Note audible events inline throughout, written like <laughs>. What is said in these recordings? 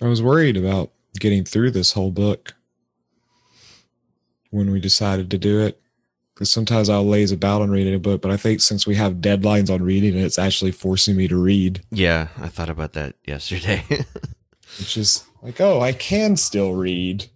I was worried about getting through this whole book when we decided to do it. Because sometimes I'll laze about on reading a book, but I think since we have deadlines on reading it, it's actually forcing me to read. Yeah, I thought about that yesterday. <laughs> which is like, oh, I can still read.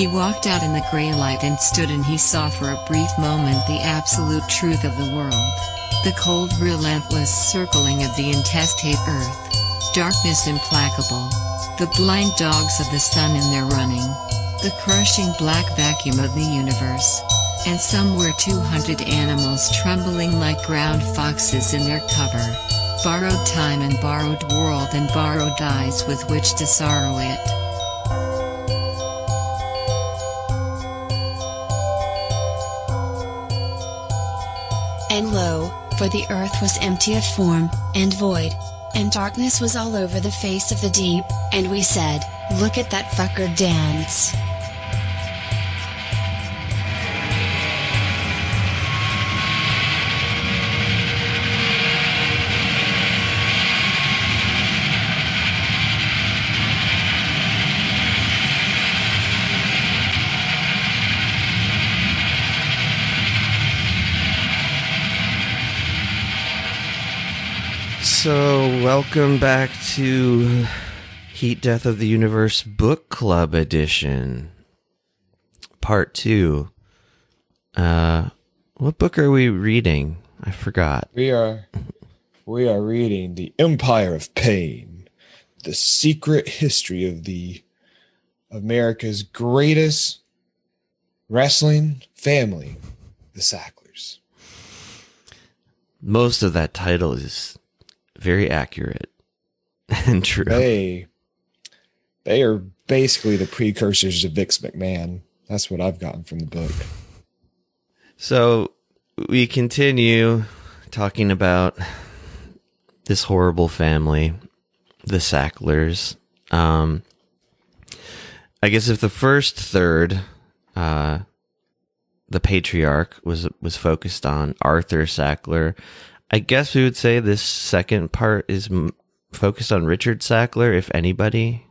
He walked out in the gray light and stood and he saw for a brief moment the absolute truth of the world. The cold relentless circling of the intestate earth. Darkness implacable. The blind dogs of the sun in their running. The crushing black vacuum of the universe. And somewhere 200 animals trembling like ground foxes in their cover. Borrowed time and borrowed world and borrowed eyes with which to sorrow it. For the earth was empty of form, and void, and darkness was all over the face of the deep, and we said, Look at that fucker dance. So, welcome back to Heat Death of the Universe Book Club Edition, Part 2. Uh, what book are we reading? I forgot. We are we are reading The Empire of Pain, the secret history of the America's greatest wrestling family, the Sacklers. Most of that title is very accurate <laughs> and true. They they are basically the precursors of Vince McMahon. That's what I've gotten from the book. So we continue talking about this horrible family, the Sacklers. Um, I guess if the first third, uh, the patriarch was was focused on Arthur Sackler, I guess we would say this second part is m- focused on Richard Sackler, if anybody.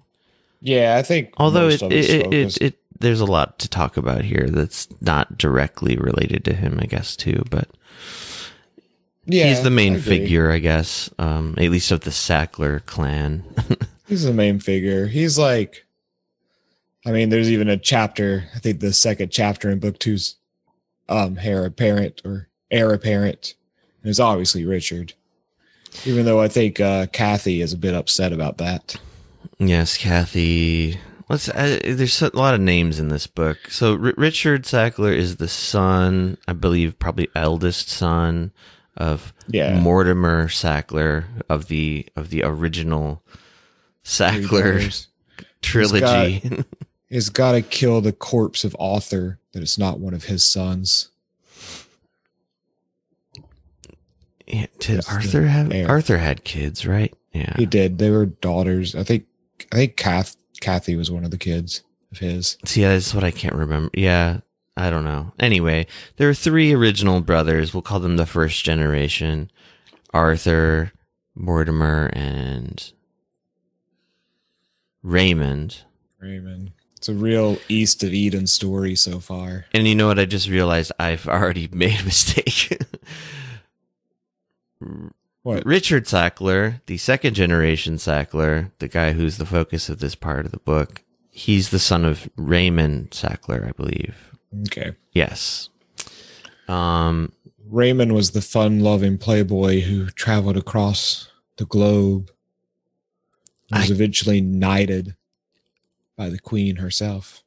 Yeah, I think. Although it it's it, it, it there's a lot to talk about here that's not directly related to him, I guess too, but yeah, he's the main agree. figure, I guess, um, at least of the Sackler clan. <laughs> He's the main figure. He's like, I mean, there's even a chapter. I think the second chapter in book two's um, heir apparent or heir apparent. And it's obviously Richard. Even though I think uh, Kathy is a bit upset about that. yes, Kathy. Let's. Uh, there's a lot of names in this book. So R- Richard Sackler is the son, I believe, probably eldest son of Yeah. Mortimer Sackler of the of the original Sackler <laughs> trilogy. He's got to kill the corpse of Arthur that it's not one of his sons. Yeah, Did Arthur have heir. Arthur had kids, right? Yeah. He did. They were daughters. I think. I think Kath, Kathy was one of the kids of his. See, that's what I can't remember. Yeah, I don't know. Anyway, there are three original brothers. We'll call them the first generation: Arthur, Mortimer, and Raymond. Raymond. It's a real East of Eden story so far. And you know what? I just realized I've already <laughs> made a mistake. <laughs> What? Richard Sackler, the second generation Sackler, the guy who's the focus of this part of the book, he's the son of Raymond Sackler, I believe. Okay. Yes. Um, Raymond was the fun loving playboy who traveled across the globe. and Was I- eventually knighted by the queen herself.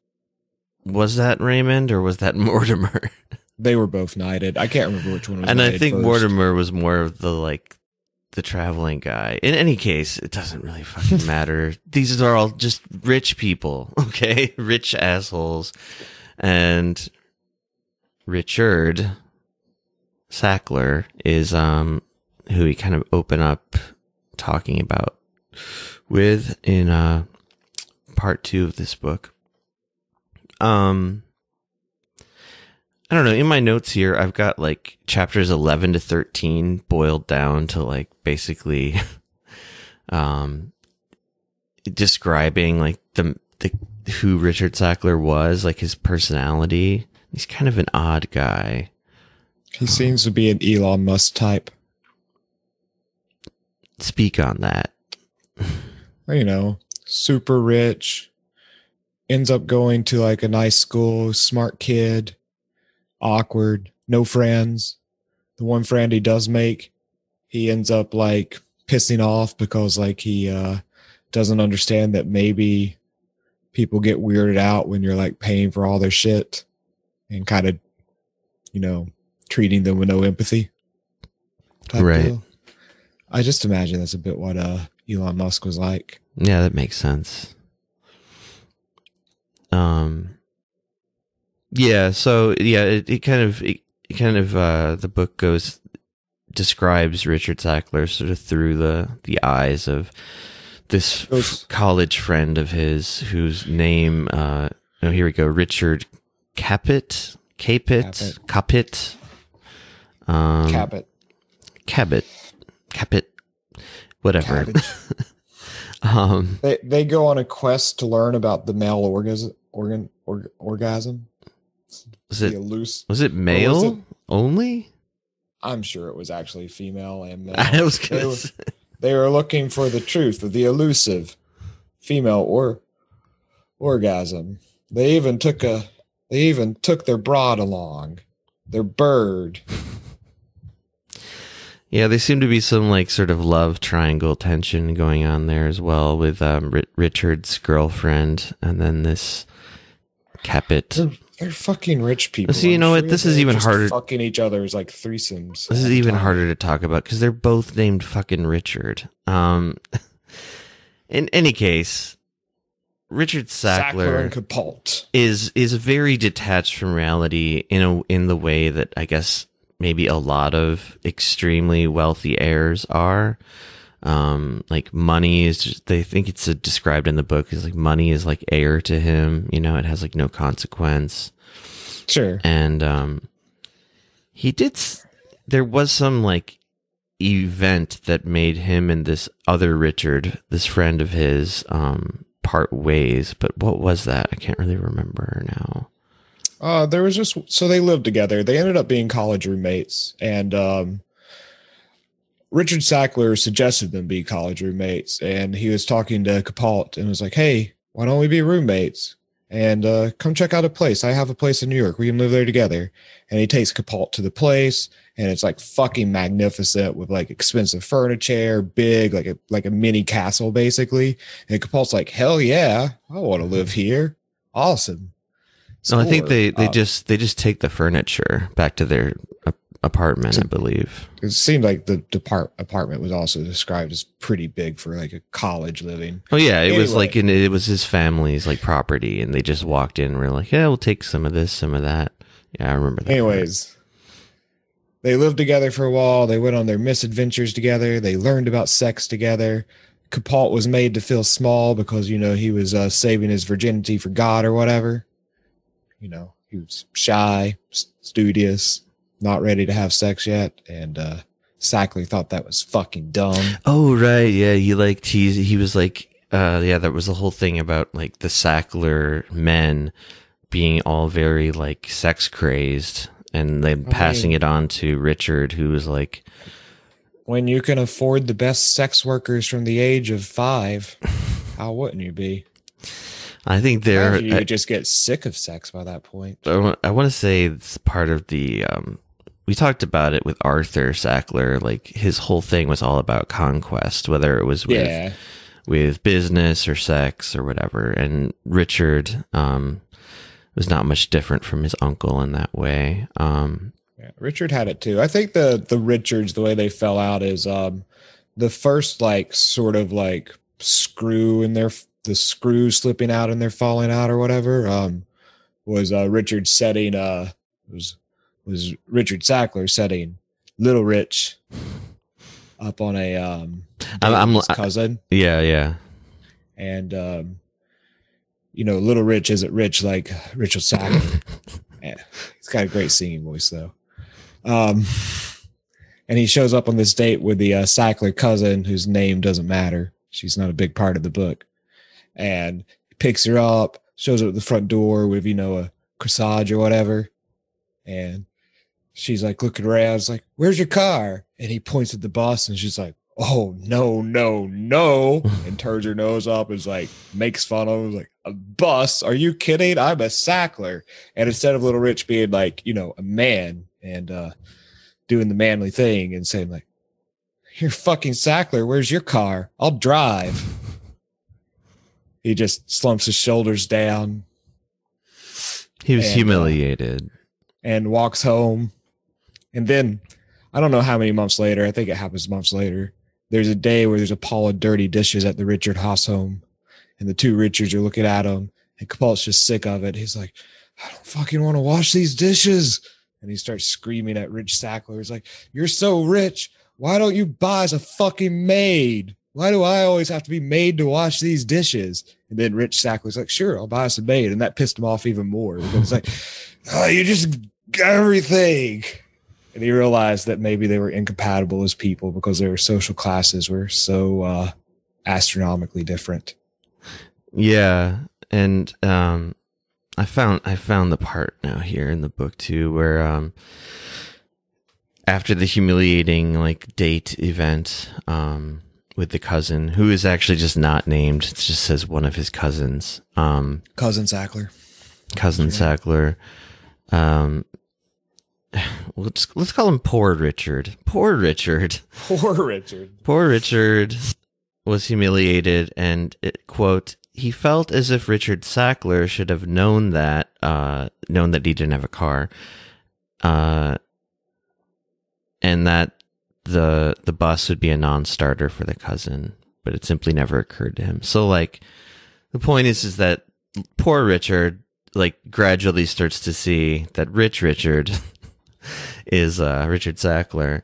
was that Raymond or was that <laughs> Mortimer? They were both knighted. I can't remember which one was and I think first. Mortimer was more of the like the traveling guy. In any case, it doesn't really fucking <laughs> matter. These are all just rich people, <laughs> okay? Rich assholes. And Richard Sackler is um who we kind of open up talking about with in uh part 2 of this book. Um I don't know, in my notes here I've got like chapters 11 to 13 boiled down to like basically <laughs> um describing like the the who Richard Sackler was, like his personality. He's kind of an odd guy. He seems to be an Elon Musk type. Speak on that. You know, super rich, ends up going to like a nice school, smart kid, awkward, no friends. The one friend he does make, he ends up like pissing off because like he uh doesn't understand that maybe people get weirded out when you're like paying for all their shit and kind of you know treating them with no empathy Right. deal. i just imagine that's a bit what uh elon musk was like Yeah, that makes sense. Um Yeah, so yeah, it, it kind of it, it kind of uh the book goes describes Richard Sackler sort of through the the eyes of this f- college friend of his whose name uh oh here we go, Richard Kapit Kapit Kapit um Cabot. Cabot. Kapit whatever. <laughs> Um they they go on a quest to learn about the male orgasm organ or, orgasm was it elusive Was it male it? only? i'm sure it was actually female and <laughs> male I was they, were, they were looking for the truth of the elusive female or orgasm they even took a they even took their broad along their bird <laughs> yeah, there seemed to be some like sort of love triangle tension going on there as well with um, Ri- Richard's girlfriend and then this Kapit. They're, fucking rich people See, you I'm know what? sure This is even harder- fucking each other is like threesomes This is even time. harder to talk about because they're both named fucking Richard. Um, <laughs> in any case, Richard Sackler Sackler is is very detached from reality in a in the way that I guess maybe a lot of extremely wealthy heirs are. Um, like money is just, they think it's uh described in the book is like money is like air to him. You know, it has like no consequence. Sure. And um, he did. s- There was some like event that made him and this other Richard, this friend of his, um, part ways. But what was that? I can't really remember now. Uh, there was just so they lived together. They ended up being college roommates, and um, Richard Sackler suggested them be college roommates. And he was talking to Capalt and was like, "Hey, why don't we be roommates? And uh, come check out a place. I have a place in New York. We can live there together." And he takes Capalt to the place, and it's like fucking magnificent with like expensive furniture, big, like a like a mini castle basically. And Capalt's like, "Hell yeah, I want to live here. Awesome." No, I think they they Uh, just they just take the furniture back to their a- apartment. I believe. it seemed like the depart apartment was also described as pretty big for like a college living. Oh yeah, it was like in, it was his family's like property, and they just walked in. and were like, yeah, we'll take some of this, some of that. Yeah, I remember that. part. Anyways, they lived together for a while. They went on their misadventures together. They learned about sex together. Capalt was made to feel small because you know he was uh, saving his virginity for God or whatever. You know, he was shy, studious, not ready to have sex yet, and uh, Sackler thought that was fucking dumb. Oh right, yeah. He like teased. He was like, uh, yeah. There was a whole thing about like the Sackler men being all very like sex crazed, and then passing it on to Richard, who was like, when you can afford the best sex workers from the age of five, <laughs> how wouldn't you be? I think they're. You I, just get sick of sex by that point. I I want to say it's part of the. Um, we talked about it with Arthur Sackler. Like his whole thing was all about conquest, whether it was with Yeah, with business or sex or whatever. And Richard um, was not much different from his uncle in that way. Um, yeah. Richard had it too. I think the the Richards, the way they fell out is um the first like sort of like screw in their the screw slipping out and they're falling out or whatever. Um, was uh Richard setting uh was was Richard Sackler setting Little Rich up on a um I'm- I'm- cousin Yeah, yeah. and um you know Little Rich isn't rich like Richard Sackler. <laughs> yeah, he's got a great singing voice though. Um and he shows up on this date with the uh, Sackler cousin whose name doesn't matter. She's not a big part of the book. And he picks her up, shows her at the front door with, you know, a corsage or whatever. And she's like looking around. It's like, where's your car? And he points at the bus and she's like, oh, no, no, no. <laughs> and turns her nose up and is like, makes fun of him. Like, a bus? Are you kidding? I'm a Sackler. And instead of Little Rich being like, you know, a man and uh, doing the manly thing and saying, like, you're fucking Sackler. Where's your car? I'll drive. He just slumps his shoulders down He was And, uh, humiliated. and walks home. And then I don't know how many months later, I think it happens months later. There's a day where there's a pile of dirty dishes at the Richard Haas home. And the two Richards are looking at him. And Capult's just sick of it. He's like, I don't fucking want to wash these dishes. And he starts screaming at Rich Sackler. He's like, You're so rich. Why don't you buy us a fucking maid? Why do I always have to be made to wash these dishes? And then Rich Sackler's like, Sure, I'll buy us a maid. And that pissed him off even more. Because it's like, <laughs> oh, you just got everything. And he realized that maybe they were incompatible as people because their social classes were so uh, astronomically different. Yeah, and um, I found I found the part now here in the book too where um, after the humiliating like date event um with the cousin who is actually just not named, it just says one of his cousins, um, Cousin Sackler. cousin Sackler. Um, <sighs> let's let's call him poor Richard. Poor Richard. <laughs> Poor Richard. Poor Richard was humiliated, and it, quote, he felt as if Richard Sackler should have known that, uh, known that he didn't have a car, uh, and that the the bus would be a non-starter for the cousin, but it simply never occurred to him. So, like, the point is, is that poor Richard, like, gradually starts to see that rich Richard <laughs> is uh, Richard Sackler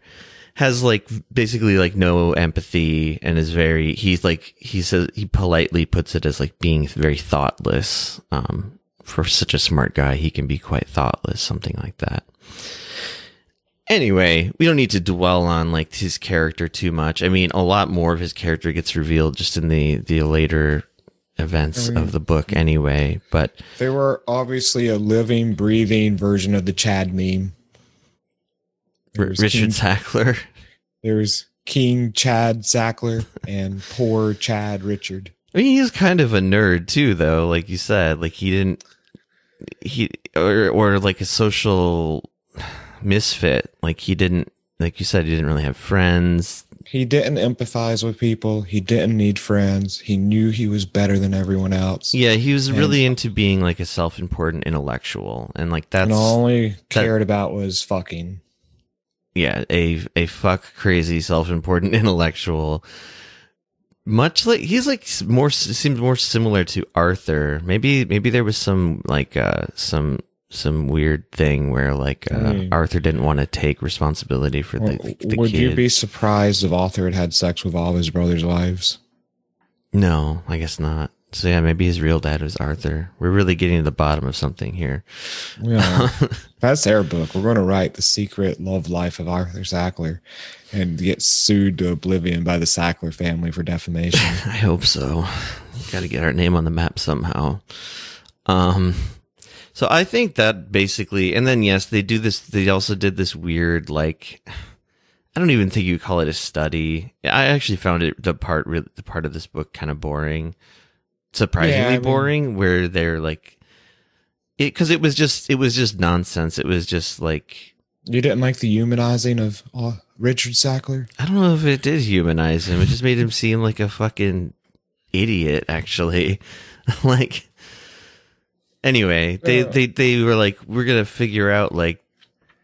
has like basically like no empathy and is very he's like he says he politely puts it as like being very thoughtless. Um for such a smart guy he can be quite thoughtless something like that. Anyway we don't need to dwell on like his character too much. I mean a lot more of his character gets revealed just in the the later events I mean- of the book anyway but They were obviously a living, breathing version of the Chad meme. Richard King, sackler <laughs> there was King Chad Sackler and poor Chad Richard. I mean, he's kind of a nerd too, though. Like you said, like he didn't, he or or like a social misfit. Like he didn't, like you said, he didn't really have friends. He didn't empathize with people. He didn't need friends. He knew he was better than everyone else. Yeah, he was And- really into being like a self-important intellectual, and like that's and all he cared about was fucking. Yeah, a a fuck crazy self-important <laughs> intellectual. Much like he's like more seems more similar to Arthur. Maybe maybe there was some like uh some some weird thing where like uh, Hmm. Arthur didn't want to take responsibility for the, the would kid. you be surprised if Arthur had had sex with all his brothers' wives? no, I guess not. So yeah, maybe his real dad was Arthur. We're really getting to the bottom of something here. Yeah, <laughs> that's their book. We're going to write the secret love life of Arthur Sackler and get sued to oblivion by the Sackler family for defamation. <laughs> I hope so. Got to get our name on the map somehow. Um, so I think that basically, and then yes, they do this. They also did this weird, like, I don't even think you call it a study. I actually found it the part, the part of this book kind of boring, surprisingly Yeah, I mean- boring, where they're like, it because it was just it was just nonsense. It was just like you didn't like the humanizing of uh, Richard Sackler? I don't know if it did humanize him. It just made him seem like a fucking idiot, actually. <laughs> like, anyway, they, Uh. they, they were like, we're going to figure out like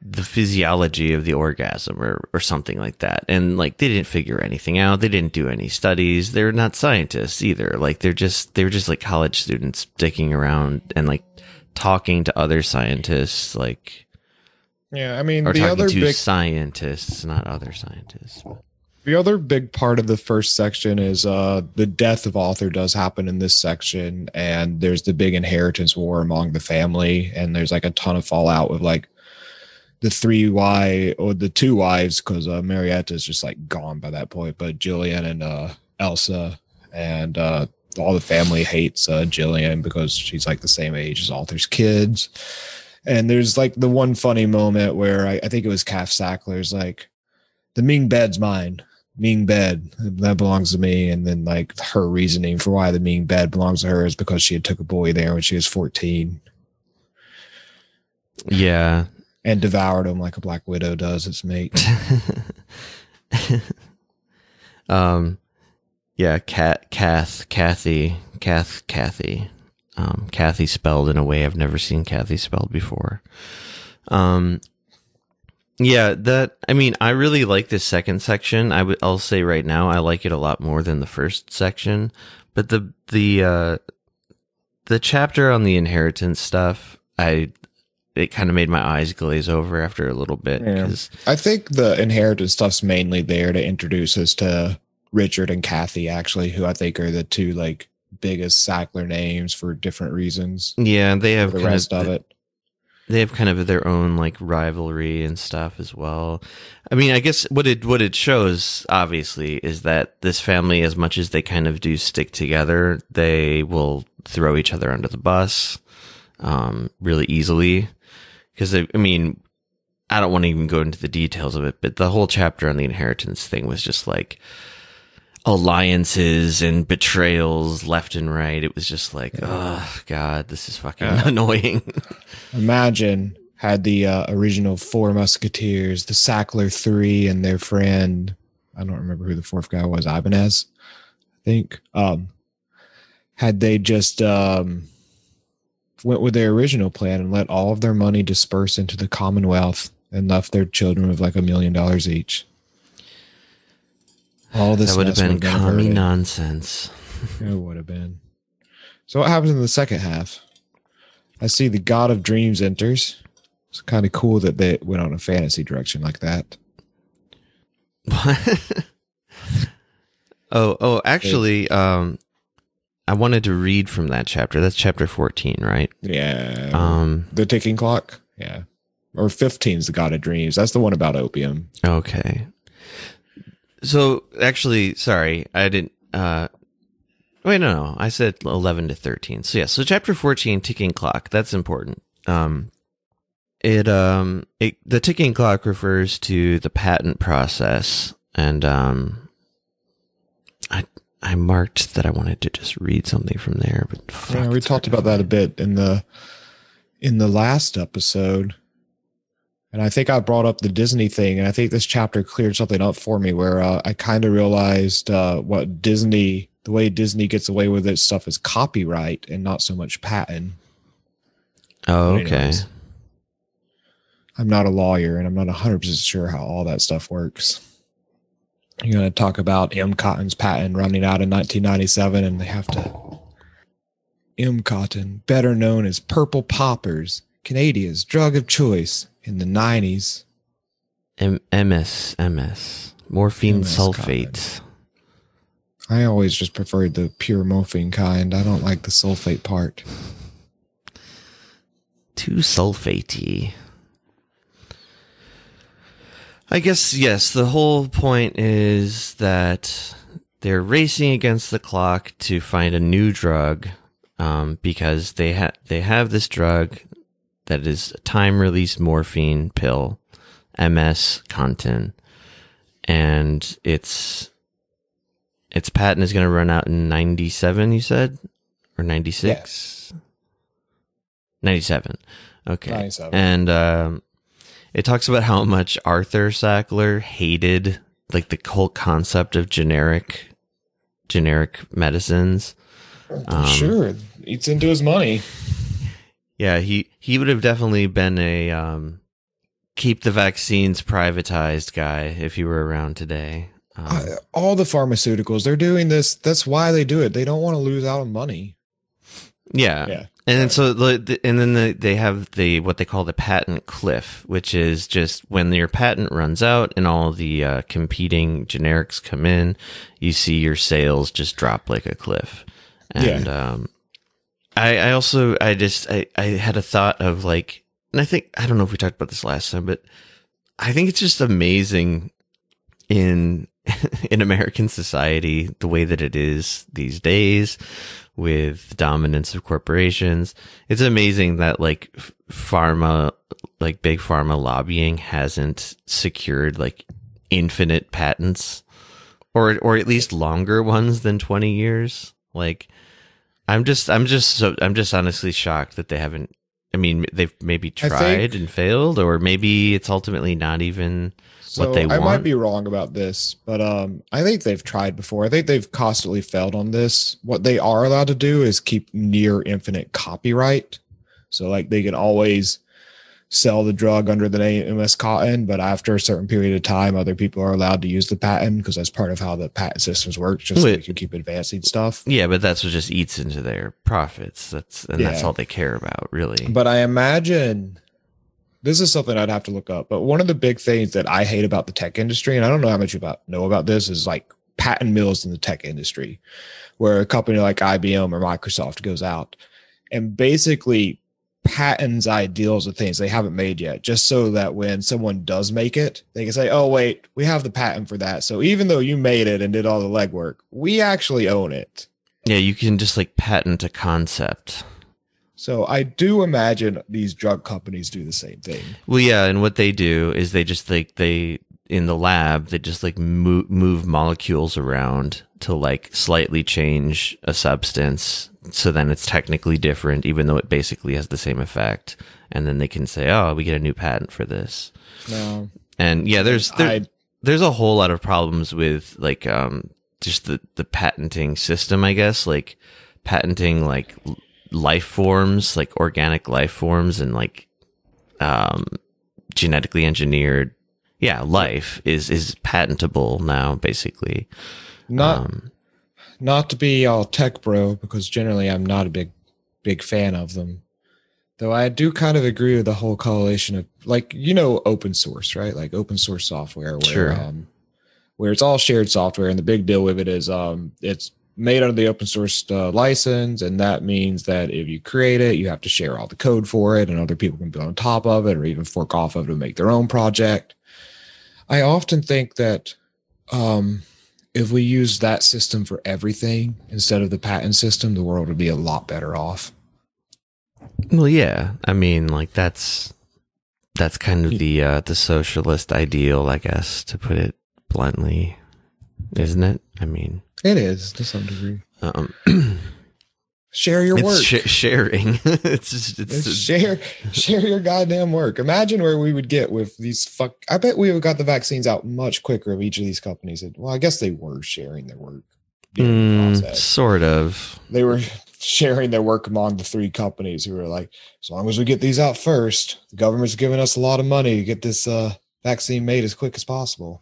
the physiology of the orgasm or, or something like that. And like, they didn't figure anything out. They didn't do any studies. They're not scientists either. Like, they're just, they were just like college students dicking around and like talking to other scientists. Like, Yeah, I mean or the talking other to big scientists, not other scientists. the other big part of the first section is uh the death of Arthur does happen in this section, and there's the big inheritance war among the family, and there's like a ton of fallout with like the three wives or the two wives because uh, is just like gone by that point, but Jillian and uh Elsa and uh all the family hates uh Jillian because she's like the same age as Arthur's kids. And there's like the one funny moment where I, I think it was Calf Sackler's like, the Ming bed's mine. Ming bed that belongs to me. And then like her reasoning for why the Ming bed belongs to her is because she had took a boy there when she was 14 Yeah. And devoured him like a black widow does its mate. <laughs> um, yeah, Cat, Kath, Kathy, Kath, Kathy, um, Kathy spelled in a way I've never seen Kathy spelled before. Um, yeah, that, I mean, I really like this second section. I would, I'll say right now, I like it a lot more than the first section, but the, the, uh, the chapter on the inheritance stuff, I, it kind of made my eyes glaze over after a little bit Yeah. because I think the inheritance stuff's mainly there to introduce us to Richard and Kathy, actually, who I think are the two like biggest Sackler names for different reasons. yeah, they have the kind rest of, of it. they have kind of their own like rivalry and stuff as well. I mean, I guess what it what it shows obviously is that this family, as much as they kind of do stick together, they will throw each other under the bus um, really easily. Because I, I mean, I don't want to even go into the details of it, but the whole chapter on the inheritance thing was just like alliances and betrayals left and right. It was just like, oh god, this is fucking Yeah. <laughs> annoying. Imagine had the uh, original four musketeers, the Sackler three, and their friend. I don't remember who the fourth guy was. Ibanez, I think. Um, had they just um, went with their original plan and let all of their money disperse into the Commonwealth and left their children with like a million dollars each. All this that would have been commie nonsense. <laughs> It would have been. So what happens in the second half? I see the God of Dreams enters. It's kind of cool that they went on a fantasy direction like that. What? <laughs> oh, oh, actually, um, I wanted to read from that chapter. That's chapter fourteen, right? Yeah. Um, the ticking clock. Yeah. Or 15 is the God of Dreams. That's the one about opium. okay. So, actually, sorry, I didn't. Uh, wait, no, no, I said eleven to thirteen. So yeah, so chapter fourteen, ticking clock. That's important. Um, it um, it the ticking clock refers to the patent process, and um, I marked that I wanted to just read something from there, but fuck, yeah, we talked about that a bit in the in the last episode. And I think I brought up the Disney thing, and I think this chapter cleared something up for me where uh, I kind of realized uh, what Disney, the way Disney gets away with its stuff is copyright and not so much patent. Oh, okay. I'm not a lawyer, and I'm not 100% sure how all that stuff works. You're going to talk about M. Cotton's patent running out in 1997, and they have to. M. Cotton, better known as Purple Poppers, Canadia's drug of choice in the 90s. M- MS, MS, morphine MS sulfate. I always just preferred the pure morphine kind. I don't like the sulfate part. Too sulfatey. I guess yes. The whole point is that they're racing against the clock to find a new drug, um, because they ha- they have this drug that is a time release morphine pill, MS Contin, and its its patent is going to run out in ninety seven. You said or ninety six. Ninety seven. Okay. 97. And um, it talks about how much Arthur Sackler hated like the whole concept of generic generic medicines. Um, sure. Eats into his money. Yeah, he he would have definitely been a um, keep the vaccines privatized guy if he were around today. Um, Uh, all the pharmaceuticals they're doing this that's why they do it they don't want to lose out on money Yeah. Yeah. And then so the, the and then the, they have the what they call the patent cliff, which is just when your patent runs out and all the uh, competing generics come in, you see your sales just drop like a cliff. And um, I I also I just I I had a thought of like, and I think I don't know if we talked about this last time, but I think it's just amazing in <laughs> in American society the way that it is these days with dominance of corporations. It's amazing that like pharma, like big pharma lobbying hasn't secured like infinite patents or, or at least longer ones than 20 years. Like I'm just, I'm just so, I'm just honestly shocked that they haven't, I mean, they've maybe tried think- and failed, or maybe it's ultimately not even So what they I might be wrong about this, but um, I think they've tried before. I think they've constantly failed on this. What they are allowed to do is keep near infinite copyright. So like they can always sell the drug under the name MS Contin, but after a certain period of time, other people are allowed to use the patent because that's part of how the patent systems work. Just so they can keep advancing stuff. yeah, but that's what just eats into their profits. That's, and that's all they care about, really. But I imagine this is something I'd have to look up. But one of the big things that I hate about the tech industry, and I don't know how much you about know about this, is like patent mills in the tech industry, where a company like IBM or Microsoft goes out and basically patents ideals of things they haven't made yet, just so that when someone does make it, they can say, "Oh wait, we have the patent for that." So even though you made it and did all the legwork, we actually own it. Yeah, you can just like patent a concept. So I do imagine these drug companies do the same thing. Well, yeah, and what they do is they just like they in the lab they just like move, move molecules around to like slightly change a substance so then it's technically different even though it basically has the same effect. And then they can say oh we get a new patent for this. No, and yeah there's there, I there's a whole lot of problems with like um just the the patenting system i guess. Like patenting like life forms like organic life forms and like um genetically engineered yeah life is is patentable now basically not um not to be all tech bro because generally I'm not a big big fan of them. Though I do kind of agree with the whole correlation of like you know open source, right? Like open source software where Sure. um where it's all shared software and the big deal with it is um it's made under the open source uh, license and that means that if you create it you have to share all the code for it and other people can build on top of it or even fork off of it to make their own project. I often think that um if we use that system for everything instead of the patent system, the world would be a lot better off. well yeah i mean like that's that's kind of the uh the socialist ideal i guess to put it bluntly isn't it i mean It is to some degree. um <clears throat> Share your work. sh- sharing <laughs> it's just it's, It's share share your goddamn work. Imagine where we would get with these fuck. I bet we would have got the vaccines out much quicker if each of these companies had. Well, I guess they were sharing their work. Mm, sort of They were <laughs> sharing their work among the three companies who were like, as long as we get these out first, the government's giving us a lot of money to get this uh, vaccine made as quick as possible.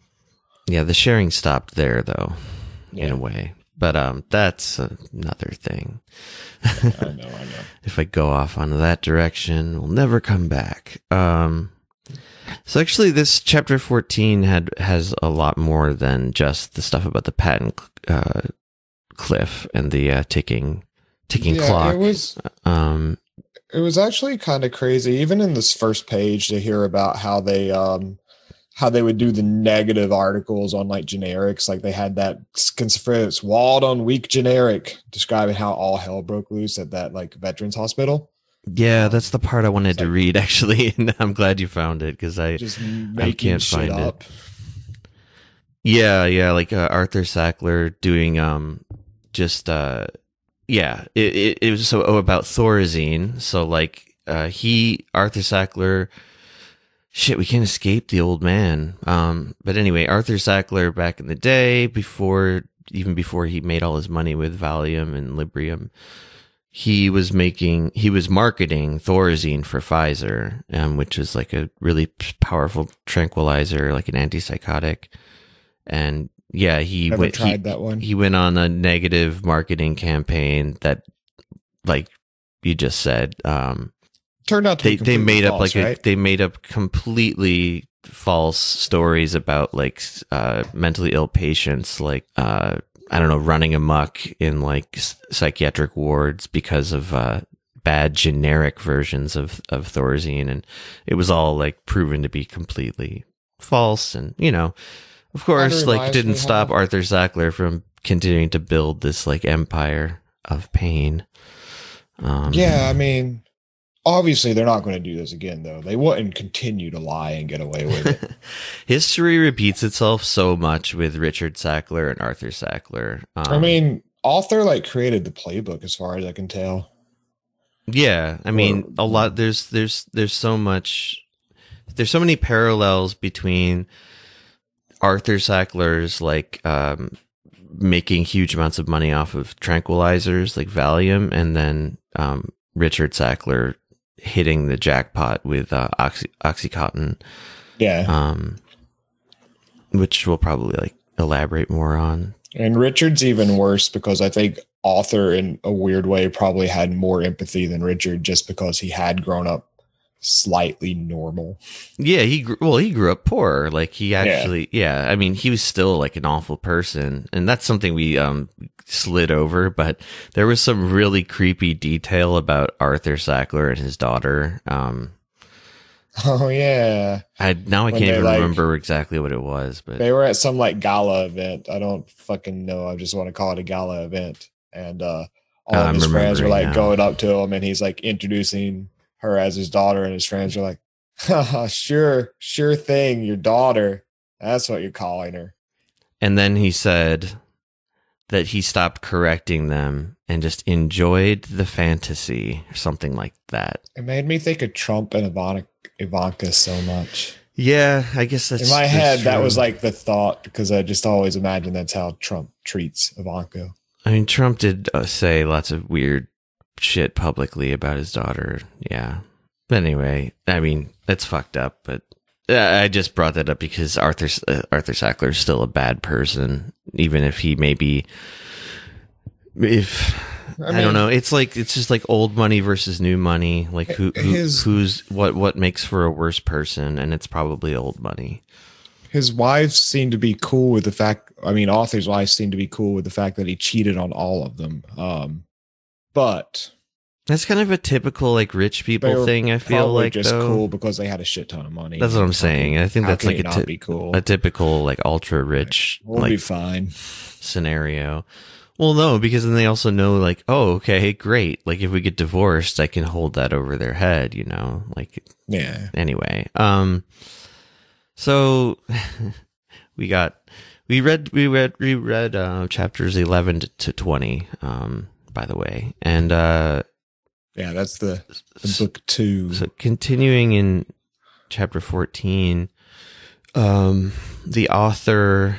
Yeah, the sharing stopped there though, in a way. But um that's another thing. I know, I know. <laughs> if I go off onto that direction, we'll never come back. Um so actually this chapter 14 had has a lot more than just the stuff about the patent uh cliff and the uh, ticking ticking Yeah, clock. It was um it was actually kind of crazy even in this first page to hear about how they um how they would do the negative articles on like generics like they had that conspiracy walled on weak generic describing how all hell broke loose at that like veterans hospital yeah, that's the part I wanted It's to read <laughs> actually, and I'm glad you found it because I just making can't find it. up Yeah, yeah, like uh, Arthur Sackler doing um just uh yeah, it it, it was so oh, about Thorazine. So like uh he Arthur Sackler shit, we can't escape the old man. Um but anyway, Arthur Sackler back in the day before even before he made all his money with Valium and Librium, he was making he was marketing Thorazine for Pfizer, um, which is like a really powerful tranquilizer, like an antipsychotic. And yeah, he never went tried he, that one he went on a negative marketing campaign that like you just said. Um, Turned out to they be they made up like right? a, they made up completely false stories about like uh, mentally ill patients, like uh, I don't know, running amok in like psychiatric wards because of uh, bad generic versions of of Thorazine, and it was all like proven to be completely false. And you know, of course, like didn't stop how- Arthur Sackler from continuing to build this like empire of pain. Um, yeah, I mean, obviously they're not going to do this again, though. They wouldn't continue to lie and get away with it. <laughs> History repeats itself so much with Richard Sackler and Arthur Sackler. Um, I mean, Arthur like created the playbook, as far as I can tell. yeah, I mean, a lot. There's there's there's so much. There's so many parallels between Arthur Sackler's like um, making huge amounts of money off of tranquilizers like Valium, and then um, Richard Sackler hitting the jackpot with uh, Oxy- OxyContin. Yeah, um, which we'll probably like elaborate more on. and Richard's even worse because I think Arthur, in a weird way, probably had more empathy than Richard, just because he had grown up slightly normal. Yeah, he grew, well, he grew up poor. Like he actually, yeah. I mean, he was still like an awful person, and that's something we um slid over. But there was some really creepy detail about Arthur Sackler and his daughter. Um, <laughs> Oh yeah, I now I When can't even like- remember exactly what it was, but they were at some like gala event. I don't fucking know. I just want to call it a gala event. And uh all I'm of his friends were like now. going up to him and he's like introducing her as his daughter, and his friends are like, Haha, sure, sure thing, your daughter. That's what you're calling her. and then he said that he stopped correcting them and just enjoyed the fantasy or something like that. It made me think of Trump and Ivanka, Ivanka so much. Yeah, I guess that's In my head, that was like the thought because I just always imagine that's how Trump treats Ivanka. I mean, Trump did uh, say lots of weird shit publicly about his daughter. Yeah. But anyway, I mean, that's fucked up. But uh, I just brought that up because Arthur uh, Arthur Sackler is still a bad person, even if he maybe if I, mean, don't know. It's like it's just like old money versus new money. Like who, who His- who's what what makes for a worse person, and it's probably old money. His wives seem to be cool with the fact. I mean, Arthur's wives seem to be cool with the fact that he cheated on all of them. Um, but That's kind of a typical like rich people thing. I feel like just though. cool because they had a shit ton of money. That's what I'm saying. I think how that's like a be cool. a typical like ultra rich We'll like be fine. scenario. Well, no, because then they also know like, oh, okay, great. Like if we get divorced, I can hold that over their head, you know. Like Yeah. anyway. Um so <laughs> we got we read we read we read uh chapters 11 to- to 20 um by the way. And uh Yeah, that's the, the book two. so continuing in chapter 14, um, the author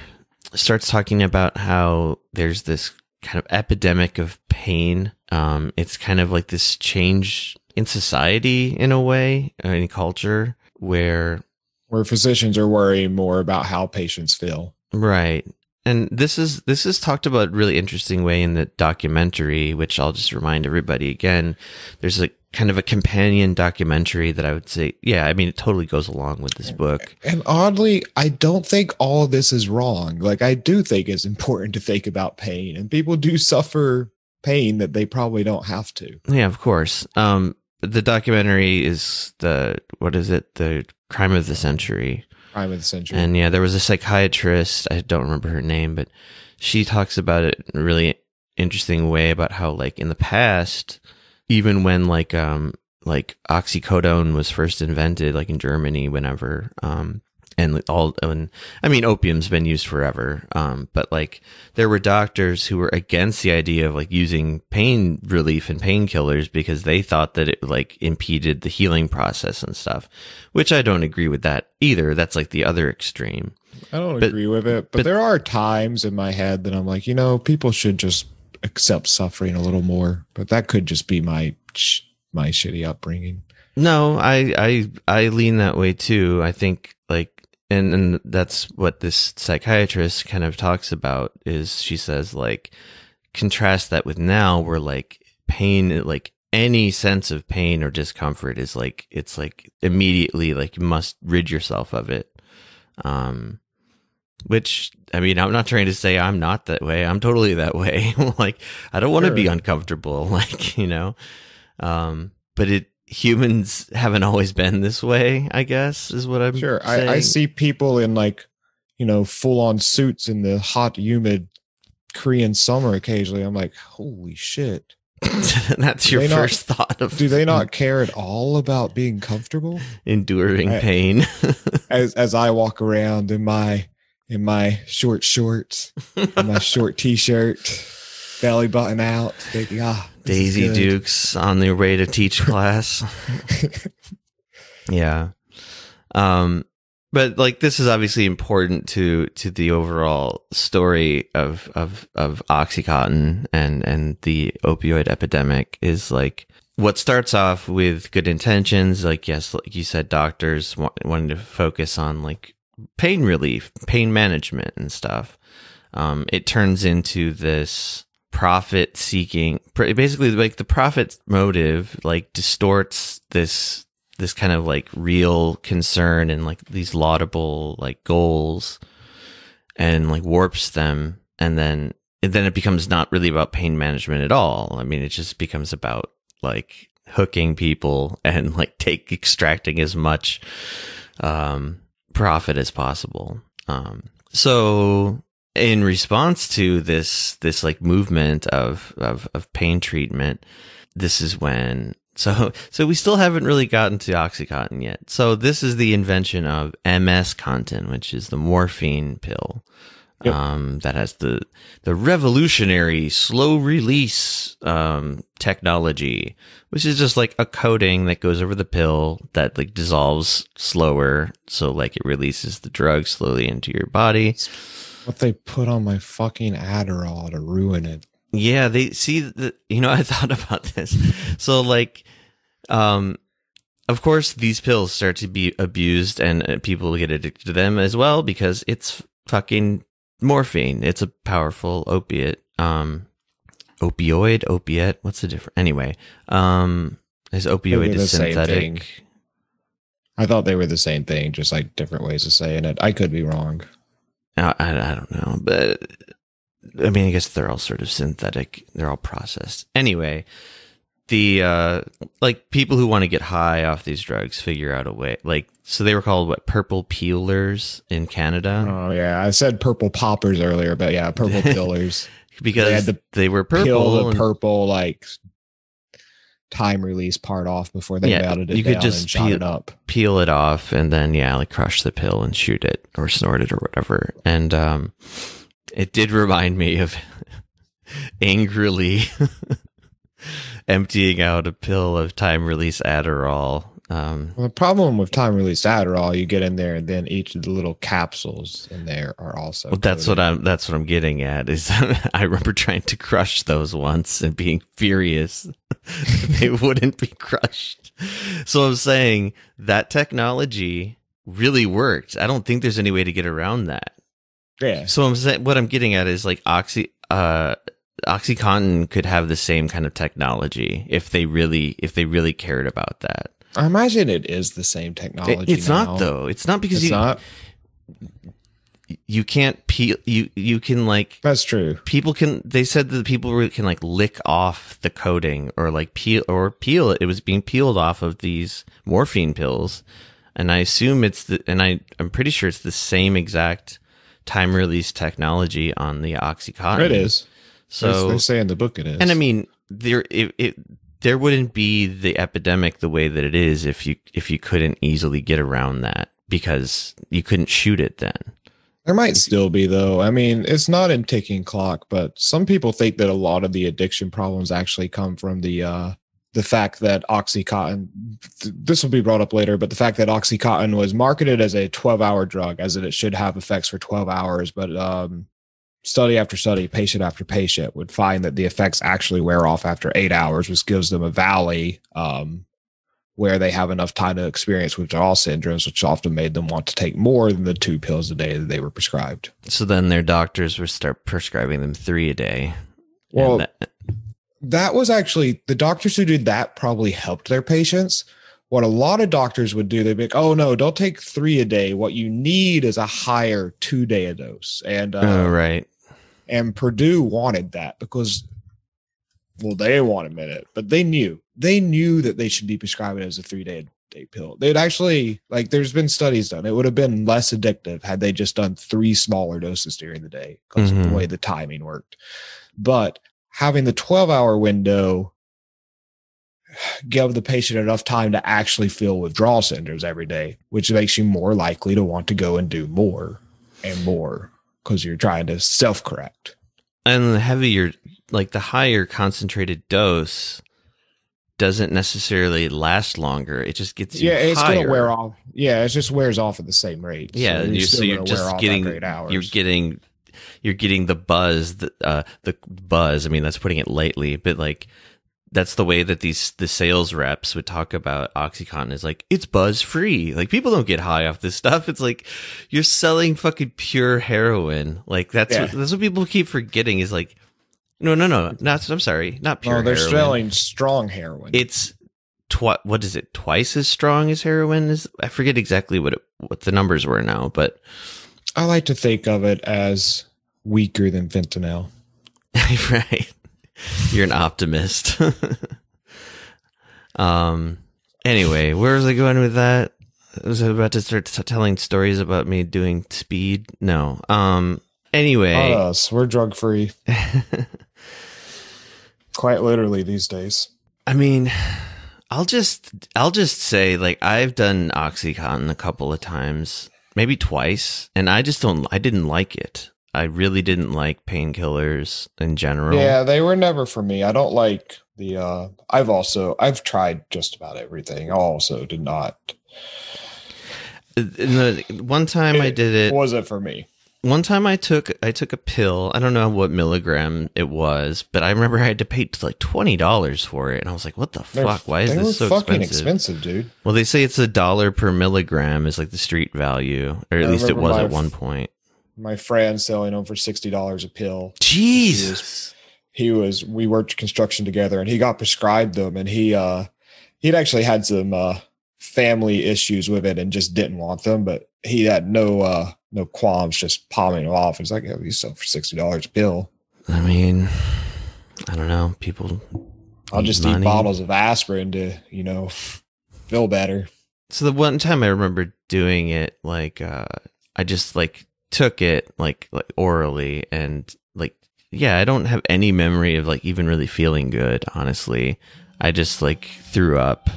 starts talking about how there's this kind of epidemic of pain. Um, it's kind of like this change in society in a way, uh, in culture where where physicians are worrying more about how patients feel. Right. And this is this is talked about really interesting way in the documentary, which I'll just remind everybody again. There's a kind of a companion documentary that I would say, yeah, I mean it totally goes along with this book. And oddly, I don't think all of this is wrong. Like I do think it's important to think about pain, and people do suffer pain that they probably don't have to. Yeah, of course. Um the documentary is the what is it? The crime of the century. Of the century. And yeah, there was a psychiatrist, I don't remember her name, but she talks about it in a really interesting way about how like in the past, even when like um like oxycodone was first invented, like in Germany, whenever, um and all and I mean opium's been used forever. Um, but like there were doctors who were against the idea of like using pain relief and painkillers because they thought that it like impeded the healing process and stuff. Which I don't agree with that either. That's like the other extreme. I don't but- agree with it, but, but- there are times in my head that I'm like, you know, people should just accept suffering a little more. But that could just be my my shitty upbringing. No, I I I lean that way too. I think like and and that's what this psychiatrist kind of talks about is she says like contrast that with now where like pain like any sense of pain or discomfort is like it's like immediately like you must rid yourself of it. Um, which I mean, I'm not trying to say I'm not that way. I'm totally that way. <laughs> like I don't want to Sure. be uncomfortable. <laughs> Like you know, um, but it humans haven't always been this way. I guess is what I'm Sure. I, I see people in like, you know, full on suits in the hot, humid Korean summer occasionally. I'm like, holy shit. <laughs> That's Do your they not- first thought of Do they <laughs> not care at all about being comfortable? enduring I- pain. <laughs> As as I walk around in my in my short shorts, and my short t shirt, belly button out, thinking, ah, Daisy. Dukes on the way to teach <laughs> class. yeah. Um but like this is obviously important to to the overall story of of of oxycontin and and the opioid epidemic is like what starts off with good intentions like yes like you said doctors wa- wanting to focus on like pain relief pain management and stuff um it turns into this profit seeking basically like the profit motive like distorts this this kind of like real concern and like these laudable like goals and like warps them. And then and then it becomes not really about pain management at all. I mean it just becomes about like hooking people <laughs> and like take extracting as much um profit as possible. Um so in response to this this like movement of of of pain treatment this is when <laughs> so so we still haven't really gotten to oxycontin yet. So this is the invention of ms contin which is the morphine pill Yep. um that has the the revolutionary slow release um technology which is just like a coating that goes over the pill that like dissolves slower. So like it releases the drug slowly into your body What they put on my fucking Adderall to ruin it. yeah they see the you know <laughs> i thought about this so like um of course these pills start to be abused and uh, people get addicted to them as well because it's fucking morphine it's a powerful opiate um opioid opiate what's the difference anyway um is opioid is the synthetic I thought they were the same thing, just like different ways of saying it. I could be wrong. I, I, I don't know, but I mean, I guess they're all sort of synthetic. They're all processed. Anyway, the uh, like people who want to get high off these drugs figure out a way. Like, so they were called what purple peelers in Canada Oh yeah, I said purple poppers earlier, but yeah, purple <laughs> peelers because they they, had to were Peel purple. the and- purple like time release part off before they Yeah, melted it you could down just peel- it up. peel it off and then yeah like crush the pill and shoot it or snort it or whatever and um it did remind me of <laughs> angrily <laughs> emptying out a pill of time release adderall um Well, the problem with time release Adderall, you get in there and then each of the little capsules in there are also. well, that's what. I'm. That's what I'm getting at. Is <laughs> I remember trying to crush those once and being furious they <laughs> wouldn't be crushed. So I'm saying that technology really worked. I don't think there's any way to get around that. Yeah, So I'm saying what I'm getting at is like oxy uh oxycontin could have the same kind of technology if they really if they really cared about that. I imagine it is the same It- technology. it's now. not though. It's not because It's you not. you can't peel you you can like That's true. people can they said that people can like lick off the coating or like peel or peel it it was being peeled off of these morphine pills and i assume it's the and i i'm pretty sure it's the same exact time release technology on the oxycontin it is. So so they say in the book it is. and i mean there it, it there wouldn't be the epidemic the way that it is if you if you couldn't easily get around that because you couldn't shoot it then There might still be though. I mean, it's not in ticking clock, but some people think that a lot of the addiction problems actually come from the uh the fact that oxycontin th- this will be brought up later, but the fact that oxycontin was marketed as a 12-hour drug as it should have effects for 12 hours, but um study after study, patient after patient would find that the effects actually wear off after 8 hours, which gives them a valley um where they have enough time to experience withdrawal syndromes, which often made them want to take more than the two pills a day that they were prescribed. so then their doctors would start prescribing them three a day Well, that- that was actually the doctors who did that probably helped their patients. What a lot of doctors would do, they'd be like, "Oh no, don't take three a day. What you need is a higher two day dose." And uh, oh, right. And Purdue wanted that because, well, they won't admit it, but they knew they knew that they should be prescribing it as a three day day pill. They'd actually like. There's been studies done. It would have been less addictive had they just done three smaller doses during the day because of Mhm. the way the timing worked. But having the 12 hour window give the patient enough time to actually feel withdrawal symptoms every day, which makes you more likely to want to go and do more and more because you're trying to self correct. And the heavier, like the higher concentrated dose, doesn't necessarily last longer. It just gets you Yeah, it's higher. gonna wear off. Yeah, it just wears off at the same rate. Yeah, you're you, so you're just getting after eight hours. you're getting you're getting the buzz, the uh, the buzz. I mean, that's putting it lightly, but like that's the way that these the sales reps would talk about OxyContin is like it's buzz free. Like people don't get high off this stuff. It's like you're selling fucking pure heroin. Like that's Yeah. what, that's what people keep forgetting is like no no no not I'm sorry not pure no, they're heroin. selling strong heroin. It's twi- what is it twice as strong as heroin is I forget exactly what it, what the numbers were now, but I like to think of it as weaker than fentanyl. <laughs> right. <laughs> You're an optimist. <laughs> um. Anyway, where was I going with that? I Was I about to start t- telling stories about me doing speed? No. Um. Anyway, Not us. We're drug free. <laughs> Quite literally these days. I mean, I'll just I'll just say like I've done OxyContin a couple of times, maybe twice, and I just don't. I didn't like it. I really didn't like painkillers in general. Yeah, they were never for me. I don't like the uh I've also I've tried just about everything. I also did not the one time I did it, was it for me. one time I took I took a pill. I don't know what milligram it was, but I remember I had to pay like twenty dollars for it, and I was like, "What the They're- fuck? Why is this so fucking expensive? expensive, dude. Well, they say it's a dollar per milligram is like the street value, or at I least it was at one point. My friend selling them for sixty dollars a pill. Jesus. he was we worked construction together and he got prescribed them and he uh he'd actually had some uh family issues with it and just didn't want them but he had no uh no qualms just palming them off He's like yeah, these sell for sixty dollars a pill I mean, I don't know. People. i'll just money. eat bottles of aspirin to you know feel better So the one time I remember doing it, like uh I just like took it like like orally and like yeah, I don't have any memory of like even really feeling good, honestly. I just like threw up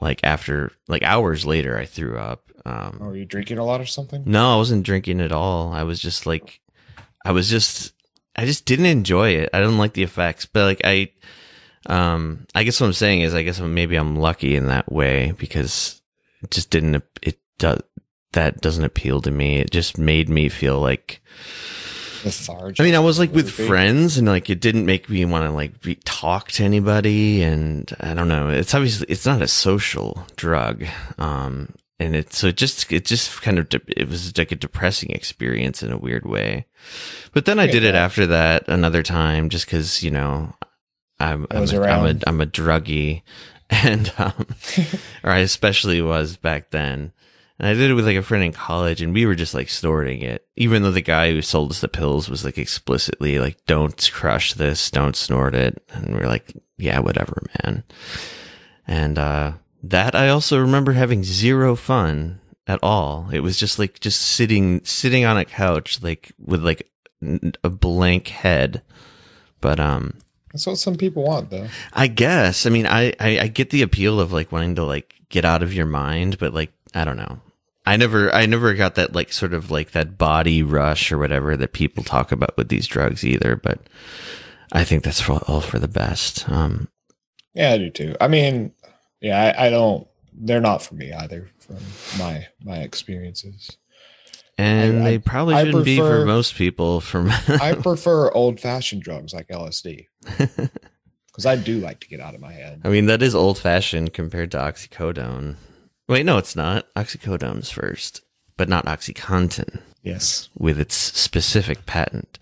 like after like hours later I threw up. Um are you drinking a lot or something No, I wasn't drinking at all. I was just like, I was just, I just didn't enjoy it. I didn't like the effects, but like I, um, I guess what I'm saying is, I guess maybe I'm lucky in that way because it just didn't, it does, that doesn't appeal to me. It just made me feel like, lethargic I mean, I was like with Would it be? friends and like it didn't make me want to like be, talk to anybody. And I don't know. It's obviously, it's not a social drug. Um, and it, so it just, it just kind of, it was like a depressing experience in a weird way. But then I did it after that another time just cause, you know, I'm, I I'm, a, I'm a. I'm a druggie <laughs> and, um, <laughs> or I especially was back then. And I did it with like a friend in college and we were just like snorting it. Even though the guy who sold us the pills was like explicitly like, don't crush this, don't snort it. And we are like, yeah, whatever, man. And, uh, that I also remember having zero fun at all. It was just like, just sitting, sitting on a couch, like with like a blank head. But, um, that's what some people want though I guess. I mean, I, I, I get the appeal of like wanting to like get out of your mind, but like, I don't know. I never, I never got that like sort of like that body rush or whatever that people talk about with these drugs either. But I think that's for, all for the best. Um, yeah i do too i mean yeah I, I don't they're not for me either from my my experiences and I- they probably I shouldn't be for most people. From <laughs> I prefer old fashioned drugs like LSD because <laughs> I do like to get out of my head. I mean, that is old fashioned compared to oxycodone. Wait, no, it's not. Oxycodone's first, but not OxyContin. Yes. with its specific patent.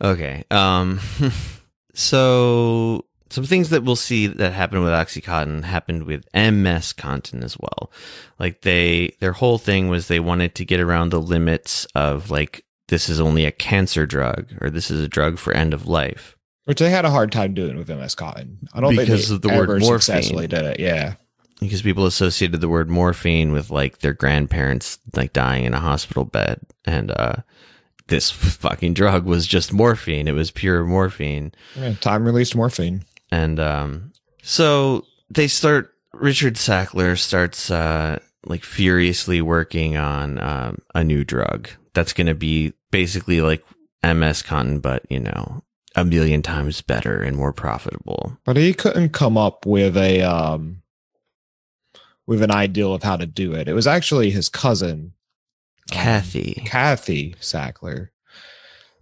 Okay. Um <laughs> so some things that we'll see that happened with OxyContin happened with MS Contin as well. Like they, their whole thing was they wanted to get around the limits of like, this is only a cancer drug or this is a drug for end of life. Which they had a hard time doing with MS Contin. I don't Because think of they the word ever morphine. successfully did it. Yeah. Because people associated the word morphine with like their grandparents like dying in a hospital bed. And, uh, this <laughs> fucking drug was just morphine. It was pure morphine. yeah time released morphine. and um, so they start. Richard Sackler starts uh, like furiously working on um, a new drug that's going to be basically like MS Contin, but you know, a million times better and more profitable. But he couldn't come up with a um with an ideal of how to do it. It was actually his cousin, um, Kathy, Kathy Sackler,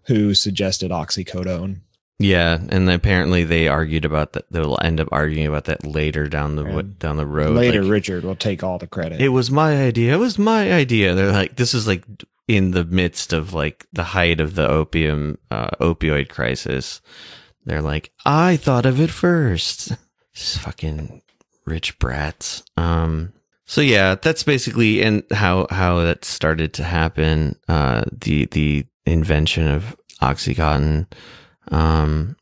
who suggested oxycodone. yeah, and apparently they argued about that. They'll end up arguing about that later down the And down the road. Later, like, Richard will take all the credit. it was my idea. It was my idea. They're like, this is like in the midst of like the height of the opium, uh, opioid crisis. They're like, I thought of it first. <laughs> Fucking rich brats. Um, so yeah, that's basically and how, how that started to happen. Uh, the, the invention of Oxycontin. Um,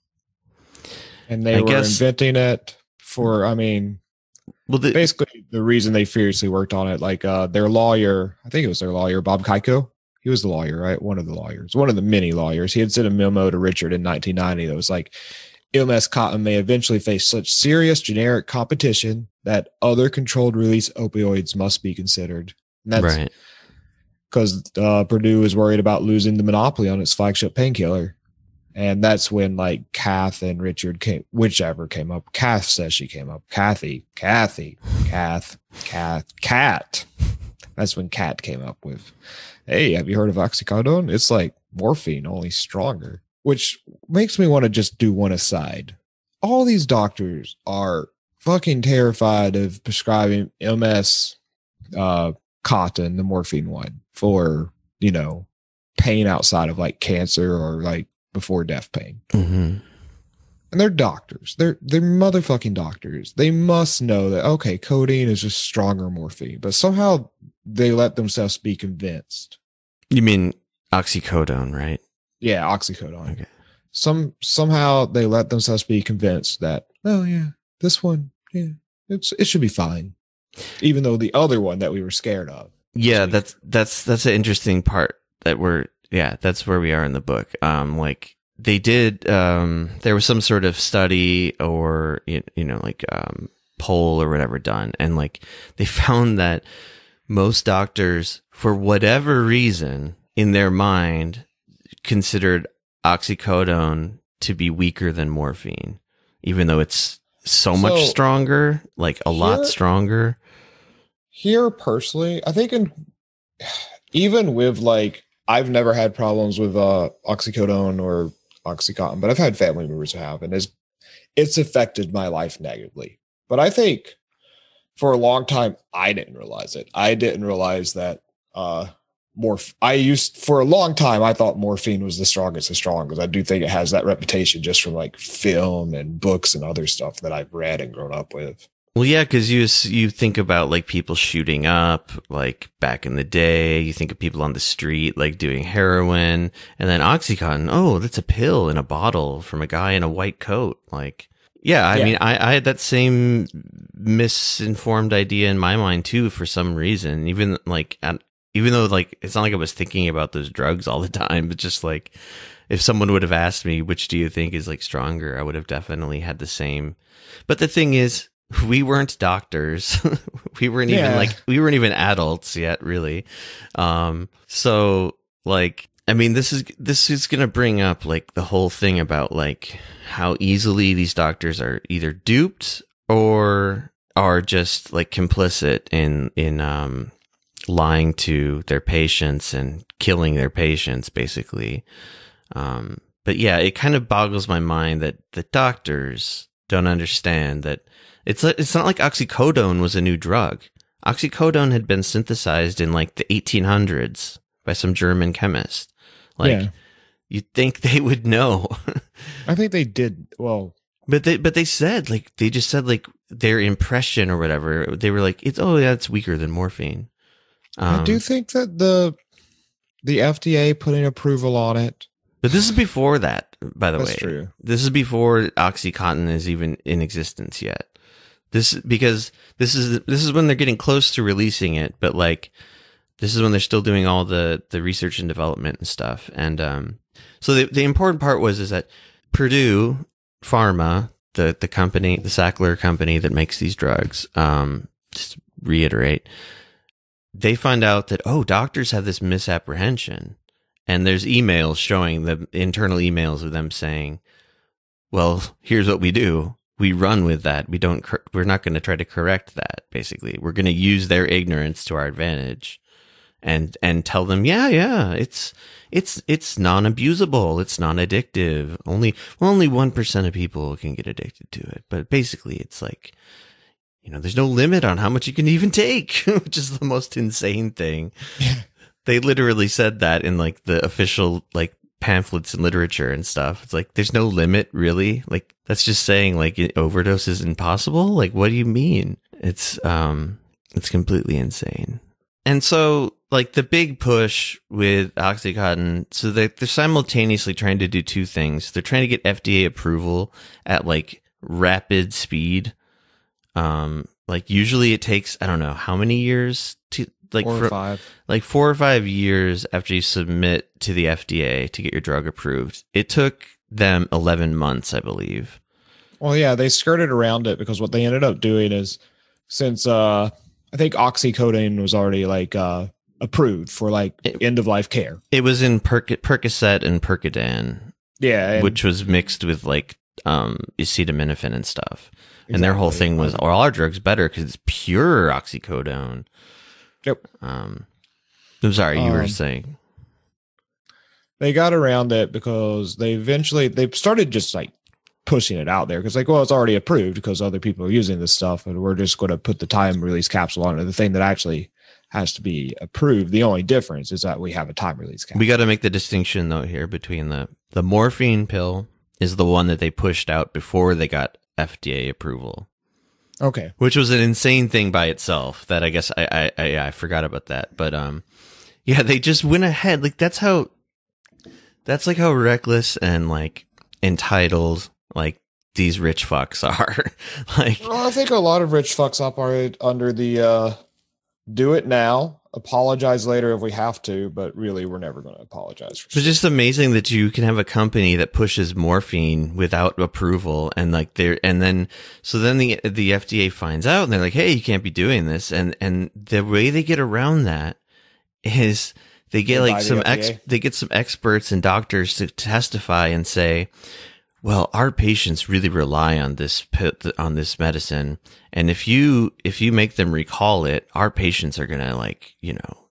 and they I were guess- inventing it for, I mean, well, the, basically the reason they furiously worked on it, like uh their lawyer, I think it was their lawyer, Bob Kaiko. He was the lawyer, right? One of the lawyers, one of the many lawyers. He had sent a memo to Richard in 1990 that was like, MS Contin may eventually face such serious generic competition that other controlled release opioids must be considered. And that's right. because uh, Purdue is worried about losing the monopoly on its flagship painkiller. And that's when like Kath and Richard came, whichever came up. Kath says she came up. Kathy, Kathy, Kath, Kath, Cat. That's when Cat came up with, hey, have you heard of oxycodone? It's like morphine, only stronger. Which makes me want to just do one aside. All these doctors are fucking terrified of prescribing MS uh Contin, the morphine one, for, you know, pain outside of like cancer or like before death pain. hmm And they're doctors. They're they're motherfucking doctors. They must know that okay, codeine is just stronger morphine, but somehow they let themselves be convinced. You mean oxycodone, right? Yeah, oxycodone. Okay. Some somehow they let themselves be convinced that oh yeah, this one, yeah, it's it should be fine. Even though the other one that we were scared of. yeah that's that's that's an interesting part that we're yeah that's where we are in the book um like they did um there was some sort of study or you, you know like um poll or whatever done and like they <laughs> found that most doctors for whatever reason in their mind considered oxycodone to be weaker than morphine even though it's so much So, stronger like a lot stronger here personally, I think in even with like I've never had problems with uh oxycodone or oxycontin, but I've had family members who have, and it's it's affected my life negatively. But I think for a long time I didn't realize it. I didn't realize that uh morph I used for a long time I thought morphine was the strongest of strong because I do think it has that reputation just from like film and books and other stuff that I've read and grown up with. Well, yeah, because you you think about like people shooting up, like back in the day. You think of people on the street like doing heroin, and then OxyContin. Oh, that's a pill in a bottle from a guy in a white coat. Like, yeah, I Yeah. mean, I, I had that same misinformed idea in my mind too for some reason. Even like, at, even though like it's not like I was thinking about those drugs all the time, but just like if someone would have asked me which do you think is like stronger, I would have definitely had the same. But the thing is, we weren't doctors. <laughs> we weren't even like we weren't even adults yet, really. Um, so like I mean, this is this is gonna bring up like the whole thing about like how easily these doctors are either duped or are just like complicit in in um lying to their patients and killing their patients basically um but yeah it kind of boggles my mind that the doctors don't understand that it's it's not like oxycodone was a new drug oxycodone had been synthesized in like the 1800s by some german chemist like Yeah. you'd think <laughs> they would know <laughs> I think they did well. But they but they said like they just said like their impression or whatever. They were like it's oh yeah it's weaker than morphine. I do Um, think that the the FDA putting approval on it. but this is before that, by the That's way. true. This is before OxyContin is even in existence yet. This because this is this is when they're getting close to releasing it, but like this is when they're still doing all the the research and development and stuff. And um, so the the important part was is that Purdue Pharma, the the company, the Sackler company that makes these drugs, um, just to reiterate, they find out that oh, doctors have this misapprehension, and there's emails showing the internal emails of them saying, "Well, here's what we do." We run with that. We don't. We're not going to try to correct that. Basically, we're going to use their ignorance to our advantage, and and tell them, yeah, yeah, it's it's it's non-abusable. It's non-addictive. Only well, only one percent of people can get addicted to it. But basically, it's like you know, there's no limit on how much you can even take, <laughs> which is the most insane thing. They literally said that in like the official like pamphlets and literature and stuff. It's like there's no limit, really. Like that's just saying like overdose is impossible. Like what do you mean? It's um it's completely insane. And so like the big push with Oxycontin, so they they're simultaneously trying to do two things. They're trying to get FDA approval at like rapid speed. Um like usually it takes I don't know how many years to like Four fro- or five. like four or five years after you submit to the FDA to get your drug approved. It took them 11 months, I believe. Well, yeah, they skirted around it because what they ended up doing is since uh I think oxycodone was already like uh approved for like It- end of life care. It was in Perc- Percocet and Percodan, Yeah, and which was mixed with like um acetaminophen and stuff. And their whole thing was, "Are our drugs better because it's pure oxycodone?" Yep. Um, I'm sorry, you were Um, saying. they got around it because they eventually they started just like pushing it out there because like well it's already approved because other people are using this stuff and we're just going to put the time release capsule on it the thing that actually has to be approved the only difference is that we have a time release capsule We got to make the distinction though here between the the morphine pill is the one that they pushed out before they got FDA approval. okay which was an insane thing by itself that I guess I, I, I, yeah, I forgot about that. But, um, yeah, they just went ahead. Like that's how, that's like how reckless and like entitled, like these rich fucks are. <laughs> like, well i think a lot of rich fucks up are under the uh do it now apologize later if we have to but really we're never going to apologize for it's just amazing that you can have a company that pushes morphine without approval and like they're, and then, so then the, the FDA finds out and they're like, Hey, you can't be doing this. And, and the way they get around that is they get They like the some ex, they get some experts and doctors to testify and say, well, our patients really rely on this on this medicine, and if you if you make them recall it, our patients are gonna like you know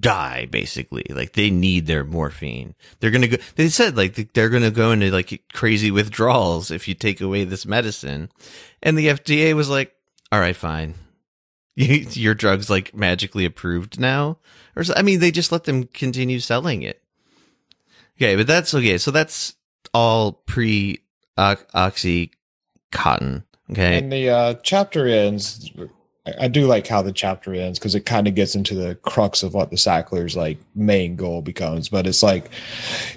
die basically. Like they need their morphine. They're gonna go. They said like they're gonna go into like crazy withdrawals if you take away this medicine, and the FDA was like, all right, fine. <laughs> Your drug's like magically approved now, or so, I mean, they just let them continue selling it. Okay, but that's okay. So that's all pre oxy cotton. Okay. And the uh, chapter ends. I, do like how the chapter ends because it kind of gets into the crux of what the Sacklers' like main goal becomes. But it's like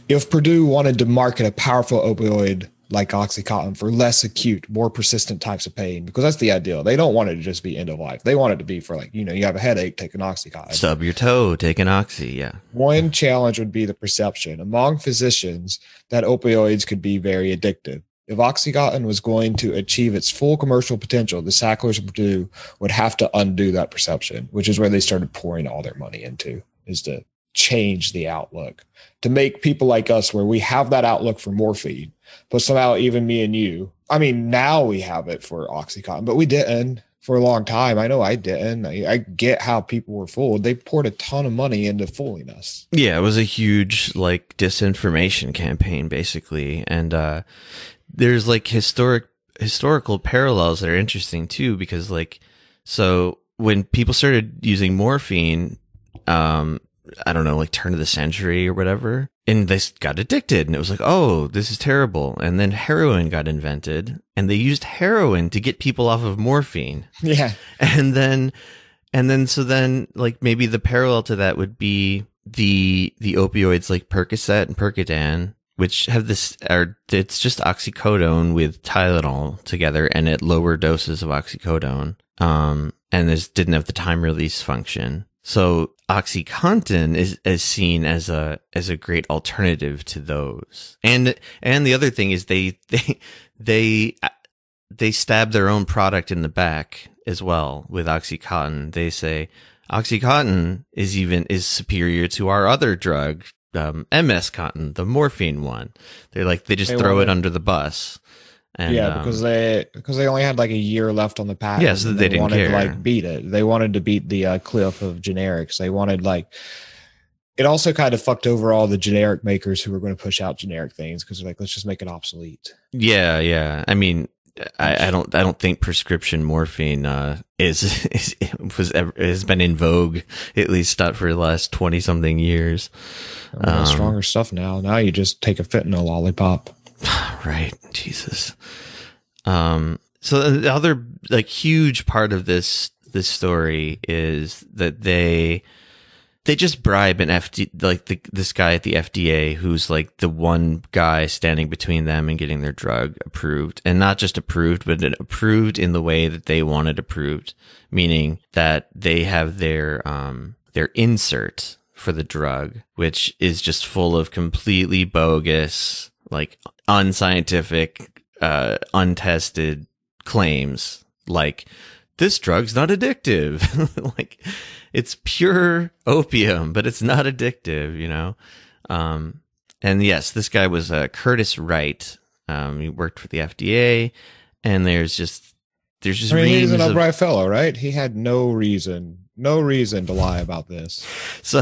if Purdue wanted to market a powerful opioid like OxyContin for less acute, more persistent types of pain, because that's the ideal. They don't want it to just be end of life. They want it to be for like you know you have a headache, take an OxyContin. Stub your toe, take an oxy. Yeah. One challenge would be the perception among physicians that opioids could be very addictive. If Oxycontin was going to achieve its full commercial potential, the Sacklers of Purdue would have to undo that perception, which is where they started pouring all their money into, is to change the outlook, to make people like us, where we have that outlook for morphine, but somehow even me and you, I mean, now we have it for Oxycontin, but we didn't for a long time. I know I didn't. I, I get how people were fooled. They poured a ton of money into fooling us. Yeah, it was a huge like disinformation campaign basically. And uh there's like historic historical parallels that are interesting too because like so when people started using morphine um I don't know, like turn of the century or whatever. And they got addicted and it was like, oh, this is terrible. And then heroin got invented and they used heroin to get people off of morphine. <laughs> Yeah. And then, and then, so then like maybe the parallel to that would be the, the opioids like Percocet and Percodan, which have this, are, it's just oxycodone with Tylenol together and at lower doses of oxycodone. Um, and this didn't have the time release function. So OxyContin is, is seen as a as a great alternative to those. And and the other thing is they <laughs> they they they stab their own product in the back as well with OxyContin. They say OxyContin is even is superior to our other drug, um, MS Contin, the morphine one. They're like they just They throw wanna- it under the bus. And, yeah, um, because they because they only had like a year left on the patent. Yeah, so and they didn't wanted care. to like beat it. They wanted to beat the uh, cliff of generics. They wanted like it also kind of fucked over all the generic makers who were going to push out generic things because they're like, let's just make it obsolete. Yeah, yeah. I mean, I, I don't, I don't think prescription morphine uh, is, <laughs> is was ever, has been in vogue at least not for the last twenty something years. I mean, Um, stronger stuff now. Now you just take a fentanyl lollipop. <sighs> Right, Jesus. Um. So the other like huge part of this this story is that they they just bribe an FD like the, this guy at the FDA who's like the one guy standing between them and getting their drug approved and not just approved but approved in the way that they want it approved meaning that they have their um their insert for the drug which is just full of completely bogus like unscientific uh untested claims like this drug's not addictive. <laughs> Like it's pure opium but it's not addictive you know? Um and yes this guy was uh, curtis wright. Um he worked for the fda and there's just there's just I mean, he's an upright fellow, right? He had no reason, no reason to lie about this. so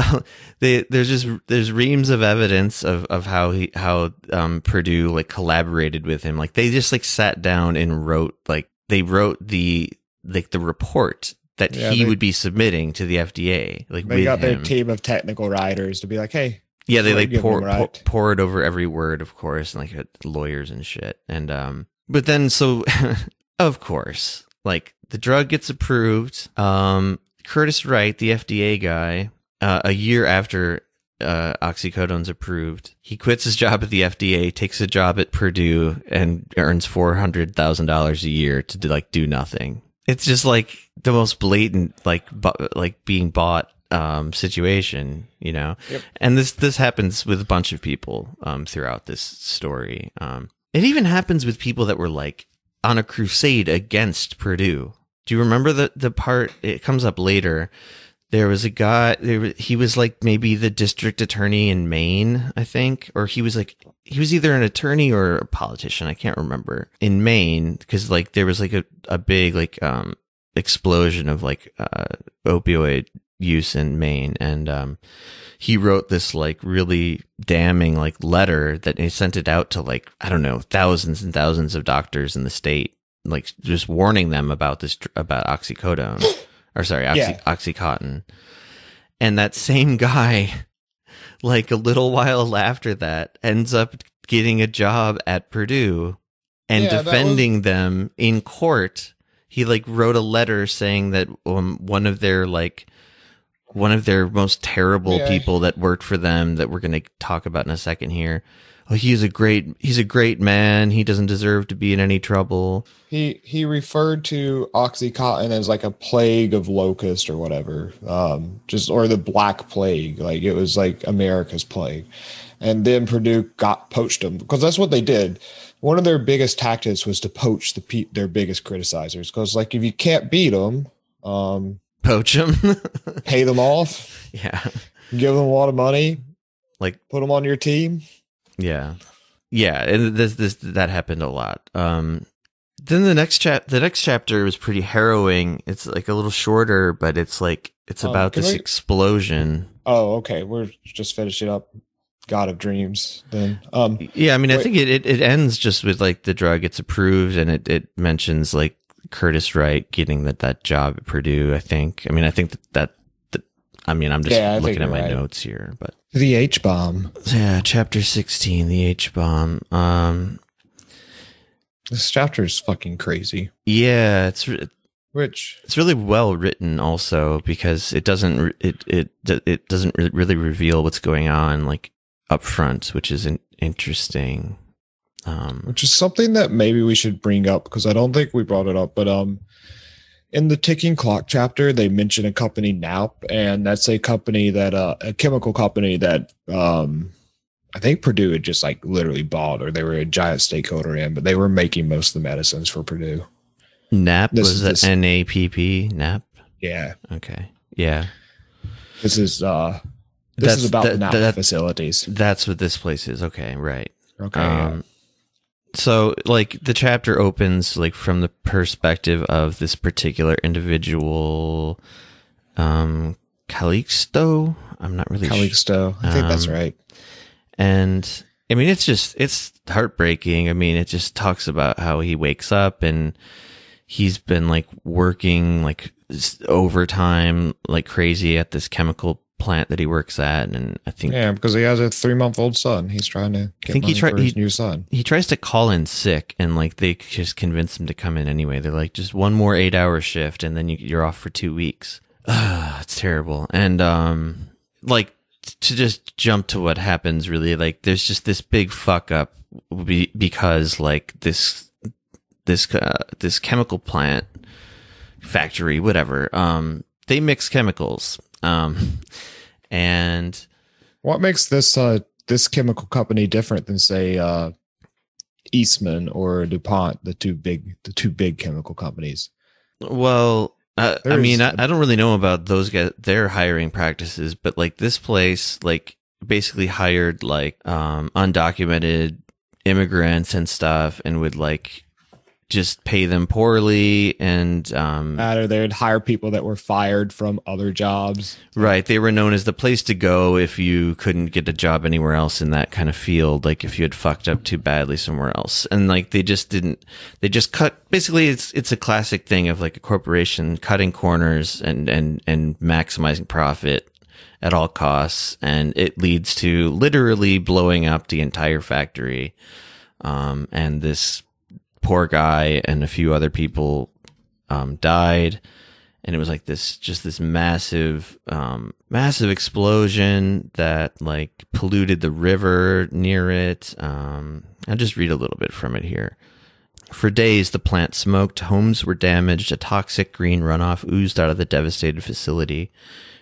they, there's just there's reams of evidence of of how he how um Purdue like collaborated with him. Like they just like sat down and wrote like they wrote the like the report that Yeah, he they- would be submitting to the FDA. Like They got their him. team of technical writers to be like, hey, Yeah, they like pour, them pour right. poured over every word, of course, and like lawyers and shit. And um, but then so <laughs> of course, like the drug gets approved. Um, Curtis Wright, the FDA guy, uh, a year after uh, oxycodone's approved, he quits his job at the FDA, takes a job at Purdue, and earns four hundred thousand dollars a year to do, like do nothing. It's just like the most blatant, like like being bought um, situation, you know. Yep. And this this happens with a bunch of people um, throughout this story. Um, it even happens with people that were like on a crusade against Purdue. Do you remember the the part? It comes up later. There was a guy. There, he was like maybe the district attorney in Maine, I think, or he was like he was either an attorney or a politician. I can't remember in Maine because like there was like a a big like um explosion of like uh opioid use in Maine, and um he wrote this like really damning like letter that he sent it out to like I don't know thousands and thousands of doctors in the state, like just warning them about this about oxycodone <gasps> or sorry oxy, Yeah. oxycontin, and that same guy, <laughs> like a little while after that, ends up getting a job at Purdue and Yeah, that was- defending them in court. He like wrote a letter saying that um, one of their like one of their most terrible Yeah. people that worked for them that we're going to talk about in a second here. Oh, he's a great he's a great man. He doesn't deserve to be in any trouble. he he referred to oxycontin as like a plague of locust or whatever um just or the black plague like it was like america's plague and then purdue got poached them because that's what they did one of their biggest tactics was to poach the pe- their biggest criticizers because like if you can't beat them um Poach them pay them off <laughs> yeah. give them a lot of money Like put them on your team Yeah, yeah, and this this that happened a lot. Um, then the next chap, the next chapter was pretty harrowing. It's like a little shorter, but it's like it's Oh, about this I- explosion. oh okay we're just finishing up god of dreams then um Yeah, I mean, I think it, it it ends just with like the drug gets approved, and it it mentions like Curtis Wright getting that that job at Purdue. I think. I mean, I think that, that I mean, I'm just Yeah, looking at my right. notes here, but The H bomb. yeah, chapter 16, the H bomb. Um, This chapter is fucking crazy. yeah, it's re- Which it's really well written also because it doesn't re- it it it doesn't re- really reveal what's going on like up front, which is in- interesting. Um, which is something that maybe we should bring up because I don't think we brought it up, but um in the ticking clock chapter they mention a company Napp and that's a company that uh a chemical company that um I think Purdue had just like literally bought or they were a giant stakeholder in, but they were making most of the medicines for Purdue. Napp This was this- N A P P Napp? Yeah. Okay, yeah, This is uh this That's- is about that- Napp that- facilities. that's what this place is. Okay, right. Okay. yeah. So like the chapter opens like from the perspective of this particular individual, um, Calixto. I'm not really sure. Calixto. I think that's um, right. And I mean, it's just, it's heartbreaking. I mean, it just talks about how he wakes up and he's been like working like overtime like crazy at this chemical plant that he works at. And I think Yeah, because he has a three month old son. He's trying to get think he tried- for his he- new son. he tries to call in sick and like they just convince him to come in anyway. They're like, just one more eight hour shift and then you, you're off for two weeks. Ah, it's terrible. And, um, like to just jump to what happens really, like there's just this big fuck up be, because like this, this, uh, this chemical plant factory, whatever, um, they mix chemicals. Um, and What makes this uh this chemical company different than say uh Eastman or DuPont, the two big the two big chemical companies? Well, uh, I mean, I don't really know about those guys, their hiring practices, but like this place, like basically hired like um, undocumented immigrants and stuff, and would like just pay them poorly and um, Matter they'd hire people that were fired from other jobs. Right. They were known as the place to go if you couldn't get a job anywhere else in that kind of field, like if you had fucked up too badly somewhere else. And like they just didn't they just cut basically it's it's a classic thing of like a corporation cutting corners and and and maximizing profit at all costs and it leads to literally blowing up the entire factory. Um and this poor guy and a few other people um died. And it was like this just this massive um massive explosion that like polluted the river near it. Um i'll just read a little bit from it here. For days the plant smoked. Homes were damaged. A toxic green runoff oozed out of the devastated facility.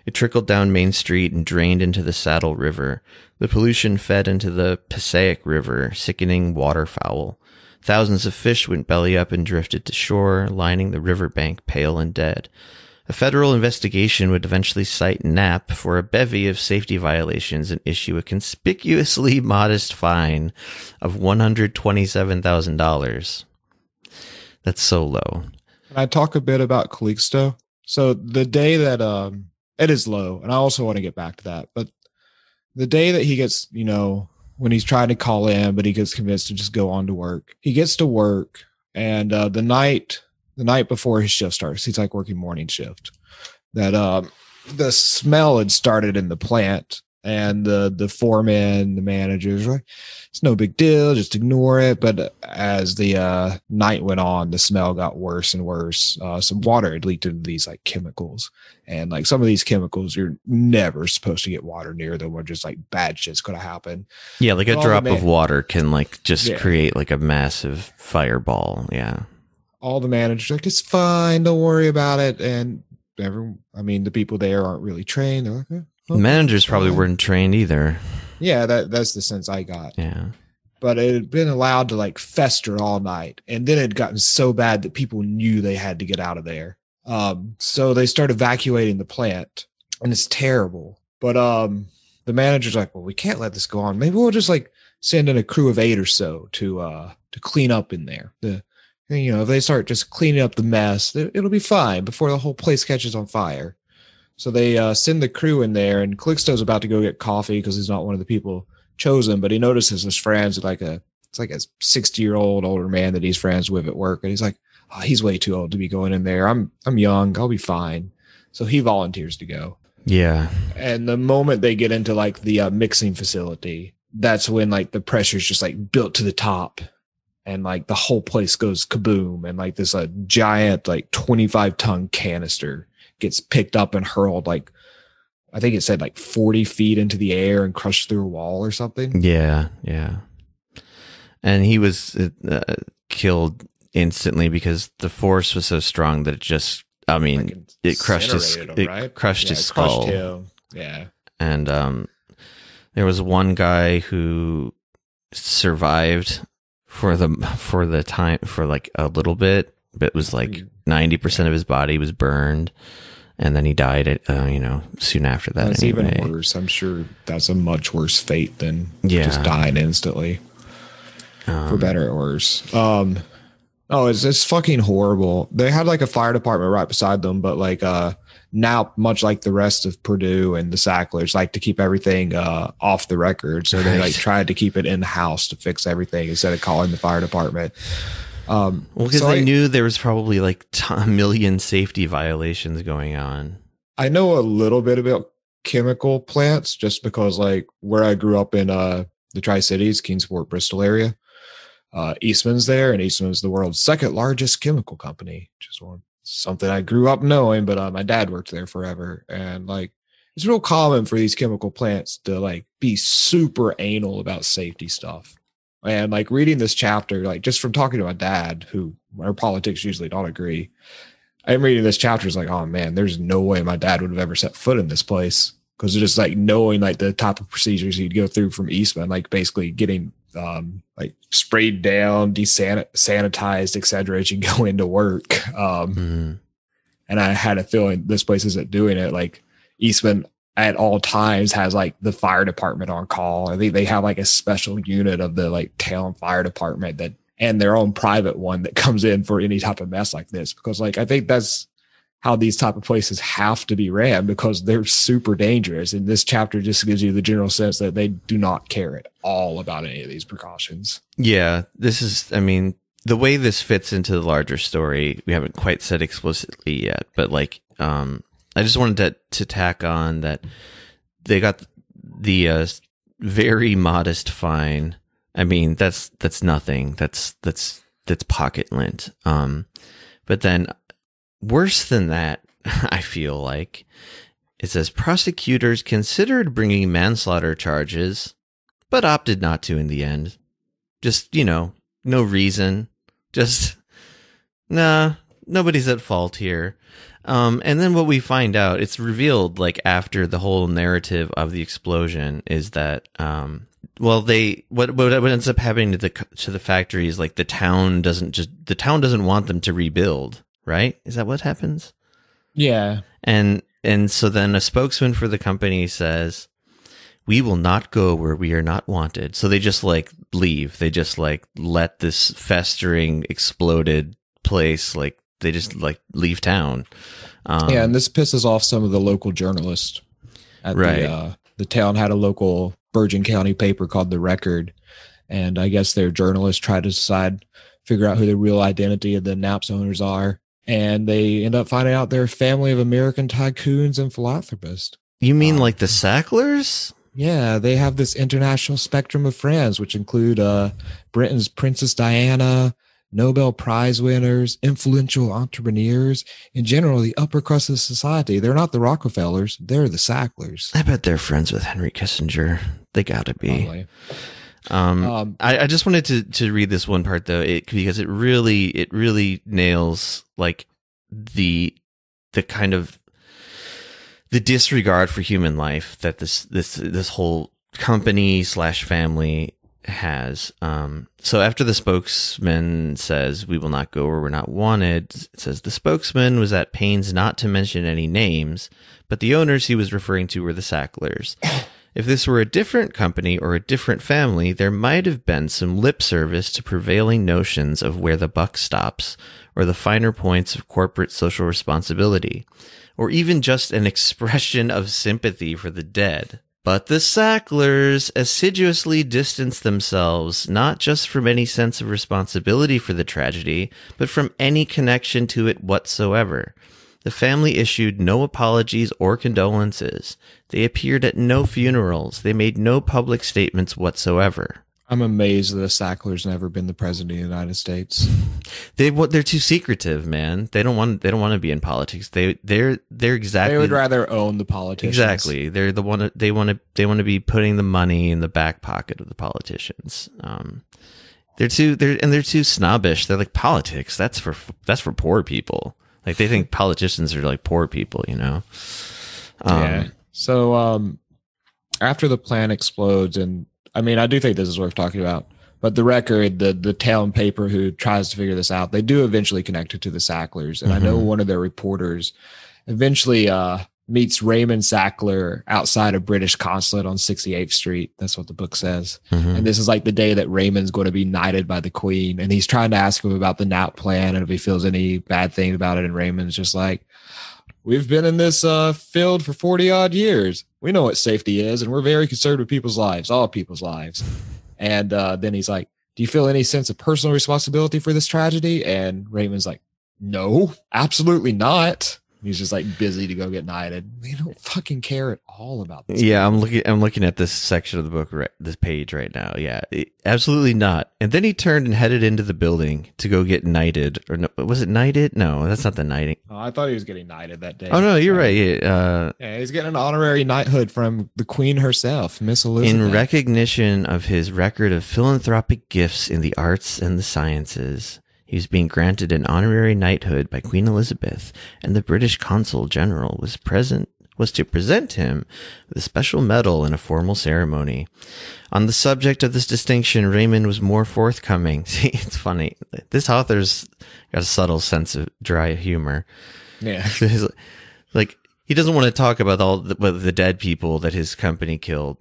It trickled down main street and drained into the saddle river. The pollution fed into the passaic river sickening waterfowl Thousands of fish went belly up and drifted to shore, lining the riverbank pale and dead. A federal investigation would eventually cite Napp for a bevy of safety violations and issue a conspicuously <laughs> modest fine of $127,000. That's so low. Can I talk a bit about Calixto? So the day that um it is low, and I also want to get back to that, but the day that he gets, you know, when he's trying to call in, but he gets convinced to just go on to work. He gets to work, and uh, the night the night before his shift starts, he's like working morning shift. That um the smell had started in the plant, and the the foreman, the managers, like, it's no big deal, just ignore it. But as the uh, night went on, the smell got worse and worse. Uh, some water had leaked into these like chemicals, and like some of these chemicals, you're never supposed to get water near them, or just like bad shit's gonna happen. Yeah, like a drop man- of water can like just Yeah. create like a massive fireball. Yeah. all the managers like it's fine don't worry about it and everyone i mean the people there aren't really trained they're like eh, okay, Managers probably weren't trained either. yeah that that's the sense i got. Yeah. but it had been allowed to like fester all night and then it had gotten so bad that people knew they had to get out of there. Um so they start evacuating the plant and it's terrible. But um the manager's like well we can't let this go on. Maybe we'll just like send in a crew of eight or so to uh to clean up in there. The you know if they start just cleaning up the mess it'll be fine before the whole place catches on fire so they uh, send the crew in there and Calixto's about to go get coffee because he's not one of the people chosen, but he notices his friends like a it's like a 60 year old older man that he's friends with at work. And he's like, oh, he's way too old to be going in there. I'm I'm young, I'll be fine. So he volunteers to go. Yeah. And the moment they get into like the uh, mixing facility, that's when like the pressure's just like built to the top and like the whole place goes kaboom and like this uh, giant like 25 ton canister gets picked up and hurled like i think it said like 40 feet into the air and crushed through a wall or something Yeah. Yeah. And he was uh, killed instantly because the force was so strong that it just, I mean, Like, it crushed his, him, it right? crushed Yeah, his crushed skull. him. yeah and um, there was one guy who survived for the for the time for like a little bit, but was like Mm. ninety percent of his body was burned, and then he died. At, uh, you know, soon after that. that's anyway. even worse i'm sure that's a much worse fate than Yeah. just dying instantly for Um, better or worse. Um, oh, it's it's fucking horrible. They had like a fire department right beside them, but like uh now, much like the rest of Purdue and the Sacklers, like to keep everything uh off the record, so they like tried to keep it in house to fix everything instead of calling the fire department. Um, well, because so they I- knew there was probably like t- a million safety violations going on. I know a little bit about chemical plants just because like where I grew up in uh the Tri Cities, Kingsport, Bristol area. Uh Eastman's there, and Eastman's the world's second largest chemical company. Just one something I grew up knowing, but uh, my dad worked there forever. And like it's real common for these chemical plants to like be super anal about safety stuff. And like reading this chapter, like just from talking to my dad, who our politics usually don't agree, I'm reading this chapter is like, oh man, there's no way my dad would have ever set foot in this place because just like knowing like the type of procedures he'd go through from Eastman, like basically getting um like sprayed down, desanitized, etc. as you <laughs> go into work. Um, Mm. and I had a feeling this place isn't doing it. Like Eastman at all times has like the fire department on call. I think they have like a special unit of the like town fire department that and their own private one that <laughs> comes in for any type of mess like this. Because like I think that's how these type of places have to be ran because they're super dangerous. And this chapter just gives you the general sense that they do not care at all about any of these precautions. Yeah, this is, I mean, the way this fits into the larger story, we haven't quite said explicitly yet, but like, um, I just wanted to, to tack on that they got the uh, very modest fine. I mean, that's that's nothing. That's that's that's pocket lint. Um, but then worse than that, <laughs> I feel like it says prosecutors considered bringing manslaughter charges, but opted not to in the end. Just you know, no reason. Just nah, nobody's at fault here. Um, and then what we find out, it's revealed like after the whole narrative of the explosion is that, um, well, they what what ends up happening to the to the factory is like the town doesn't just the town doesn't want them to rebuild, right? Is that what happens? Yeah. And and so then a spokesman for the company says, "We will not go where we are not wanted." So they just like leave. They just like let this festering, exploded place like they just like leave town. Um, yeah, and this pisses off some of the local journalists. At Right. The, uh, the town had a local Bergen County paper called The Record, and I guess their journalists try to decide, figure out who the real identity of the Napp's owners are, and they end up finding out they're a family of American tycoons and philanthropists. you mean um, like the Sacklers? Yeah, they have this international spectrum of friends, which include uh, Britain's Princess Diana, Nobel Prize winners, influential entrepreneurs, in general, the upper crust of society. They're not the Rockefellers, they're the Sacklers. I bet they're friends with Henry Kissinger. They gotta be. Um, Um, I, I just wanted to to read this one part though, it, because it really it really nails like the the kind of the disregard for human life that this this this whole company slash family has. Um, so after the spokesman says we will not go where we're not wanted, it says the spokesman was at pains not to mention any names, but the owners he was referring to were the Sacklers. If this were a different company or a different family, there might have been some lip service to prevailing notions of where the buck stops, or the finer points of corporate social responsibility, or even just an expression of sympathy for the dead. But the Sacklers assiduously distanced themselves not just from any sense of responsibility for the tragedy, but from any connection to it whatsoever. The family issued no apologies or condolences. They appeared at no funerals. They made no public statements whatsoever. I'm amazed that a Sackler's never been the president of the United States. They what they're too secretive, man. They don't want they don't want to be in politics. They they're they're exactly They would rather own the politicians. exactly. They're the one they want to they want to be putting the money in the back pocket of the politicians. Um, they're too they're and they're too snobbish. They're like politics. That's for that's for poor people. Like they think politicians are like poor people. You know. Um, yeah. So um, after the plan explodes, and I mean, I do think this is worth talking about. But the record, the the town paper who tries to figure this out, they do eventually connect it to the Sacklers, and I know Mhm. one of their reporters eventually uh, meets Raymond Sackler outside a British consulate on 68th Street. That's what the book says. mhm. And this is like the day that Raymond's going to be knighted by the Queen, and he's trying to ask him about the Napp plan and if he feels any bad things about it. And Raymond's just like, "We've been in this uh, field for forty odd years. We know what safety is, and we're very concerned with people's lives, all people's lives." And uh, then he's like, "Do you feel any sense of personal responsibility for this tragedy?" And Raymond's like, "No, absolutely not." He's just like busy to go get knighted. We don't fucking care at all about this. Yeah, I'm looking. I'm looking at this section of the book, right, this page right now. Yeah, it- absolutely not. And then he turned and headed into the building to go get knighted, or no, was it knighted? No, that's not the knighting. Oh, I thought he was getting knighted that day. Oh no, you're right. Yeah, uh, Yeah, he's getting an honorary knighthood from the Queen herself, Miss Elizabeth. in recognition of his record of philanthropic gifts in the arts and the sciences. He was being granted an honorary knighthood by Queen Elizabeth, and the British consul general was present was to present him with a special medal in a formal ceremony. On the subject of this distinction, Raymond was more forthcoming. <laughs> See, it's funny. This author's got a subtle sense of dry humor. yeah, <laughs> like he doesn't want to talk about all the, the dead people that his company killed,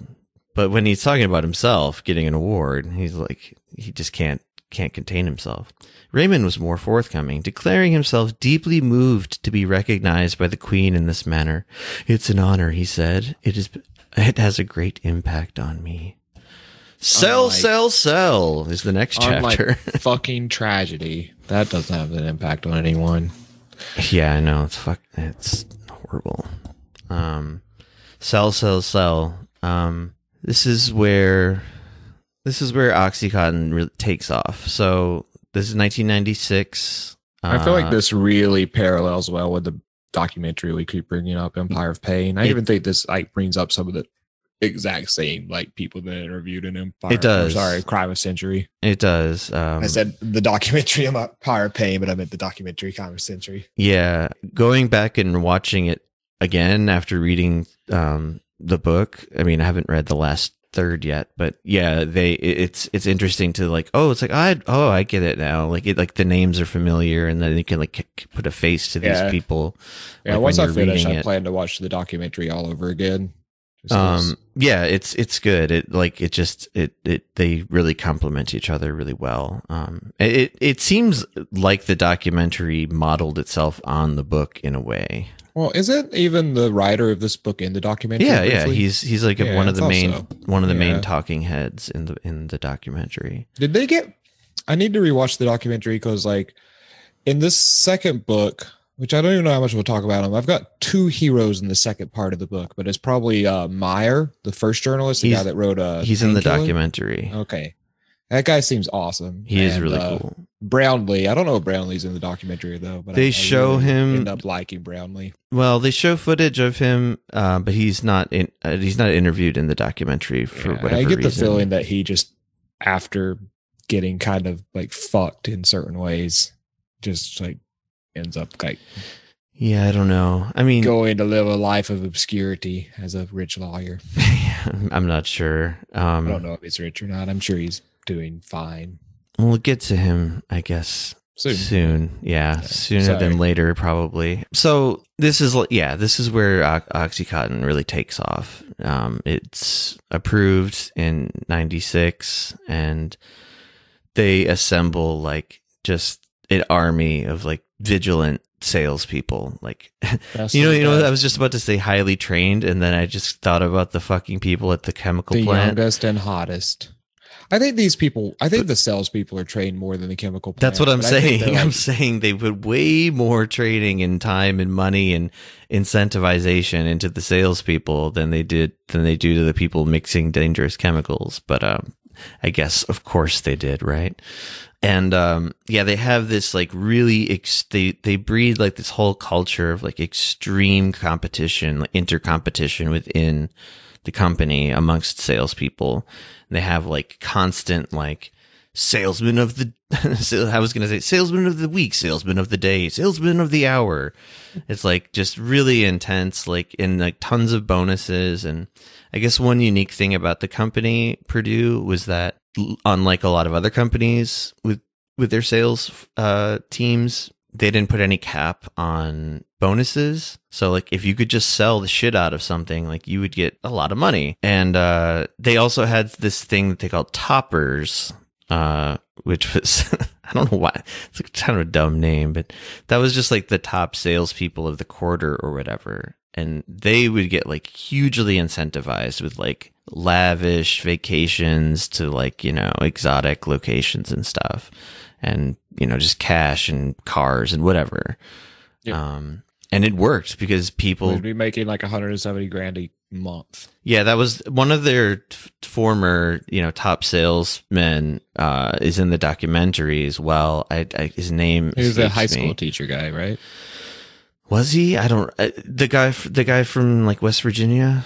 but when he's talking about himself getting an award, he's like he just can't can't contain himself. Raymond was more forthcoming, declaring himself deeply moved to be recognized by the Queen in this manner. "It's an honor," he said. "It is. It has a great impact on me." Sell, Unlike- sell, sell is the next chapter. <laughs> fucking tragedy. That doesn't have an impact on anyone. Yeah, I know it's fuck. It's horrible. Um, sell, sell, sell. Um, this is where this is where OxyContin re- takes off. So this is 1996. I feel Uh, like this really parallels well with the documentary we keep bringing up, Empire of Pain. I It- even think this like brings up some of the exact same like people that interviewed in Empire. It does. or sorry, Crime of Century. It does. Um, I said the documentary <laughs> Empire of Pain, but I meant the documentary Crime of Century. Yeah, going back and watching it again after reading um, the book. I mean, I haven't read the last third yet, but yeah, they it's it's interesting to like oh, it's like I oh I get it now. Like it like the names are familiar, and then you can like put a face to these Yeah. people. Yeah, like, once I finish, I plan to watch the documentary all over again. Um, yeah, it's it's good. It like it just it it they really complement each other really well. Um, it it seems like the documentary modeled itself on the book in a way. Well, isn't even the writer of this book in the documentary? Yeah, yeah, he's he's like Yeah, one of the main so. one of the Yeah. main talking heads in the in the documentary. Did they get? I need to rewatch the documentary because, like, in this second book, which I don't even know how much we'll talk about him. I've got two heroes in the second part of the book, but it's probably uh Meier, the first journalist, the He's- guy that wrote uh He's in the Painkiller. documentary. Okay, that guy seems awesome. He is really uh, cool. Brownlee. I don't know if Brownlee's in the documentary though, but They I show really him- end up liking Brownlee. Well, they show footage of him, uh, but he's not in. Uh, he's not interviewed in the documentary for Yeah, whatever I get the reason. feeling that he just after getting kind of like fucked in certain ways, just like ends up like Yeah, I don't know. I mean, going to live a life of obscurity as a rich lawyer. <laughs> I'm not sure. Um, I don't know if he's rich or not. I'm sure he's doing fine We'll get to him, I guess, soon. Soon, yeah, sooner sorry. than later, probably. So this is, yeah, this is where OxyContin really takes off. Um, it's approved in '96, and they assemble like just an army of like vigilant salespeople. Like, That's <laughs> you know, you know. I was just about to say highly trained, and then I just thought about the fucking people at the chemical the plant. youngest and hottest. I think these people, I think the salespeople are trained more than the chemical. That's what I'm but saying. they're, <laughs> I'm saying they put way more training and time and money and incentivization into the salespeople than they did than they do to the people mixing dangerous chemicals. But um, I guess, of course, they did, right? And um, yeah, they have this like really ex- they they breed like this whole culture of like extreme competition, like intercompetition within the company amongst salespeople. They have like constant like salesman of the <laughs> I was gonna say salesman of the week, salesman of the day, salesman of the hour. It's like just really intense, like in like tons of bonuses. And I guess one unique thing about the company Purdue was that unlike a lot of other companies with with their sales uh, teams, they didn't put any cap on bonuses. So like if you could just sell the shit out of something, like you would get a lot of money. And uh they also had this thing that they called toppers, uh, which was <laughs> I don't know why it's like kind of a dumb name, but that was just like the top salespeople of the quarter or whatever. And they would get like hugely incentivized with like lavish vacations to like, you know, exotic locations and stuff. And, you know, just cash and cars and whatever. Yeah. Um, and it worked because people We'd be making like 170 grand a month. yeah, that was one of their former, you know, top salesmen. Uh, is in the documentary as well. I, I his name He was a high me. school teacher guy, right? Was he? I don't. Uh, the guy, f- the guy from like West Virginia.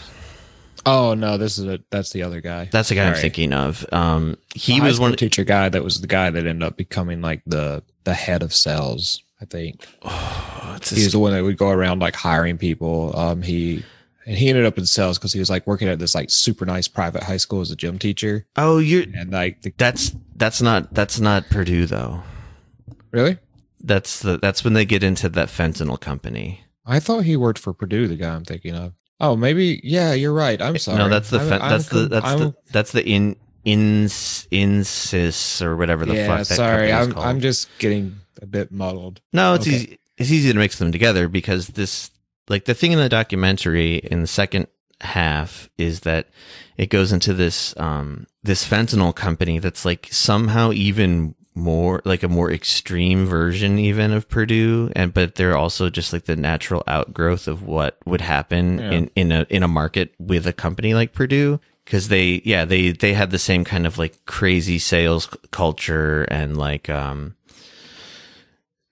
Oh no, this is a that's the other guy. That's the guy I'm thinking of. Um, he The was one. teacher guy that was the guy that ended up becoming like the the head of sales. I think <sighs> Oh, it's he was the one that would go around like hiring people. Um, he and he ended up in sales because he was like working at this like super nice private high school as a gym teacher. oh, you're. And like, the, That's that's not that's not Purdue though. really, That's the that's when they get into that fentanyl company. I thought he worked for Purdue. The guy I'm thinking of. Oh, maybe yeah. You're right. I'm sorry. No, that's the I'm- fen- I'm that's the that's I'm- the that's the in ins Insys or whatever the yeah. fuck that sorry, I'm called. I'm just getting a bit muddled. No, it's Okay. easy. It's easy to mix them together because this, like the thing in the documentary in the second half is that it goes into this um this fentanyl company that's like somehow even more like a more extreme version even of Purdue and but they're also just like the natural outgrowth of what would happen Yeah. in in a in a market with a company like Purdue because they yeah they they had the same kind of like crazy sales culture and like um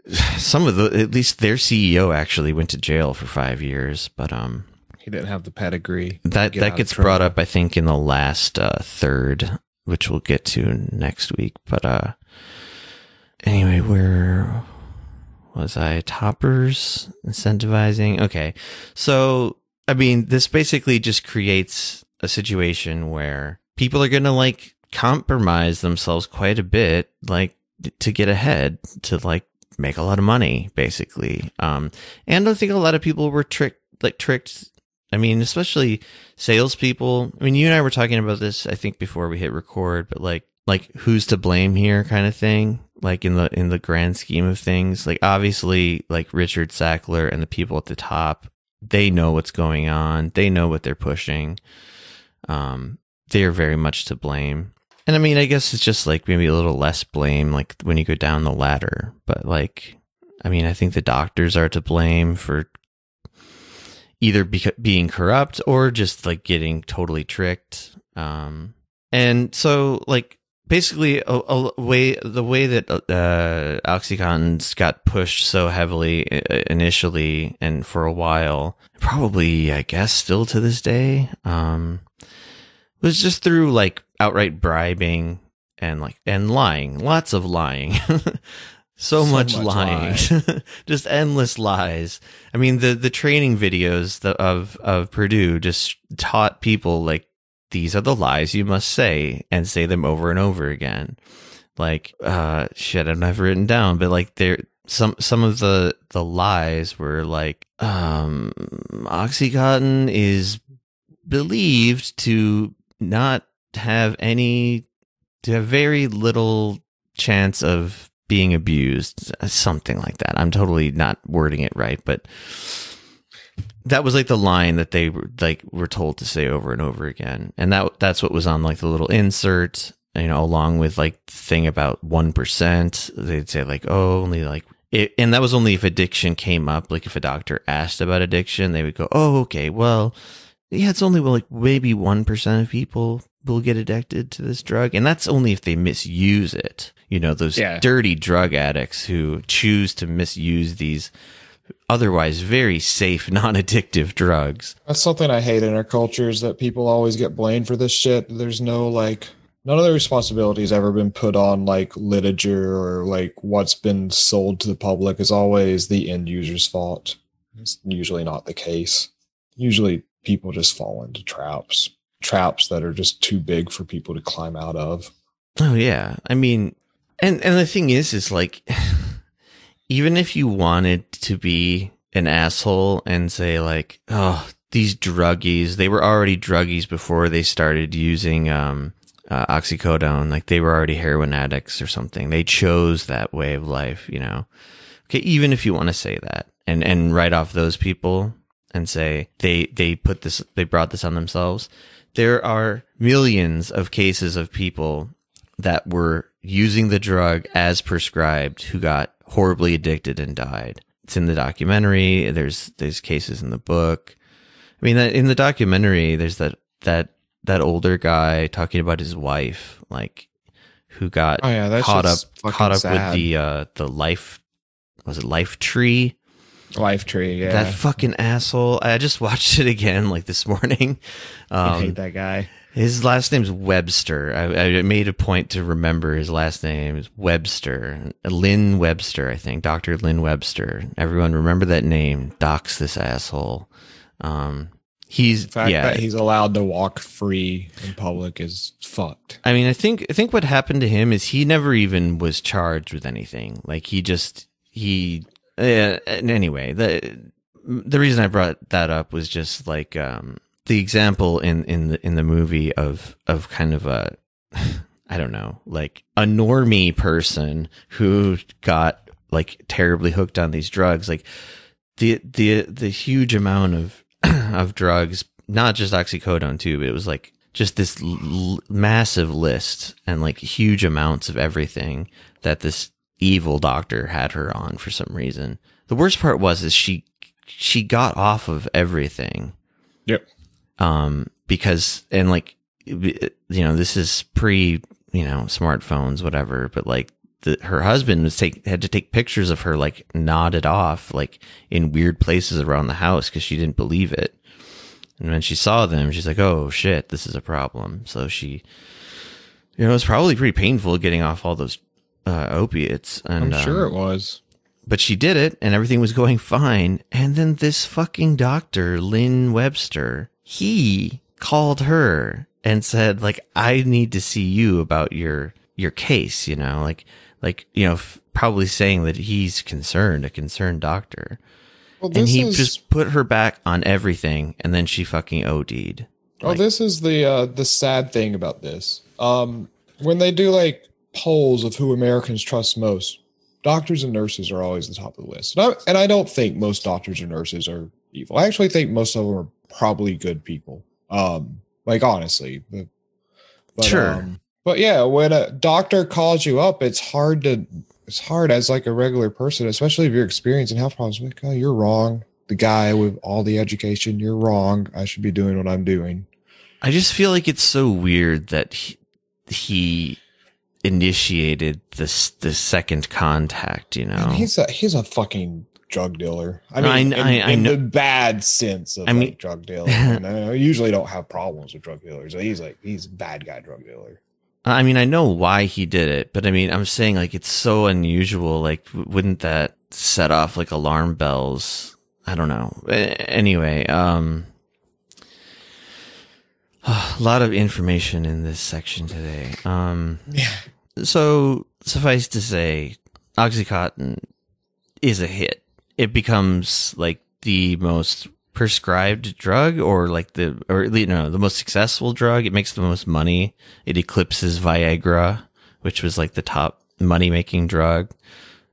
<sighs> some of the at least their CEO actually went to jail for five years, but um He didn't have the pedigree. that that gets brought up I think in the last uh, third, which we'll get to next week. But uh anyway, where was I? Toppers incentivizing. Okay, so I mean, this basically just creates a situation where people are gonna like compromise themselves quite a bit, like to get ahead, to like make a lot of money, basically. Um, and I think a lot of people were tricked, like tricked. I mean, especially salespeople. I mean, you and I were talking about this, I think, before we hit record, but like, like who's to blame here, kind of thing. Like in the in the grand scheme of things, like obviously, like Richard Sackler and the people at the top, they know what's going on. They know what they're pushing. Um, they're very much to blame. And I mean, I guess it's just like maybe a little less blame, like when you go down the ladder. But like, I mean, I think the doctors are to blame for either being corrupt or just like getting totally tricked. Um, and so like basically a, a way the way that uh, oxycontins got pushed so heavily uh, initially and for a while, probably I guess still to this day, um, was just through like outright bribing and like and lying, lots of lying. <laughs> So, So much, much lying, <laughs> just endless lies. I mean, the the training videos of of Purdue just taught people like these are the lies you must say and say them over and over again. Like, uh, shit, I've never written down, but like there, some some of the the lies were like, um, OxyContin is believed to not have any, to have very little chance of being abused, something like that. I'm totally not wording it right, but that was like the line that they like were told to say over and over again and that that's what was on like the little insert you know, along with like the thing about 1%, they'd say like, oh, only like, it, and that was only if addiction came up. Like if a doctor asked about addiction, they would go, oh, okay, well, yeah, it's only like maybe 1% of people will get addicted to this drug. And that's only if they misuse it. You know, those Yeah. dirty drug addicts who choose to misuse these otherwise very safe, <laughs> non addictive drugs. That's something I hate in our culture is that people always get blamed for this shit. There's no like none of the responsibility has ever been put on like literature or like what's been sold to the public is always the end user's fault. It's usually not the case. Usually people just fall into traps. Traps that are just too big for people to climb out of. Oh yeah. I mean and and the thing is is like <sighs> even if you wanted to be an asshole and say like, "Oh, these druggies, they were already druggies before they started using um uh, oxycodone, like they were already heroin addicts or something. They chose that way of life, you know. Okay, even if you want to say that and and write off those people and say they they put this they brought this on themselves. There are millions of cases of people that were using the drug as prescribed who got horribly addicted and died. It's in the documentary. There's there's cases in the book. I mean, in the documentary, there's that that that older guy talking about his wife, like who got Oh yeah, caught up caught up sad. with the uh the life was it Lifetree life tree. Yeah, that fucking asshole i just watched it again like this morning I um hate that guy. His last name's webster I, I made a point to remember his last name is webster lynn webster i think dr lynn webster everyone remember that name Docs this asshole um he's The fact yeah that he's allowed to walk free in public is fucked. I mean, I think I think what happened to him is he never even was charged with anything. Like he just he. Uh, anyway, the the reason I brought that up was just like um, the example in in the in the movie of of kind of a <sighs> I don't know like a normie person who got like terribly hooked on these drugs. Like the the the huge amount of <clears throat> of drugs, not just oxycodone too, but it was like just this l- massive list and like huge amounts of everything that this evil doctor had her on for some reason. The worst part was is she she got off of everything Yep. Um because and like you know this is pre you know smartphones whatever but like the, her husband was take had to take pictures of her like nodded off like in weird places around the house because she didn't believe it and when she saw them she's like oh shit this is a problem so she you know it's probably pretty painful getting off all those uh, opiates and I'm sure um, it was. but she did it and everything was going fine. And then this fucking doctor, Lynn Webster, he called her and said, like, I need to see you about your, your case, you know, like, like, you know, f- probably saying that he's concerned, a concerned doctor. Well, And he is, just put her back on everything. And then she fucking OD'd. Oh, Like- this is the uh, the sad thing about this. Um, when they do like polls of who Americans trust most, doctors and nurses are always the top of the list. And I, and I don't think most doctors or nurses are evil. I actually think most of them are probably good people. Um, like honestly, but, but, Sure. um, but yeah, when a doctor calls you up, it's hard to it's hard as like a regular person, especially if you're experiencing health problems. Like, oh, you're wrong. The guy with all the education, you're wrong. I should be doing what I'm doing. I just feel like it's so weird that he, he initiated this, the second contact, you know? And he's a he's a fucking drug dealer. I mean, I- in, I in know- the bad sense of I mean- like drug dealer. I <laughs> usually don't have problems with drug dealers. He's like he's a bad guy drug dealer. I mean, I know why he did it, but I mean, I'm saying like it's so unusual. Like, wouldn't that set off like alarm bells? I don't know. Anyway, um, a <sighs> lot of information in this section today. Um, Yeah. so suffice to say, OxyContin is a hit. It becomes like the most prescribed drug or like the or you know the most successful drug. It makes the most money. It eclipses viagra which was like the top money making drug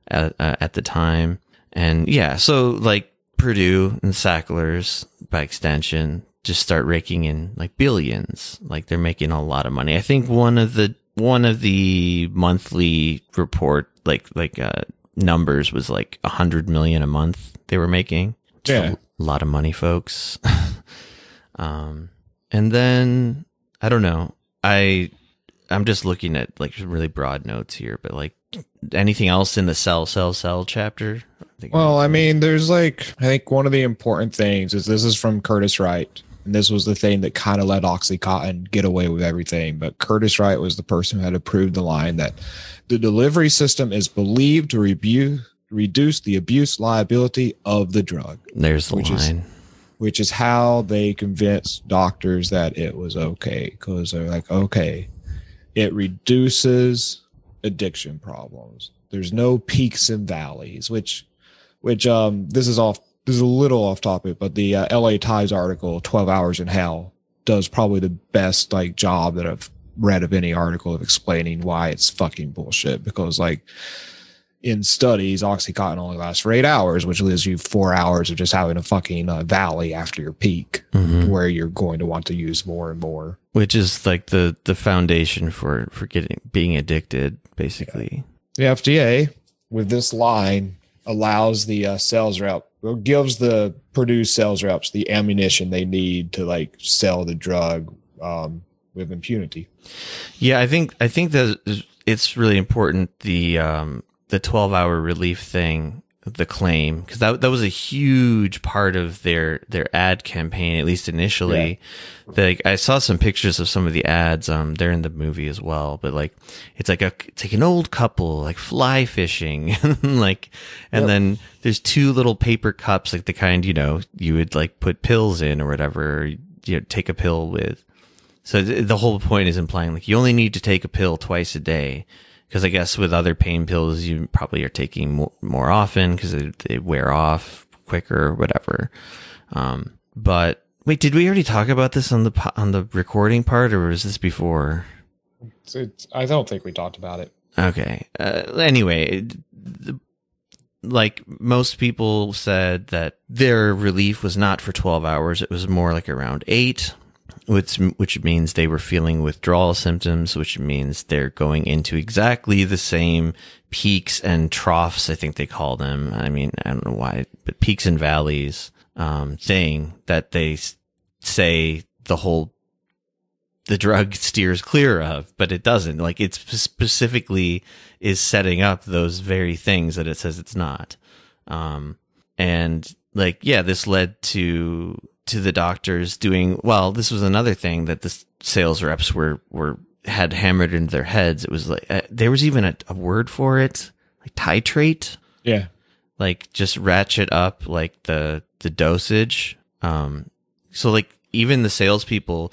at, uh, at the time. And yeah so like purdue and sacklers by extension just start raking in like billions. Like they're making a lot of money. I think one of the one of the monthly report like like uh numbers was like a hundred million a month they were making. Just Yeah. a lot of money, folks. <laughs> um, and then I don't know. I I'm just looking at like really broad notes here, but like anything else in the sell, sell, sell chapter? I Well, I mean, there's like I think one of the important things is this is from Curtis Wright, and this was the thing that kind of let OxyContin get away with everything. But Curtis Wright was the person who had approved the line that the delivery system is believed to rebu- reduce the abuse liability of the drug, there's the which is- line. which is how they convinced doctors that it was okay because they're like, okay, it reduces addiction problems. There's no peaks and valleys, which, which, um, this is off, this is a little off topic, but the uh, LA Times article, 12 Hours in Hell, does probably the best like job that I've read of any article of explaining why it's fucking bullshit because like, in studies, Oxycontin only lasts for eight hours, which leaves you four hours of just having a fucking uh, valley after your peak, Mhm. where you're going to want to use more and more. Which is like the the foundation for for getting being addicted, basically. The FDA, with this line, allows the uh, sales rep gives the Purdue sales reps the ammunition they need to like sell the drug um, with impunity. Yeah, I think I think that it's really important the um the 12 hour relief thing, the claim cuz that that was a huge part of their their ad campaign at least initially. Like I saw some pictures of some of the ads um they're in the movie as well, but like it's like a it's like an old couple like fly fishing <laughs> like and Yep. then there's two little paper cups like the kind, you know, you would like put pills in or whatever, or, you know, take a pill with. So th- the whole point is implying like you only need to take a pill twice a day. Because I guess with other pain pills, you probably are taking more, more often because they, they wear off quicker or whatever. Um, but wait, did we already talk about this on the on the recording part, or was this before? So it's, I don't think we talked about it. Okay. Uh, anyway, the, like most people said that their relief was not for 12 hours. It was more like around eight, which, which means they were feeling withdrawal symptoms, which means they're going into exactly the same peaks and troughs. I think they call them. I mean, I don't know why, but peaks and valleys, um, thing that they say the whole the drug <laughs> steers clear of, but it doesn't. Like it specifically is setting up those very things that it says it's not. Um, and like, yeah, this led to, to the doctors doing, well, this was another thing that the sales reps were, were, had hammered into their heads. It was like, uh, there was even a, a word for it, like titrate Yeah. like just ratchet up like the the dosage. Um, so like even the salespeople,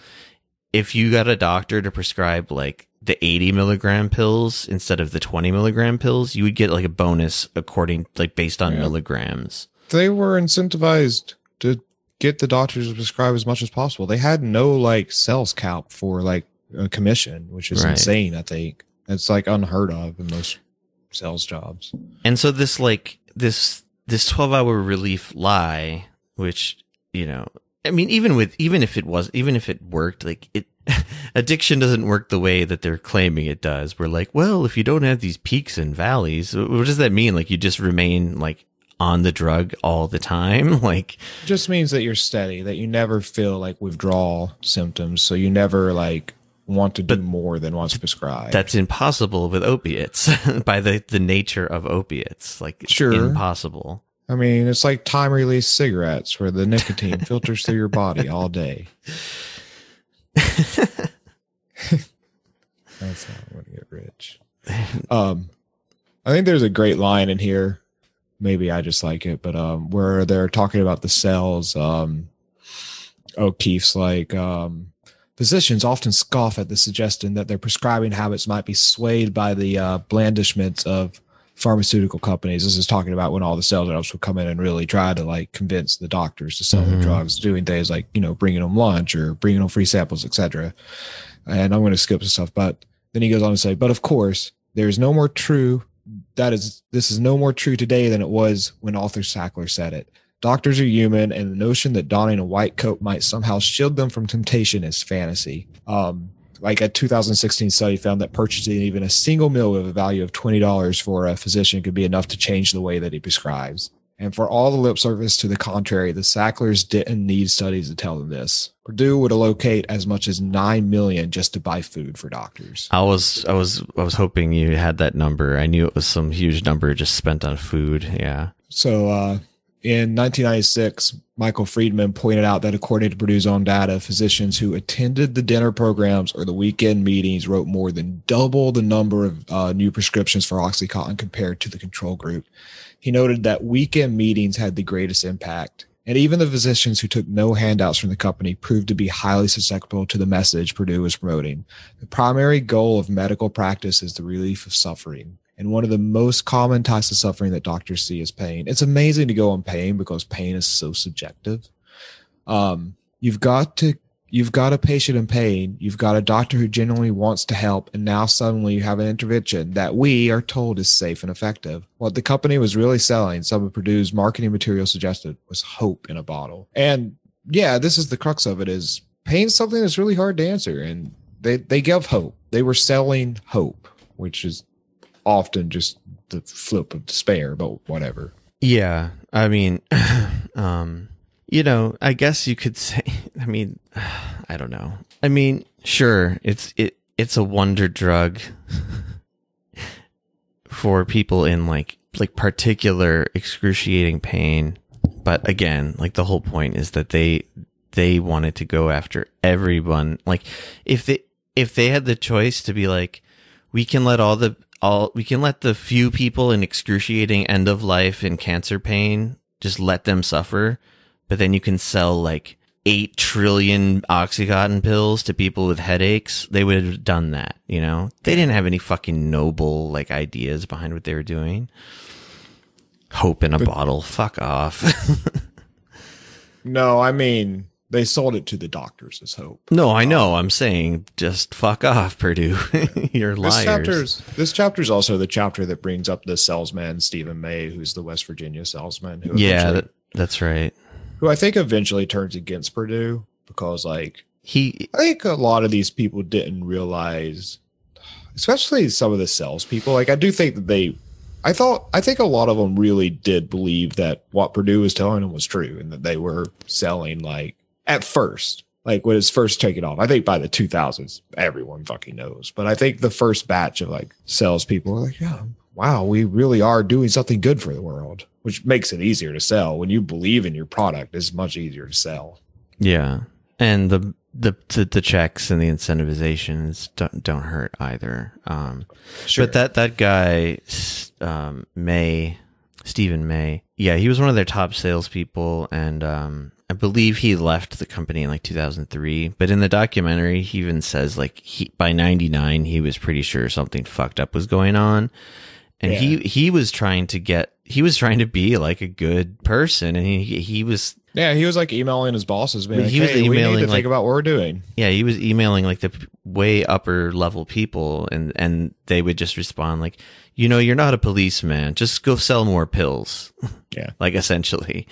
if you got a doctor to prescribe like the 80 milligram pills instead of the 20 milligram pills, you would get like a bonus according like based on Yeah. milligrams. They were incentivized to get the doctors to prescribe as much as possible. They had no like sales cap for like a commission, which is Right. insane. I think it's like unheard of in most sales jobs. And so this like this this 12 hour relief lie, which, you know, I mean, even with, even if it was, even if it worked, like it, <laughs> addiction doesn't work the way that they're claiming it does. We're like, well, if you don't have these peaks and valleys, what does that mean? Like you just remain like on the drug all the time? <laughs> Like, just means that you're steady, that you never feel like withdrawal symptoms. So you never like want to do more than what's prescribed. that's impossible with opiates <laughs> by the, the nature of opiates. Like, it's Sure. impossible. I mean, it's like time release cigarettes where the nicotine filters through your body all day. <laughs> That's how I'm going to get rich. Um, I think there's a great line in here. Maybe I just like it, but um, where they're talking about the cells. Um, O'Keefe's like, um, physicians often scoff at the suggestion that their prescribing habits might be swayed by the uh, blandishments of pharmaceutical companies. This is talking about when all the sales reps would come in and really try to like convince the doctors to sell Mhm. their drugs, doing things like you know bringing them lunch or bringing them free samples, etc. And I'm going to skip some stuff, but then he goes on to say, but of course, there is no more true. That is, this is no more true today than it was when Arthur Sackler said it. Doctors are human, and the notion that donning a white coat might somehow shield them from temptation is fantasy. Um, like a 2016 study found that purchasing even a single meal with a value of $20 for a physician could be enough to change the way that he prescribes. And for all the lip service to the contrary, the Sacklers didn't need studies to tell them this. Purdue would allocate as much as nine million just to buy food for doctors. I was I was I was hoping you had that number. I knew it was some huge number just spent on food. Yeah. So uh, in 1996, Michael Friedman pointed out that according to Purdue's own data, physicians who attended the dinner programs or the weekend meetings wrote more than double the number of uh, new prescriptions for Oxycontin compared to the control group. He noted that weekend meetings had the greatest impact, and even the physicians who took no handouts from the company proved to be highly susceptible to the message Purdue was promoting. The primary goal of medical practice is the relief of suffering. And one of the most common types of suffering that doctors see is pain. It's amazing to go on pain because pain is so subjective. Um, you've got to you've got a patient in pain, you've got a doctor who genuinely wants to help, and now suddenly you have an intervention that we are told is safe and effective. What the company was really selling, some of Purdue's marketing material suggested, was hope in a bottle. And yeah, this is the crux of it is pain's something that's really hard to answer. And they, they give hope. They were selling hope, which is often just the flip of despair, but whatever. Yeah. I mean, <laughs> um, you know, I guess you could <laughs> say, I mean, <sighs> I don't know. I mean, sure, it's it it's a wonder drug <laughs> for people in like like particular excruciating pain, but again, like the whole point is that they they wanted to go after everyone. Like if they if they had the choice to be like we can let all the all we can let the few people in excruciating end of life and cancer pain just let them suffer but then you can sell like 8 trillion oxycontin pills to people with headaches they would have done that you know? They didn't have any fucking noble like ideas behind what they were doing. Hope in a But- bottle. Fuck off. <laughs> No, I mean, they sold it to the doctors as hope. no i um, know. I'm saying just fuck off <laughs> purdue. You're This liars. chapter's this chapter's also the chapter that brings up the salesman Stephen May, who's the West Virginia salesman. Who yeah that, that's right who I think eventually turns against Purdue because, like, he I think a lot of these people didn't realize, especially some of the salespeople. Like, I do think that they, I thought, I think a lot of them really did believe that what Purdue was telling them was true and that they were selling, like, at first, like when it's first taken off. I think by the 2000s, everyone fucking knows. But I think the first batch of like salespeople were like, yeah, wow, we really are doing something good for the world, which makes it easier to sell. When you believe in your product, it's much easier to sell. Yeah, and the the the, the checks and the incentivizations don't don't hurt either. Um, Sure. But that that guy, um, May, Stephen May, yeah, he was one of their top salespeople, and um, I believe he left the company in like 2003. But in the documentary, he even says like he by 99 he was pretty sure something fucked up was going on, and he he was trying to get he was trying to be like a good person, and he he was Yeah, he was like emailing his bosses, being like, he was "Hey, we need emailing, to like- think about what we're doing." Yeah, he was emailing like the way upper level people, and and they would just respond like, you know, you're not a policeman. Just go sell more pills. <laughs> Yeah. like essentially.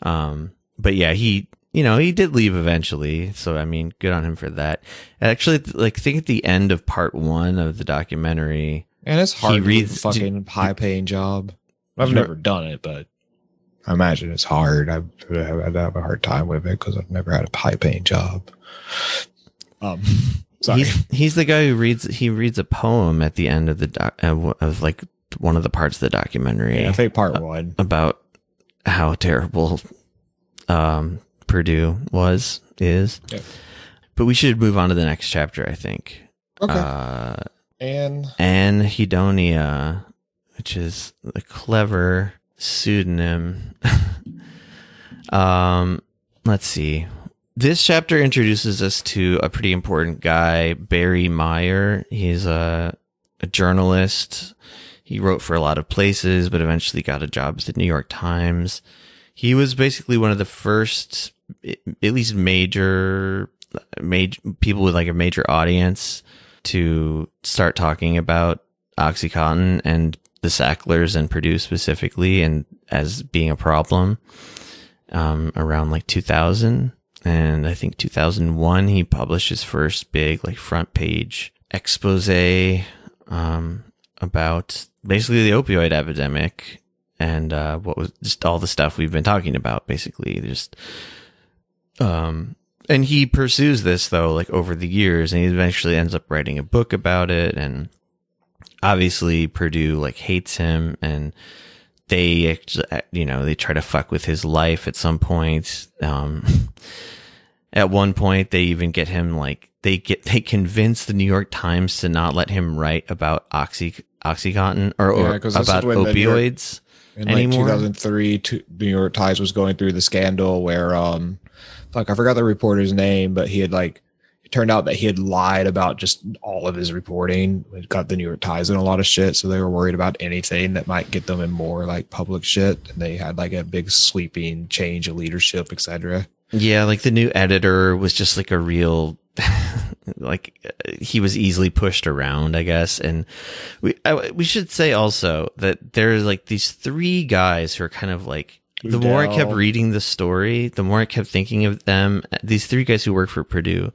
Um, but yeah, he, you know, he did leave eventually. So I mean, good on him for that. Actually, like, think at the end of part one of the documentary, And it's hard He reads- fucking high paying job. I've never done it, but I imagine it's hard. I've, I'd have a hard time with it because I've never had a high paying job. Um, <laughs> sorry. he's he's the guy who reads he reads a poem at the end of the doc, of, of like one of the parts of the documentary. Yeah, I think part one. about how terrible um, Purdue was is. Yeah. But we should move on to the next chapter, I think. Okay. Uh, and Anhedonia, which is a clever pseudonym. <laughs> um, let's see. This chapter introduces us to a pretty important guy, Barry Meier. He's a, a journalist. He wrote for a lot of places, but eventually got a job at the New York Times. He was basically one of the first, at least major, major people with like a major audience to start talking about OxyContin and the Sacklers and Purdue specifically and as being a problem um, around like 2000. and I think 2001 he published his first big like front page expose um, about basically the opioid epidemic and uh, what was just all the stuff we've been talking about. Basically, just um, and he pursues this though like over the years, and he eventually ends up writing a book about it, and obviously Purdue like hates him and they you know they try to fuck with his life at some point. Um <laughs> at one point they even get him like they get they convince the new york times to not let him write about oxy oxycontin or, or Yeah, about New York- opioids In like 2003, two, New York Times was going through the scandal where, um, fuck, I forgot the reporter's name, but he had like, it turned out that he had lied about just all of his reporting. It got the New York Times in a lot of shit, so they were worried about anything that might get them in more like public shit, and they had like a big sweeping change of leadership, etc. Yeah, like the new editor was just like a real, <laughs> like uh, he was easily pushed around, I guess. And we I, we should say also that there's like these three guys who are kind of like. The more I kept reading the story, the more I kept thinking of them. These three guys who work for Purdue,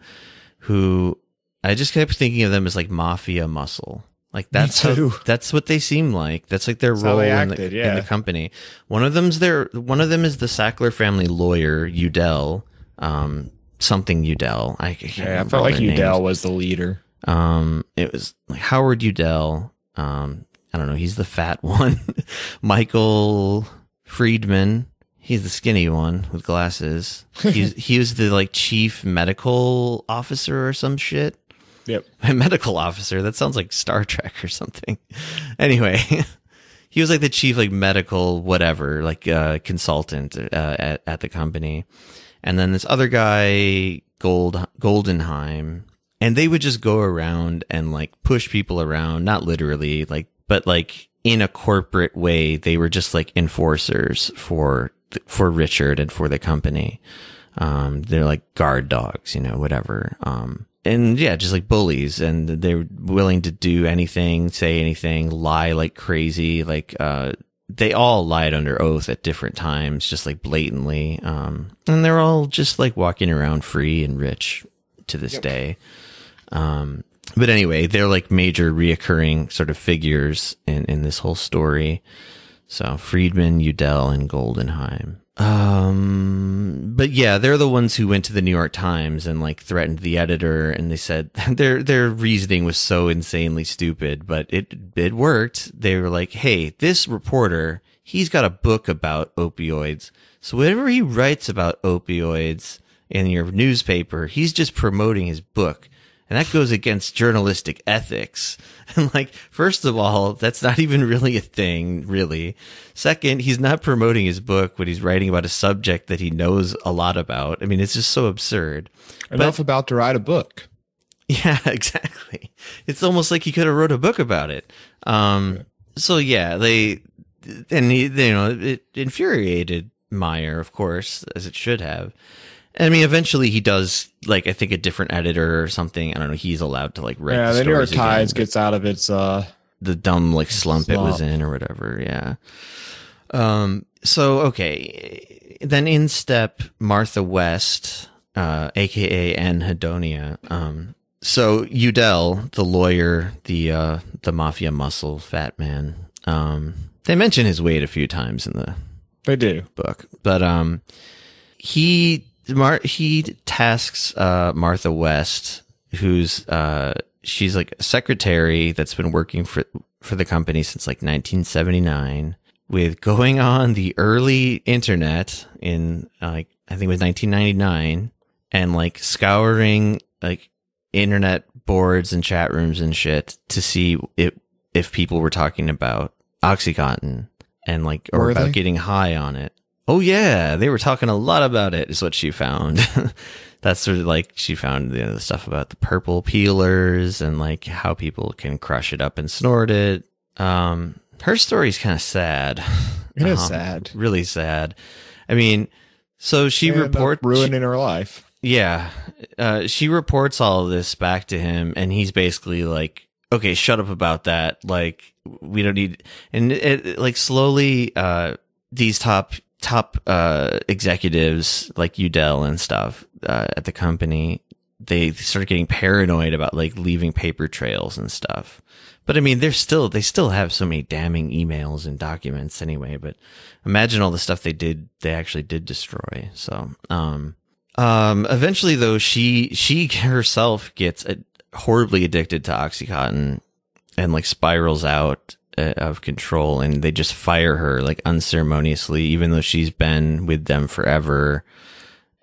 who I just kept thinking of them as like mafia muscle. Like that's how, that's what they seem like. That's like their That's role they in, the, yeah. in the company. One of them's their one of them is the Sackler family lawyer, Udell, um, something Udell. I, Yeah, I felt like their names. Was the leader. Um, it was like Howard Udell. Um, I don't know. He's the fat <laughs> one. Michael Friedman. He's the skinny one with glasses. He's <laughs> he was the like chief medical officer or some shit. Yep. <laughs> A medical officer. That sounds like Star Trek or something. <laughs> Anyway, he was like the chief, like medical, whatever, like uh, consultant uh, at at the company. And then this other guy, Gold Goldenheim, and they would just go around and like push people around, not literally, like, but like in a corporate way. They were just like enforcers for for Richard and for the company. Um, they're like guard dogs, you know, whatever. Um, and yeah, just like bullies, and they're willing to do anything, say anything, lie like crazy. Like, uh, they all lied under oath at different times, just like blatantly. Um, and they're all just like walking around free and rich to this day. Um, but anyway, they're like major reoccurring sort of figures in, in this whole story. So Friedman, Udell, and Goldenheim. Um, but yeah, they're the ones who went to the New York Times and like threatened the editor, and they said <laughs> their their reasoning was so insanely stupid, but it it worked. They were like, "Hey, this reporter, he's got a book about opioids, so whatever he writes about opioids in your newspaper, he's just promoting his book." And that goes against journalistic ethics. <laughs> And like, first of all, that's not even really a thing, really. Second, he's not promoting his book when he's writing about a subject that he knows a lot about. I mean, it's just so absurd. Enough about to write a book. <laughs> Yeah, exactly. It's almost like he could have wrote a book about it. Um, so yeah, they, and he, you know, it infuriated Meier, of course, as it should have. I mean, eventually he does, like, I think a different editor or something. I don't know. He's allowed to, like, write Yeah, the the New York Times gets out of its uh the dumb, like, slump, it was in or whatever. Yeah. Um, so, okay. Then in step Martha West, uh, aka Anne Hedonia. Um, so Udell, the lawyer, the, uh, the mafia muscle fat man, um, they mention his weight a few times in the they do. book, but um, he Mar- he tasks uh Martha West, who's uh she's like a secretary that's been working for for the company since like 1979, with going on the early internet in uh, like I think it was 1999, and like scouring like internet boards and chat rooms and shit to see if if people were talking about OxyContin and like or Were about they? getting high on it. Oh yeah, they were talking a lot about it. Is what she found. <laughs> That's sort of like she found you know, the stuff about the purple peelers and like how people can crush it up and snort it. Um, her story's kind of sad. It is <laughs> Um, sad. really sad. I mean, so she They end up reports ruining her life. yeah. Uh, she reports all of this back to him, and he's basically like, okay, shut up about that. Like, we don't need, and it, it- like slowly, uh, these top, top, uh, executives like Udell and stuff, uh, at the company, they started getting paranoid about like leaving paper trails and stuff. But I mean, they're still they still have so many damning emails and documents anyway. But imagine all the stuff they did they actually did destroy. So um um eventually though she she herself gets horribly addicted to oxycontin and like spirals out uh, of control and they just fire her like unceremoniously even though she's been with them forever.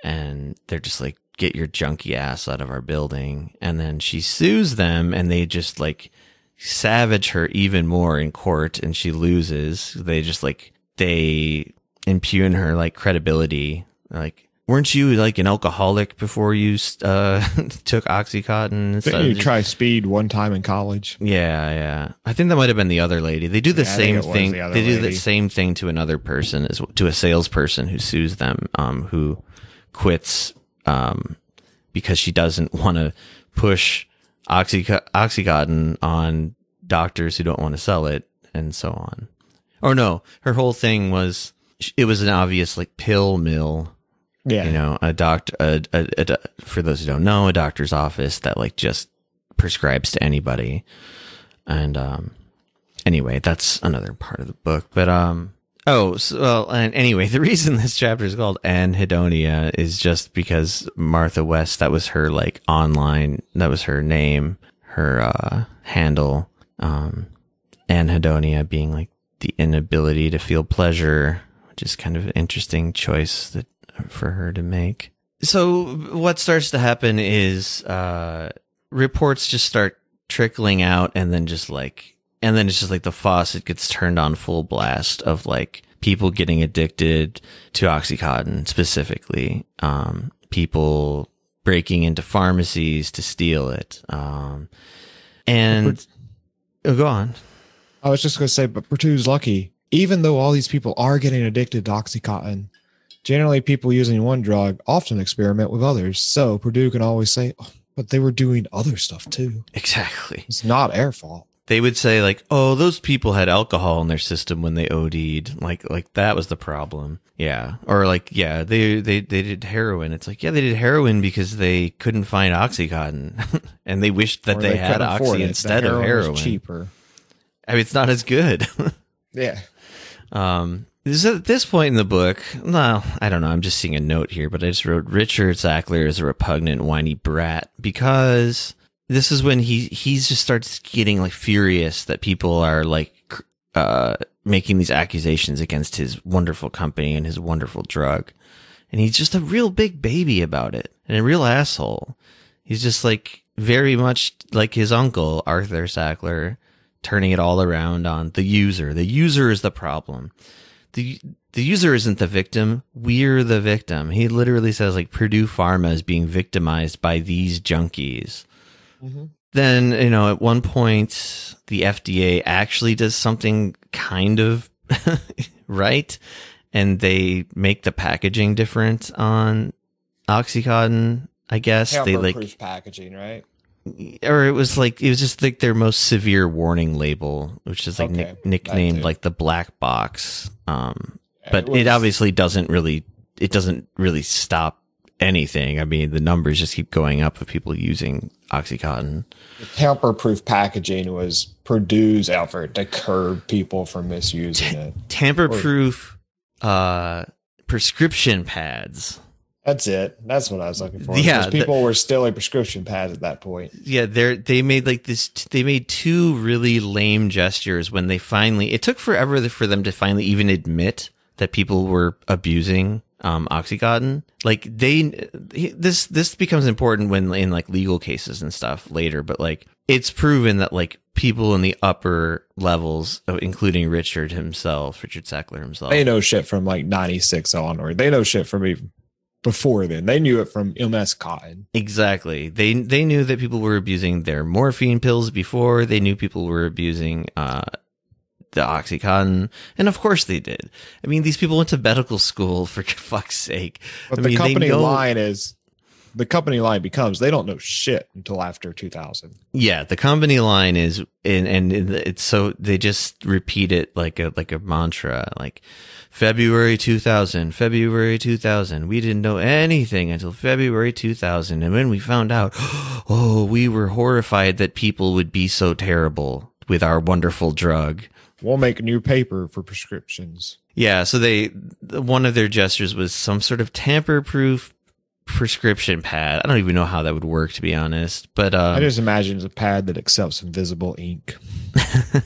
And they're just like get your junky ass out of our building. And then she sues them and they just like savage her even more in court and she loses. They just like they impugn her like credibility like weren't you like an alcoholic before you uh <laughs> took oxycontin Didn't stuff? you try speed one time in college? yeah, yeah. I think that might have been the other lady. They do the Yeah, same thing. the They do the same thing to another person as to a salesperson who sues them, um, who quits, um, because she doesn't <laughs> want to push oxy oxycontin on doctors who don't want to sell it, and so on. Or no, her whole thing was it was an obvious like pill mill Yeah. you know a doctor a, a, a for those who don't know a doctor's office that like just prescribes to anybody and um anyway that's another part of the book but um oh so, well and anyway <laughs> the reason this chapter is called anhedonia is just because martha west that was her like online that was her name her uh handle um anhedonia being like the inability to feel pleasure which is kind of an interesting choice that for her to make. So what starts to happen is uh reports just start trickling out and then just like and then it's just like the faucet gets turned on full blast of like people getting addicted to oxycontin specifically um people breaking into pharmacies to steal it um and oh, go on I was just going to say, but Purdue's lucky. Even though all these people are getting addicted to Oxycontin, generally people using one drug often experiment with others. So Purdue can always say, oh, but they were doing other stuff too. exactly It's not their fault. they would say like, "Oh, those people had alcohol in their system when they OD'd." Like, like that was the problem. Yeah, or like, yeah, they they they did heroin. It's like, yeah, they did heroin because they couldn't find oxycontin, <laughs> and they wished that Or they, had oxy instead of heroin. cheaper. I mean, it's not as good. <laughs> Yeah. Um, this at this point in the book, well, I don't know. I'm just seeing a note here, but I just wrote Richard Sackler is a repugnant, whiny brat because this is when he he's just starts getting like furious that people are like uh making these accusations against his wonderful company and his wonderful drug, and he's just a real big baby about it and a real asshole. He's just like very much like his uncle Arthur Sackler turning it all around on the user. The user is the problem. The the user isn't the victim. We're the victim. He literally says like Purdue Pharma is being victimized by these junkies. Mm-hmm. Then, you know, at one point the FDA actually does something kind of <laughs> right and they make the packaging different on Oxycontin, I guess. They like packaging, right? Or it was like it was just like their most severe warning label, which is like Okay, nick- nicknamed like the black box. Um, but it it, obviously doesn't really it doesn't really stop anything. I mean, the numbers just keep going up of people using OxyContin. Tamper proof packaging was Purdue's effort to curb people from misusing it. Tamper-proof uh, prescription pads. That's it. That's what I was looking for. Yeah, people were stealing prescription pads at that point. Yeah, they they made like this. They made two really lame gestures when they finally. It took forever for them to finally even admit that people were abusing um, oxycontin. Like they, this this becomes important when in like legal cases and stuff later. But like it's proven that like people in the upper levels, including Richard himself, Richard Sackler himself, They know shit from like 96 onward. They know shit from even before then. They knew it from MS Contin. Exactly. They they knew that people were abusing their morphine pills before. They knew people were abusing uh, the oxycontin, and of course they did. I mean, these people went to medical school for <laughs> fuck's sake. But I the mean, company know- line is the company line becomes they don't know shit until after 2000. Yeah, the company line is and and it's so they just repeat it like a like a mantra like February 2000, February 2000. We didn't know anything until February 2000 and when we found out, <gasps> oh, we were horrified that people would be so terrible with our wonderful drug. We'll make a new paper for prescriptions. Yeah, so they one of their gestures was some sort of tamper-proof prescription pad. I don't even know how that would work to be honest, but um, I just imagine it's a pad that accepts invisible ink. <laughs>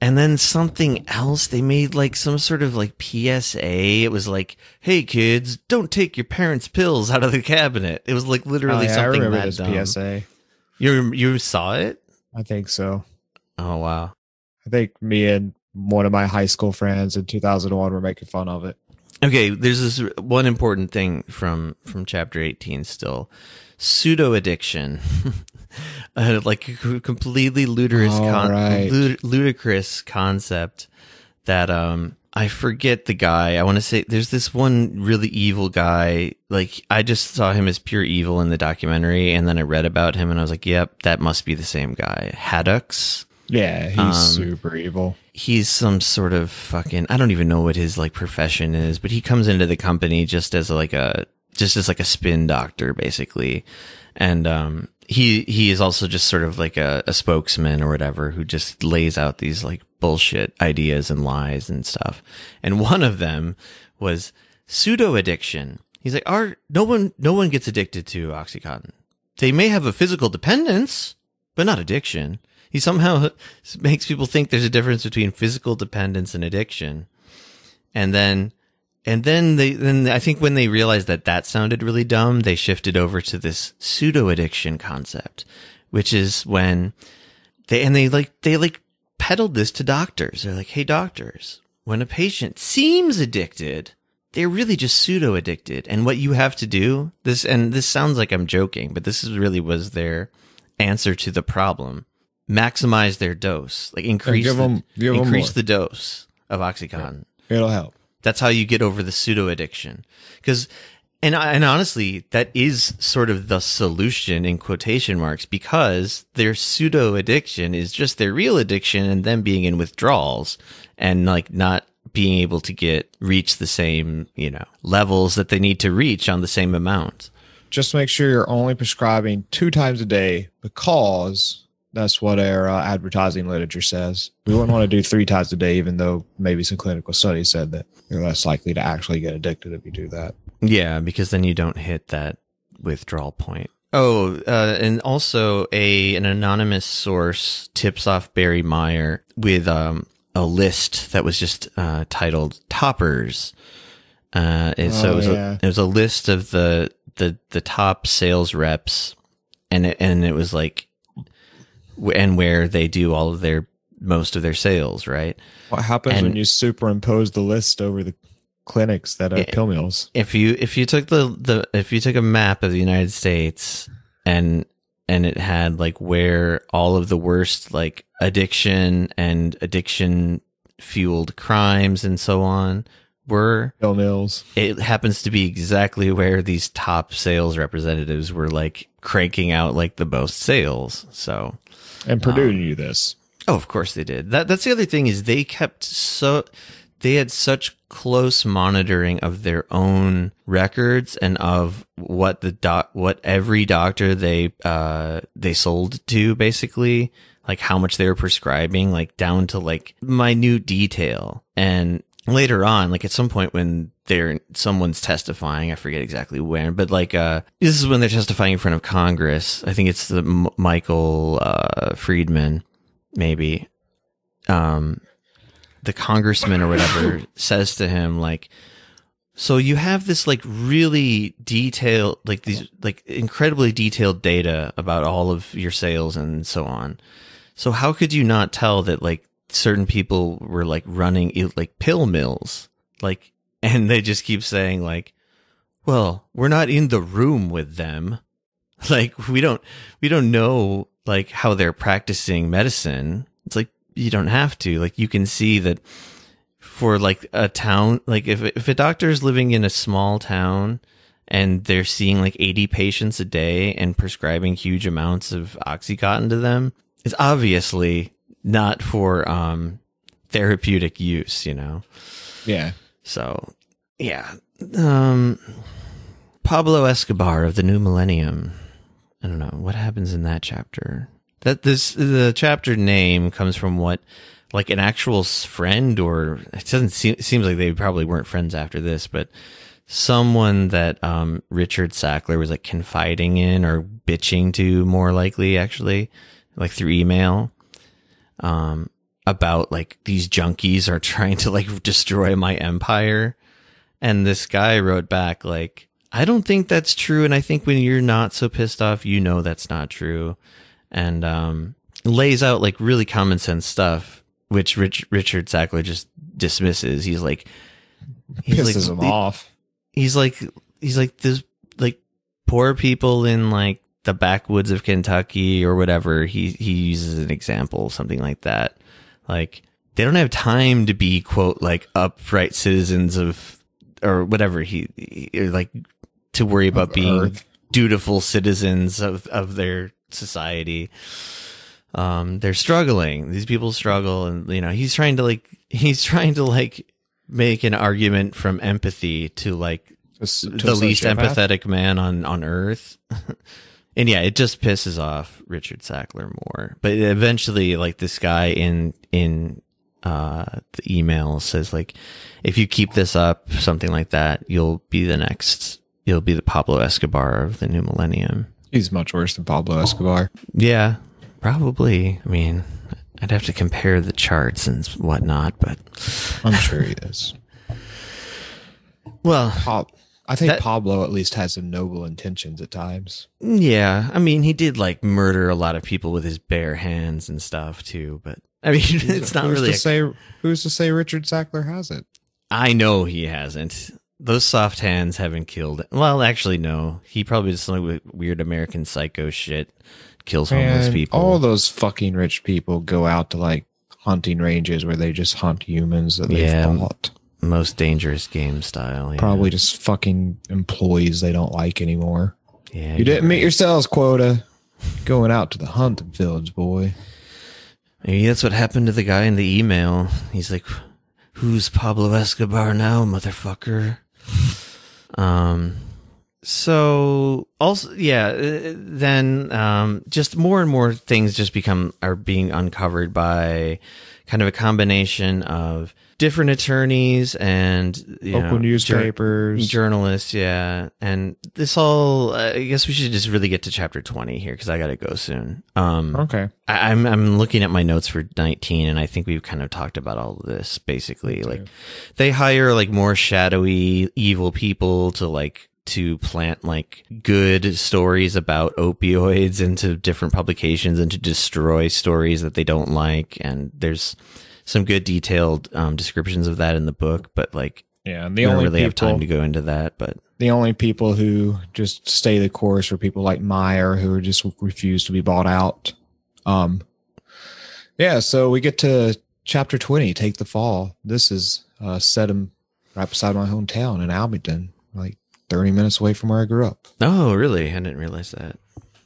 and then something else they made like some sort of like PSA. It was like, "Hey kids, don't take your parents' pills out of the cabinet." It was like literally Oh, yeah, I remember that this dumb. PSA. You you saw it? I think so. Oh wow. I think me and one of my high school friends in 2001 were making fun of it. Okay, there's this one important thing from from chapter 18 still. Pseudo addiction. <laughs> uh, like a completely ludicrous con- right. lud- ludicrous concept that um I forget the guy. I want to say there's this one really evil guy. Like I just saw him as pure evil in the documentary and then I read about him and I was like, "Yep, that must be the same guy." Haddox Yeah, he's Um, super evil. he's some sort of fucking I don't even know what his like profession is, but he comes into the company just as like a just as like a spin doctor basically. And um he he is also just sort of like a, a spokesman or whatever who just lays out these like bullshit ideas and lies and stuff. And one of them was pseudo addiction. He's like, our no one no one gets addicted to Oxycontin. They may have a physical dependence, but not addiction. He somehow <laughs> makes people think there's a difference between physical dependence and addiction. And then, and then they, then I think when they realized that that sounded really dumb, they shifted over to this pseudo addiction concept, which is when they, and they like, they like peddled this to doctors. They're like, Hey doctors, when a patient seems addicted, they're really just pseudo addicted. And what you have to do this, and this sounds like I'm joking, but this is really was their answer to the problem. Maximize their dose, like increase, give the, 'em- give 'em increase the dose of Oxycontin. It'll help. That's how you get over the pseudo addiction. Because, and and honestly, that is sort of the solution in quotation marks because their pseudo addiction is just their real addiction and them being in withdrawals and like not being able to get reach the same you know levels that they need to reach on the same amount. Just make sure you're only prescribing two times a day because that's what our uh, advertising literature says. We wouldn't want to do three times a day, even though maybe some clinical studies said that you're less likely to actually get addicted if you do that. Yeah, because then you don't hit that withdrawal point. Oh, uh, and also a an anonymous source tips off Barry Meier with um, a list that was just uh, titled "Toppers." Uh, and so Oh, it was, yeah. a, it was a list of the the the top sales reps, and it, and it was like, w- and where they do all of their most of their sales, right? What happens And- when you superimpose the list over the clinics that are pill mills? if you if you took the the if you took a map of the United States and and it had like where all of the worst like addiction and addiction fueled crimes and so on were Pill mills. it happens to be exactly where these top sales representatives were like cranking out like the most sales so And Purdue knew this. Oh, of course they did. That that's the other thing is they kept so they had such close monitoring of their own records and of what the doc what every doctor they uh they sold to basically like how much they were prescribing like down to like minute detail and later on like at some point when they're someone's testifying i forget exactly when but like uh this is when they're testifying in front of congress. I think it's the M- michael uh friedman maybe. Um the congressman or whatever <coughs> says to him like so you have this like really detailed like these like incredibly detailed data about all of your sales and so on. So how could you not tell that like certain people were like running like pill mills? Like <laughs> and they just keep saying like well we're not in the room with them <laughs> like we don't we don't know like how they're practicing medicine it's like you don't have to like you can see that for like a town like if if a doctor is living in a small town and they're seeing like 80 patients a day and prescribing huge amounts of Oxycontin to them, it's obviously not for um, therapeutic use, you know? Yeah. So, yeah. Um, Pablo Escobar of the New Millennium. I don't know what happens in that chapter. That this the chapter name comes from what like an actual friend or it doesn't seem seems like they probably weren't friends after this, but someone that um Richard Sackler was like confiding in or bitching to more likely actually like through email um about like these junkies are <laughs> trying to like destroy my empire. And this guy wrote back like I don't think that's true and I think when you're not so pissed off you know that's not true. And um lays out like really common sense stuff which Rich, Richard Sackler just dismisses. He's like Pisses him off. he's like he's like this like poor people in like the backwoods of Kentucky or whatever he he uses an example something like that like they don't have time to be quote like upright citizens of or whatever he, he or, like to worry about being Earth. dutiful citizens of of their society. Um they're struggling. These people struggle and you know he's trying to like <laughs> he's trying to like make an argument from empathy to like to the least empathetic man on on earth <laughs> and yeah it just pisses off richard sackler more but eventually like this guy in in uh the email says like if you keep this up something like that you'll be the next you'll be the pablo escobar of the new millennium He's much worse than Pablo Escobar. yeah probably i mean i'd have to compare the charts and whatnot but I'm sure he is. <laughs> well Pab- I think That- Pablo at least has some noble intentions at times. Yeah, I mean, he did like murder a lot of people with his bare hands and stuff too. But I mean, <laughs> it's not who's really. to a- say. Who's to say Richard Sackler hasn't? I know he hasn't. Those soft hands haven't killed. Well, actually, no. He probably just like weird American psycho shit kills homeless And people. all those fucking rich people go out to like hunting ranges where they just hunt humans that they've Yeah. bought. Most dangerous game style. Yeah. Probably just fucking employees they don't like anymore. Yeah, You didn't meet your sales quota. Going out to the hunting fields, boy. Maybe that's what happened to the guy in the email. He's like, "Who's Pablo Escobar now, motherfucker?" Um. So also, yeah. uh, Then, um, just more and more things just become are being uncovered by kind of a combination of different attorneys and you Local know, newspapers. journalists, yeah. And this all, I guess we should just really get to chapter 20 here because I got to go soon. Um, okay. I, I'm, I'm looking at my notes for 19 and I think we've kind of talked about all this basically. Like they hire like more shadowy, evil people to like, to plant like good stories about opioids into different publications and to destroy stories that they don't like. And there's some good detailed um, descriptions of that in the book, but like Yeah, and the don't only really people, have time to go into that, but the only people who just stay the course are people like Meier who are just refuse to be bought out. Um, yeah, so we get to chapter twenty, take the fall. This is uh, set in right beside my hometown in Abingdon, like thirty minutes away from where I grew up. oh, really? I didn't realize that.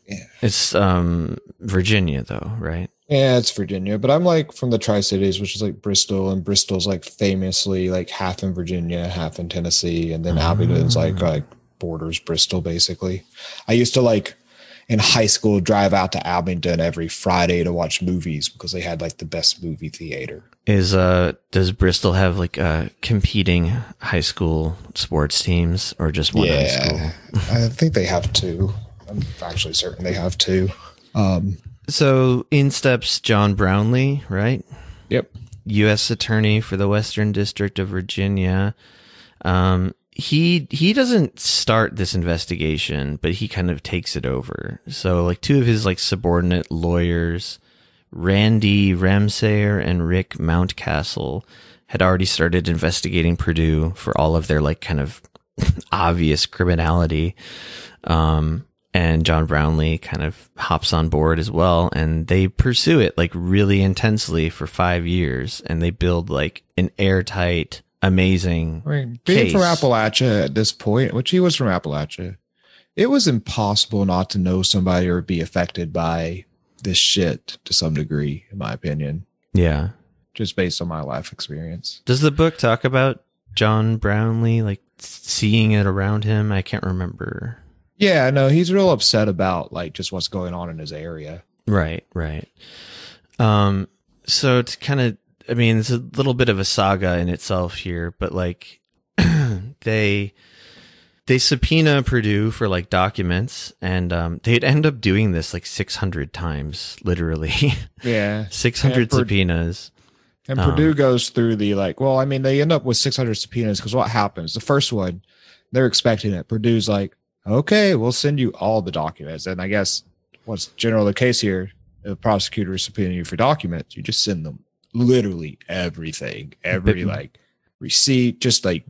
Yeah. It's um Virginia though, right? Yeah, it's Virginia, but I'm like from the Tri Cities, which is like Bristol, and Bristol's like famously like half in Virginia, half in Tennessee, and then Abingdon's like like borders Bristol basically. I used to like in high school drive out to Abingdon every Friday to watch movies because they had like the best movie theater. Is uh does Bristol have like uh competing high school sports teams or just one high school? Yeah, I think they have two. I'm actually certain they have two. Um, So in steps John Brownlee, right? yep. U.S. Attorney for the Western District of Virginia. Um, he he doesn't start this investigation, but he kind of takes it over. So like two of his like subordinate lawyers, Randy Ramseyer and Rick Mountcastle, had already started investigating Purdue for all of their like kind of <laughs> obvious criminality. Um, and John Brownlee kind of hops on board as well, and they pursue it like really intensely for five years, and they build like an airtight amazing. I mean, being from. Appalachia at this point, which he was from Appalachia, it was impossible not to know somebody or be affected by this shit to some degree, in my opinion, Yeah. just based on my life experience. Does the book talk about John Brownlee like seeing it around him? I can't remember. Yeah, no, he's real upset about like just what's going on in his area. Right, right. Um, so it's kind of, I mean, it's a little bit of a saga in itself here, but like <clears throat> they they subpoena Purdue for like documents, and um, they'd end up doing this like six hundred times, literally <laughs> Yeah. six hundred subpoenas. And Um, Purdue goes through the like, well, I mean, they end up with 600 subpoenas because what happens? The first one, they're expecting it. Purdue's like, okay, we'll send you all the documents. And I guess what's generally the case here, the prosecutor is subpoenaing you for documents. You just send them literally everything, every like receipt, just like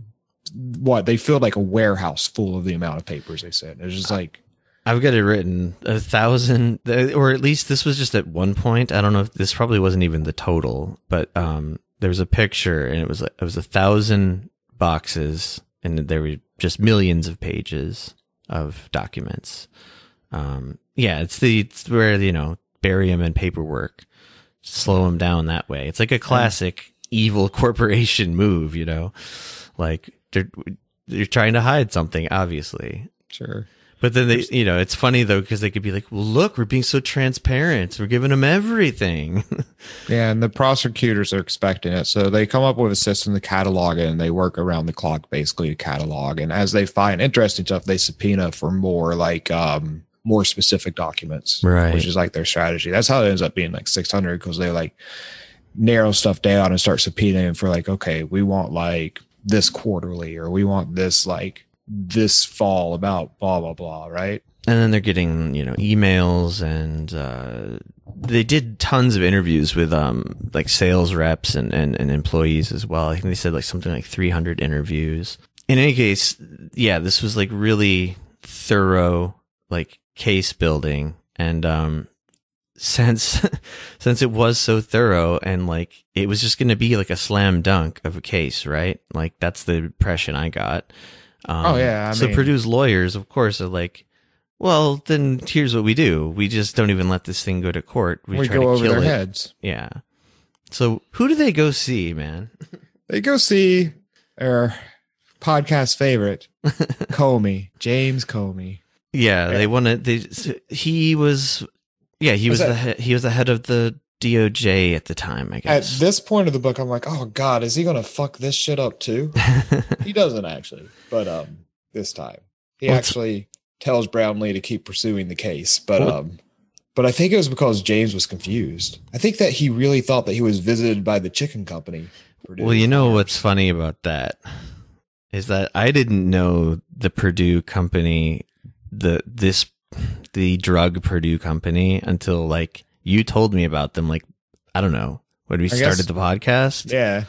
what they filled like a warehouse full of the amount of papers they sent. It's just like, I've got it written a thousand, or at least this was just at one point. I don't know if this probably wasn't even the total, but um, there was a picture and it was it was a thousand boxes, and there were just millions of pages of documents. Um, yeah, it's the it's where you know bury them in paperwork, slow them down that way. It's like a classic evil <laughs> corporation move, you know, like they're they're trying to hide something, obviously. sure. But then they, you know, it's funny though because they could be like, "Well, look, we're being so transparent. We're giving them everything." <laughs> Yeah, and the prosecutors are expecting it. So they come up with a system to catalog it and they work around the clock basically to catalog. And as they find interesting stuff, they subpoena for more like um more specific documents. Right. Which is like their strategy. That's how it ends up being like 600 because they like narrow stuff down and start subpoenaing for like, okay, we want like this quarterly or we want this like this fall about blah blah blah, right? and then they're getting, you know, emails and uh, they did tons of interviews with um like sales reps and, and and employees as well. I think they said like something like 300 interviews. In any case, yeah, this was like really thorough like case building and um <laughs> since since it was so thorough and like it was just going to be like a slam dunk of a case, right? Like that's the impression I got. Um, Oh, yeah, I so mean- Purdue's lawyers, of course, are like, well, then here's what we do: we just don't even let this thing go to court. We, We, try go to over their it. heads. Yeah. So who do they go see, man? they go see our podcast favorite, <laughs> Comey, James Comey. Yeah, Yeah. they want to. They he was, yeah, he was Was the he was the head of the DOJ at the time. I guess. At this point of the book, I'm like, oh god, is he gonna fuck this shit up too? <laughs> he doesn't actually, but um, this time he actually tells Brownlee to keep pursuing the case, but Well- um. But I think it was because James was confused. I think that he really thought that he was visited by the chicken company. Purdue well, you know what's funny about that is that I didn't know the Purdue company, the this the drug Purdue company until like you told me about them. Like I don't know when we I guess- started the podcast. Yeah.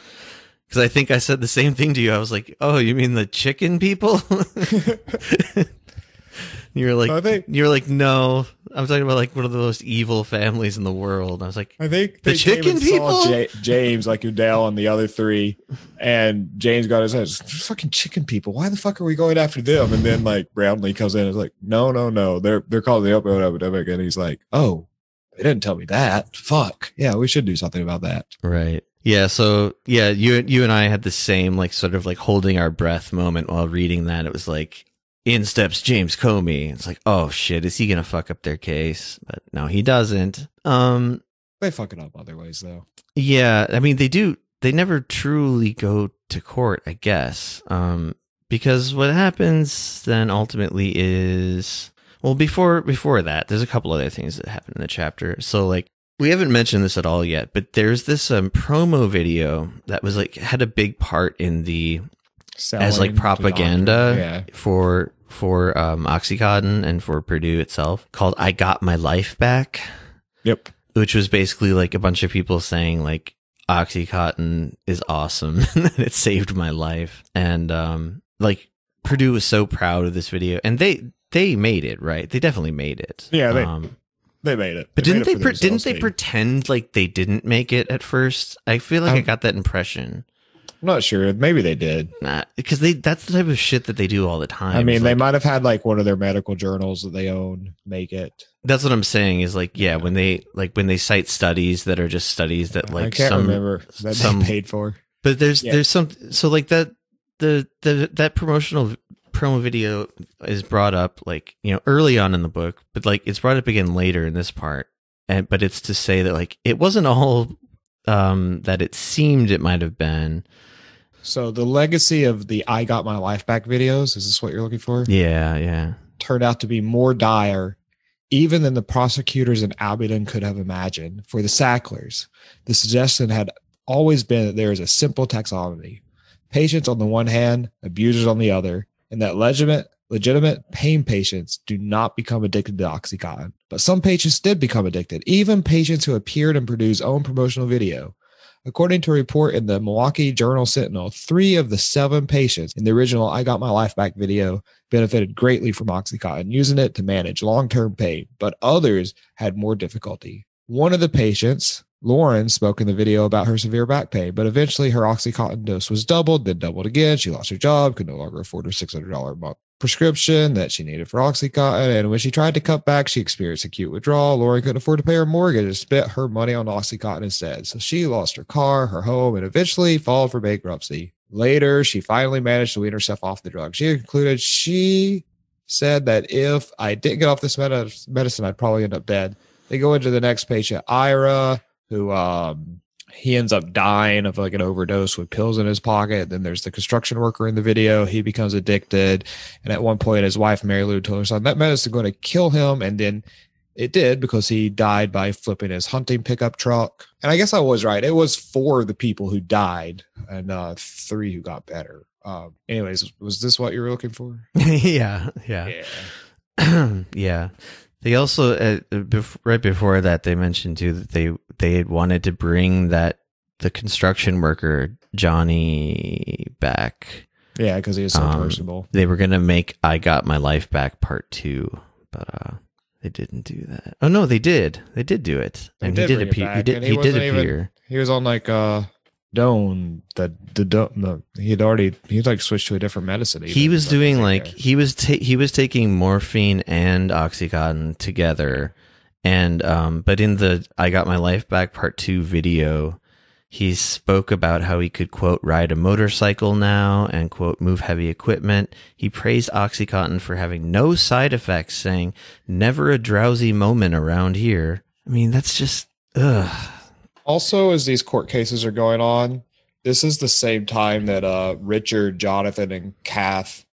Because I think I said the same thing to you. I was like, "Oh, you mean the chicken people?" <laughs> you were like, I think "You were like, no, I'm talking about like one of the most evil families in the world." I was like, I think The they chicken people? Ja- James, like Udell and the other three, and James got his head. Fucking chicken people. Why the fuck are we going after them? And then like Brownlee comes in and is like, no, no, no. They're they're calling the opioid epidemic, and he's like, oh, they didn't tell me that. Fuck. Yeah, we should do something about that. Right. Yeah. So yeah, you you and I had the same like sort of like holding our breath moment while reading that. It was like in steps James Comey. It's like, oh shit, is he gonna fuck up their case? But no, he doesn't. Um. They fuck it up other ways though. Yeah. I mean, they do. They never truly go to court, I guess. Um. Because what happens then ultimately is well before before that, there's a couple other things that happen in the chapter. So like we haven't mentioned this at all yet, but there's this um, promo video that was like had a big part in the as like propaganda. Yeah. for for um, OxyContin and for Purdue itself called "I Got My Life Back," Yep. which was basically like a bunch of people saying like OxyContin is awesome <laughs> and it saved my life, and um, like Purdue was so proud of this video, and they they made it right. They definitely made it. Yeah, they- um, They made it. but didn't they? Pre- didn't they Steve. pretend like they didn't make it at first? I feel like I Um, got that impression. I'm not sure. Maybe they did. Because they that's the type of shit that they do all the time. I mean, It's they like- might have had like one of their medical journals that they own make it. That's what I'm saying. Is like, yeah, when they like when they cite studies that are just studies that like I can't some remember that some- they paid for. But there's Yeah. there's some so like that the the that promotional promo video is brought up like you know early on in the book, but like it's brought up again later in this part, and but it's to say that like it wasn't all um that it seemed it might have been. So the legacy of the "I Got My Life Back" videos is this what you're looking for? Yeah, yeah, Turned out to be more dire, even than the prosecutors in Abingdon could have imagined. For the Sacklers, the suggestion had always been that there is a simple taxonomy: patients on the one hand, abusers on the other, and that legitimate legitimate pain patients do not become addicted to oxycontin. But some patients did become addicted. Even patients who appeared in purdue's own promotional video. According to a report in the milwaukee journal sentinel three of the seven patients in the original i got my life back video benefited greatly from oxycontin using it to manage long-term pain but others had more difficulty. One of the patients Lauren spoke in the video about her severe back pain, but eventually her Oxycontin dose was doubled, then doubled again. She lost her job, could no longer afford her $600 a month prescription that she needed for Oxycontin. And when she tried to cut back, she experienced acute withdrawal. Lauren couldn't afford to pay her mortgage and spent her money on Oxycontin instead. So she lost her car, her home, and eventually filed for bankruptcy. Later, she finally managed to wean herself off the drug. She concluded she said that if I didn't get off this medi- medicine, I'd probably end up dead. They go into the next patient, Ira, who um he ends up dying of like an overdose with pills in his pocket. Then there's the construction worker in the video. He becomes addicted. And at one point, his wife, Mary Lou, told her son that medicine going to kill him. And then it did because he died by flipping his hunting pickup truck. And I guess I was right. It was four of the people who died and uh, three who got better. Um, anyways, was this what you were looking for? <laughs> yeah, yeah. yeah. <clears throat> They also uh, bef- right before that they mentioned too that they they had wanted to bring that the construction worker Johnny back. Yeah, because he was so Um, personable. They were gonna make "I Got My Life Back" part two, but uh, they didn't do that. Oh no, they did. They did do it, They and did he did appear. He did. He, he did wasn't even- appear. He was on like uh Doan that the Doan no, he had already he like switched to a different medicine. he was doing like okay. he was ta- he was taking morphine and oxycontin together and um but in the i got my life back part 2 video he spoke about how he could quote ride a motorcycle now and quote move heavy equipment. He praised oxycontin for having no side effects saying never a drowsy moment around here. I mean that's just ugh. Also, as these court cases are going on, this is the same time that uh Richard, Jonathan, and Kath,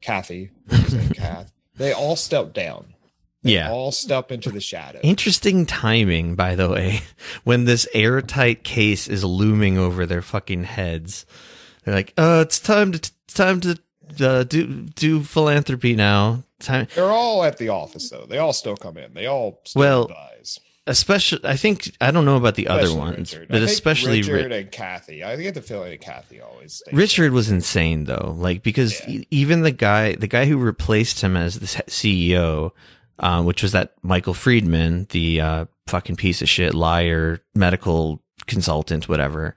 Kathy, <laughs> Kath, they all stepped down. They yeah all step into the shadow. Interesting timing, by the way, <laughs> when this airtight case is looming over their fucking heads. They're like, "Uh, it's time to it's time to uh, do do philanthropy now." Time, They're all at the office though. They all still come in. They all still Well, advise. especially, I think I don't know about the other ones, Richard. But especially Ri- Richard and Kathy. I get the feeling that Kathy always. Richard was insane though, like because Yeah. e- even the guy, the guy who replaced him as the CEO, uh, which was that Michael Friedman, the uh, fucking piece of shit liar, medical consultant, whatever,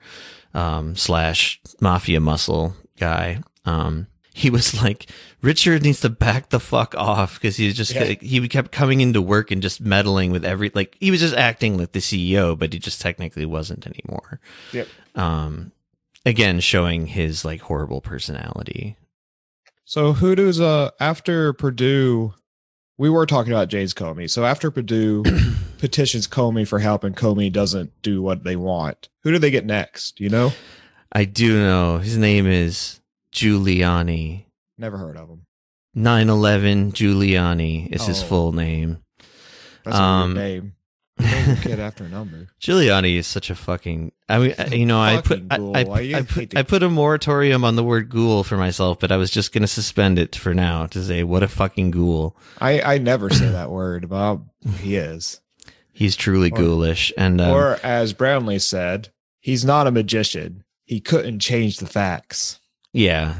um, slash mafia muscle guy. Um, he was <laughs> like, Richard needs to back the fuck off because he just Yeah. he kept coming into work and just meddling with every like he was just acting like the CEO, but he just technically wasn't anymore Yep. um again showing his like horrible personality So who does uh after Purdue? We were talking about James Comey. So after Purdue <clears throat> petitions Comey for help and Comey doesn't do what they want, who do they get next? You know? i do know his name is giuliani Never heard of him. 911 giuliani is his Oh. full name That's a Um, weird name. Kid after number. <laughs> giuliani is such a fucking i mean you know i put I. I, I put I put a moratorium on the word ghoul for myself but i was just gonna suspend it for now to say what a fucking ghoul I I never say that word, but he is. he's truly Or- ghoulish and um, or as Brownlee said, he's not a magician. He couldn't change the facts. Yeah,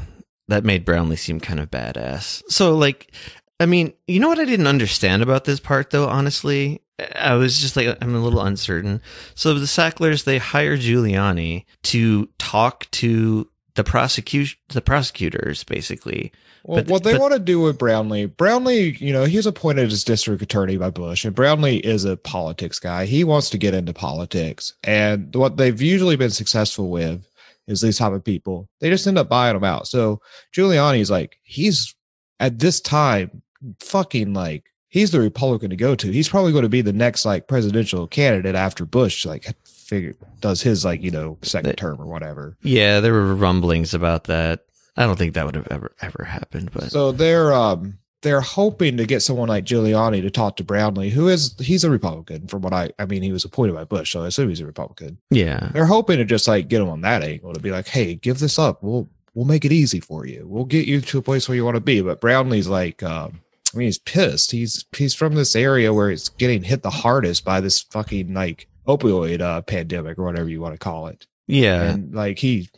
that made Brownlee seem kind of badass. So, like, I mean, you know what I didn't understand about this part, though, honestly? I was just like, I'm a little uncertain. So, the Sacklers, they hire Giuliani to talk to the prosecution the prosecutors basically. Well, But- what they but- want to do with Brownlee, Brownlee, you know, he was appointed as district attorney by Bush, and Brownlee is a politics guy. He wants to get into politics, and what they've usually been successful with is these type of people. They just end up buying them out. So Giuliani's like, he's at this time, fucking like, he's the Republican to go to. He's probably going to be the next like presidential candidate after Bush, like, figure does his like you know second term or whatever. Yeah, there were rumblings about that. I don't think that would have ever ever happened, but So they're um they're hoping to get someone like Giuliani to talk to Brownlee, who is he's a Republican from what I I mean he was appointed by Bush, so I assume he's a Republican. yeah. They're hoping to just like get him on that angle to be like, hey, give this up. We'll we'll make it easy for you. We'll get you to a place where you want to be. But Brownlee's like um I mean he's pissed. He's he's from this area where it's getting hit the hardest by this fucking like opioid uh pandemic or whatever you want to call it. Yeah. And like he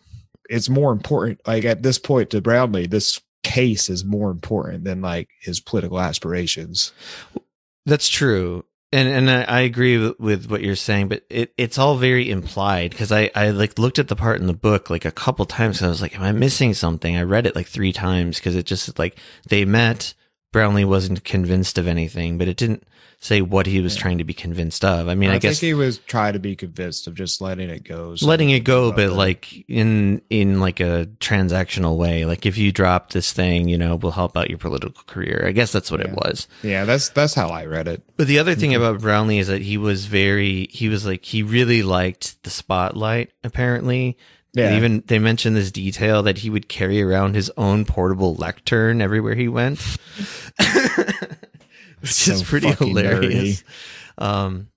it's more important like at this point to Brownlee, this case is more important than like his political aspirations. That's true. And and I, I agree with, with what you're saying, but it, it's all very implied because I, I like looked at the part in the book like a couple times and I was like, am I missing something? I read it like three times because it just like they met. Brownlee wasn't convinced of anything, but it didn't say what he was Yeah. trying to be convinced of. I mean, I, I, guess think he was trying to be convinced of just letting it go. so letting it go, but up like in in like a transactional way. Like if you drop this thing, you know, we'll help out your political career. I guess that's what it was. yeah, that's that's how I read it. But the other thing Mhm. about Brownlee is that he was very he was like he really liked the spotlight apparently. Yeah, They even they mentioned this detail that he would carry around his own portable lectern everywhere he went. <laughs> Which So is pretty hilarious. Um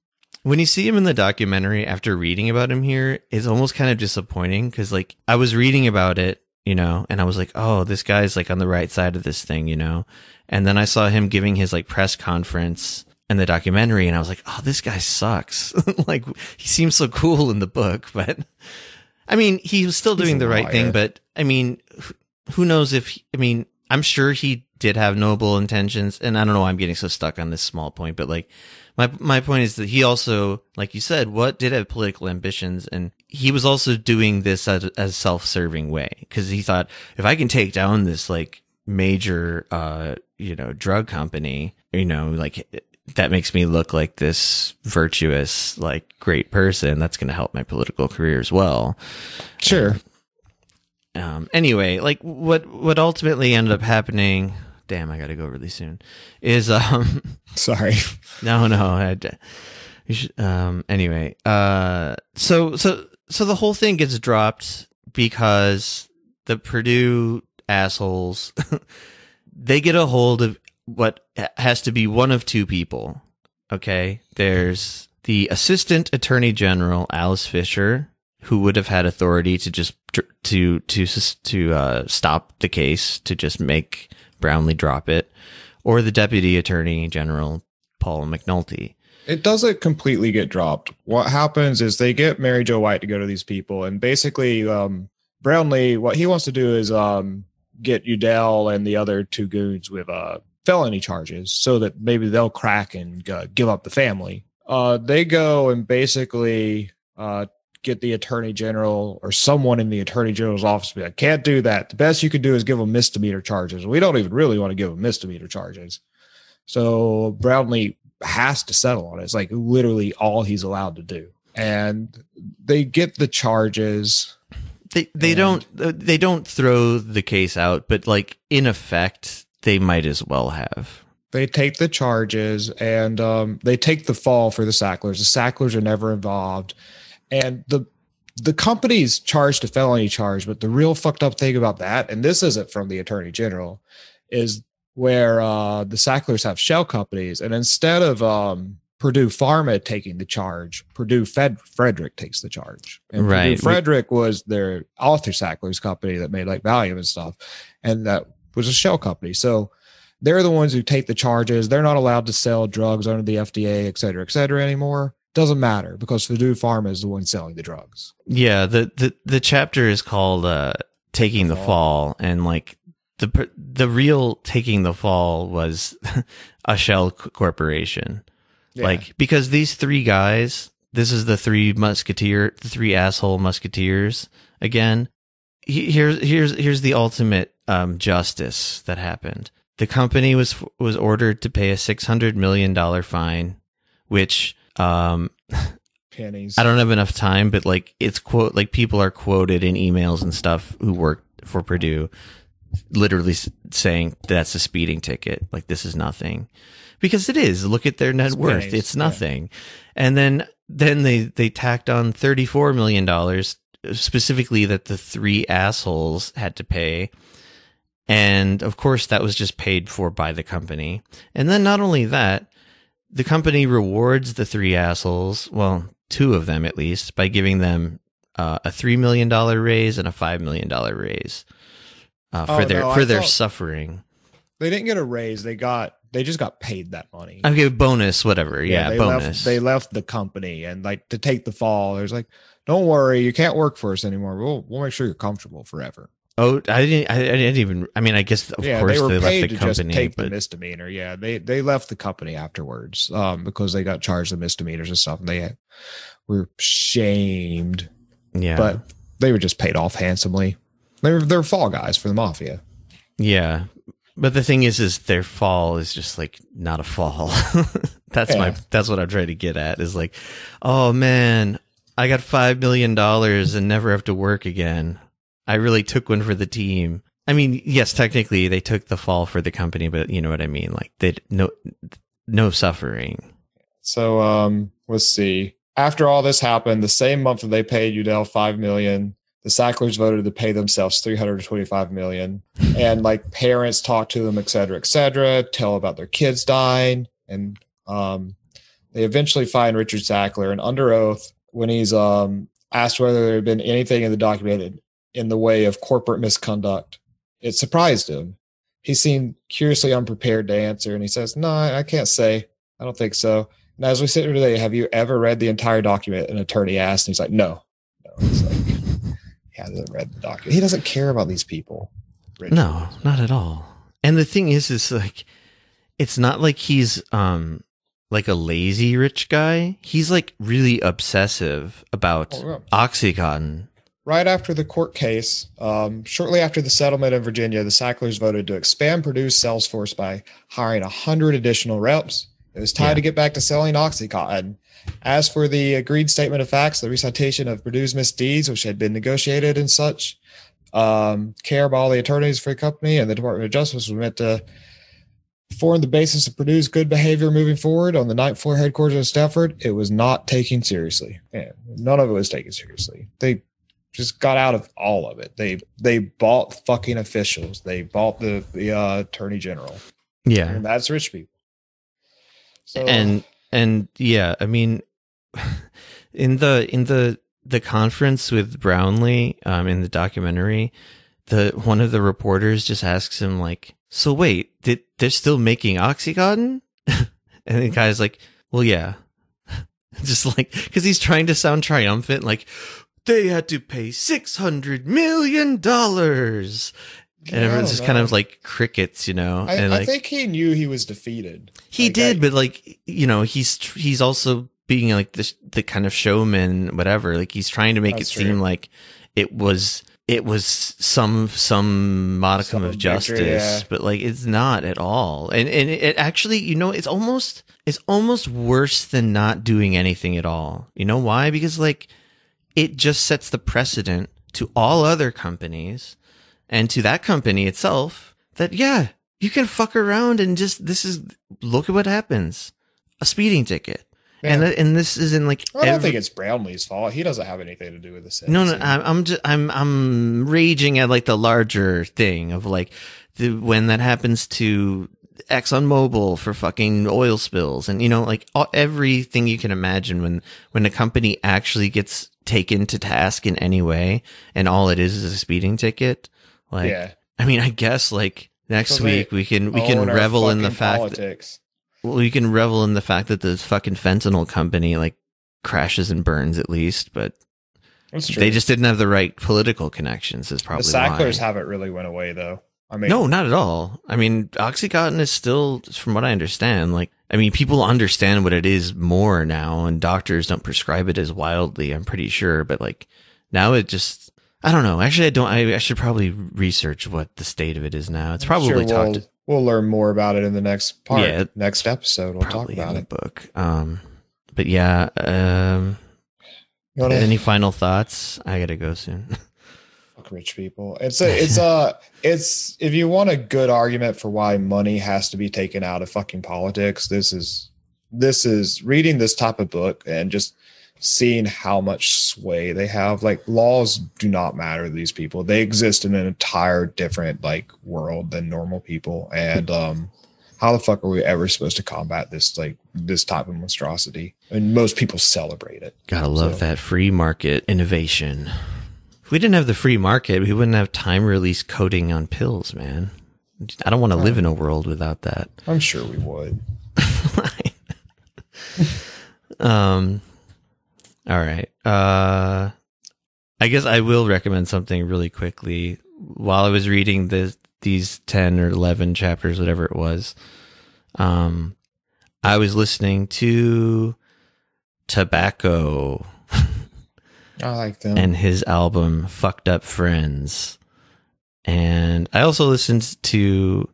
when you see him in the documentary after reading about him here, it's almost kind of disappointing because like I was reading about it, you know, and I was like, oh, this guy's like on the right side of this thing, you know. And then I saw him giving his like press conference in the documentary, and I was like, oh, this guy sucks. <laughs> like he seems so cool in the book, but I mean, he was still doing the right liar. thing. But I mean, who knows if he- I mean, I'm sure he did have noble intentions, and I don't know. why I'm getting so stuck on this small point, but like my my point is that he also, like you said, what did have political ambitions, and he was also doing this as as self serving way because he thought if I can take down this like major, uh, you know, drug company, you know, like that makes me look like this virtuous, like great person. That's going to help my political career as well. sure. Um, anyway, like what what ultimately ended up happening. Damn, I got to go really soon. Is <laughs> um. Sorry. No, no. I, should, um. Anyway, uh. So so so the whole thing gets dropped because the Purdue assholes <laughs> they get a hold of what has to be one of two people. Okay, there's the assistant attorney general Alice Fisher, who would have had authority to just to to to uh, stop the case to just make Brownlee drop it, or the deputy attorney general Paul McNulty. It doesn't completely get dropped. What happens is they get Mary Jo White to go to these people, and basically, um, Brownlee, what he wants to do is um, get Udell and the other two goons with uh, felony charges, so that maybe they'll crack and uh, give up the family. Uh, they go and basically uh, get the attorney general or someone in the attorney general's office. to Be like, can't do that. The best you can do is give them misdemeanor charges. We don't even really want to give them misdemeanor charges. So Brownlee has to settle on it. It's like literally all he's allowed to do. And they get the charges. They they And- don't uh, they don't throw the case out, but like in effect, they might as well have. They take the charges and um, they take the fall for the Sacklers. The Sacklers are never involved. And the the company's charged a felony charge, but the real fucked up thing about that, and this isn't from the attorney general, is where uh, the Sacklers have shell companies, and instead of um, Purdue Pharma taking the charge, Purdue Fed- Frederick takes the charge. And Right. Purdue Frederick was their Arthur Sackler's company that made like Valium and stuff, and that was a shell company. So they're the ones who take the charges. They're not allowed to sell drugs under the FDA, et cetera, et cetera anymore. Doesn't matter because Purdue Pharma is the one selling the drugs. Yeah, the the the chapter is called uh taking the Fall. fall and like the the real taking the fall was <laughs> a shell corporation. Like because these three guys, this is the three musketeer, the three asshole musketeers again. he- here's here's here's the ultimate um, justice that happened. The company was was ordered to pay a six hundred million dollar fine, which um, Pennies. I don't have enough time, but like it's quote like people are quoted in emails and stuff who work for Purdue, literally saying that's a speeding ticket. Like this is nothing, because it is. Look at their net It's worth; pennies, it's yeah. nothing. And then then they they tacked on thirty four million dollars specifically that the three assholes had to pay. And of course, that was just paid for by the company. And then not only that, the company rewards the three assholes, well, two of them at least, by giving them uh, a three million dollar raise and a five million dollar raise uh, for Oh, their no, for I their suffering. They didn't get a raise. They got they just got paid that money. Okay, bonus, whatever. Yeah, they bonus. Left, they left the company and like to take the fall. There's like, don't worry, you can't work for us anymore. We'll we'll make sure you're comfortable forever. Oh, I didn't. I, didn't even. I mean, I guess of yeah, course they were they, left the company, take the but misdemeanor. Yeah, they they left the company afterwards um, because they got charged with misdemeanors and stuff. And they had, were shamed, yeah, but they were just paid off handsomely. They're they're fall guys for the mafia. Yeah. But the thing is, is their fall is just like not a fall. <laughs> that's my, that's what I'm trying to get at is like, oh man, I got $5 million and never have to work again. I really took one for the team. I mean, yes, technically they took the fall for the company, but you know what I mean? Like they, no, no suffering. So um, let's see. After all this happened, the same month that they paid Udell five million, the Sacklers voted to pay themselves three hundred twenty-five million, <laughs> and like parents talk to them, et cetera, et cetera, tell about their kids dying, and um, they eventually find Richard Sackler, and under oath, when he's um asked whether there had been anything in the document in the way of corporate misconduct, it surprised him. He seemed curiously unprepared to answer, and he says, "No, I can't say. I don't think so." And as we sit here today, have you ever read the entire document? An attorney asked, and he's like, "No, no." It's like <laughs> he hasn't read the document. He doesn't care about these people. Richard. No, not at all. And the thing is, is like, it's not like he's um like a lazy rich guy. He's like really obsessive about Oh, yeah. oxycontin. Right after the court case, um, shortly after the settlement in Virginia, the Sacklers voted to expand Purdue's sales force by hiring 100 additional reps. It was time Yeah. to get back to selling Oxycontin. As for the agreed statement of facts, the recitation of Purdue's misdeeds, which had been negotiated and such, um, care by all the attorneys for the company and the Department of Justice was meant to form the basis of Purdue's good behavior moving forward on the ninth floor headquarters of Stamford. It was not taken seriously. Yeah, none of it was taken seriously. They just got out of all of it. They they bought fucking officials. They bought the the uh, attorney general, Yeah. and that's rich people. So and and yeah i mean <laughs> in the in the the conference with brownlee um in the documentary the one of the reporters just asks him like so wait did they're still making oxycontin <laughs> and the guy's like well yeah <laughs> just like because he's trying to sound triumphant like they had to pay 600 million dollars and I everyone's just kind of like crickets you know I, and I think he knew he was defeated. he Like, did, I- but like you know, he's tr- he's also being like this the kind of showman, whatever. Like he's trying to make it true. seem like it was it was some some modicum Some of victory, justice, yeah. but like it's not at all. And and it, it actually, you know, it's almost it's almost worse than not doing anything at all. You know why? Because like it just sets the precedent to all other companies and to that company itself that yeah, you can fuck around and just this is look at what happens. A speeding ticket. And Yeah. and this is in like I don't every- think it's Brownlee's fault. He doesn't have anything to do with this. no, no, I'm, I'm just, I'm, I'm raging at like the larger thing of like the, when that happens to ExxonMobil for fucking oil spills and, you know, like all, everything you can imagine when, when a company actually gets taken to task in any way and all it is is a speeding ticket. Like, yeah. I mean, I guess like next week we can, we can revel in the fact that, politics. well, you can revel in the fact that the fucking fentanyl company like crashes and burns at least, but they just didn't have the right political connections. Is the probably Sacklers why. haven't really went away though. I mean, no, not at all. I mean, OxyContin is still, from what I understand, like I mean, people understand what it is more now, and doctors don't prescribe it as wildly. I'm pretty sure, but like now it just I don't know. Actually, I don't. I, I should probably research what the state of it is now. It's probably Sure, talked. we'll, we'll learn more about it in the next part. Yeah. next episode we'll talk about in the it. book. Um, but yeah. Um, wanna- any final thoughts? I gotta go soon. <laughs> fuck rich people. It's a, it's a, <laughs> it's if you want a good argument for why money has to be taken out of fucking politics, this is this is reading this type of book and just seeing how much sway they have. Like laws do not matter to these people. They exist in an entire different like world than normal people. And um how the fuck are we ever supposed to combat this like this type of monstrosity? And most people celebrate it. Gotta love So- that free market innovation. If we didn't have the free market, we wouldn't have time release coating on pills, man. I don't want to live in a world without that. I'm sure we would. <laughs> um all right. Uh I guess I will recommend something really quickly. While I was reading this these 10 or 11 chapters whatever it was, um I was listening to Tobacco I like them. and his album Fucked Up Friends. And I also listened to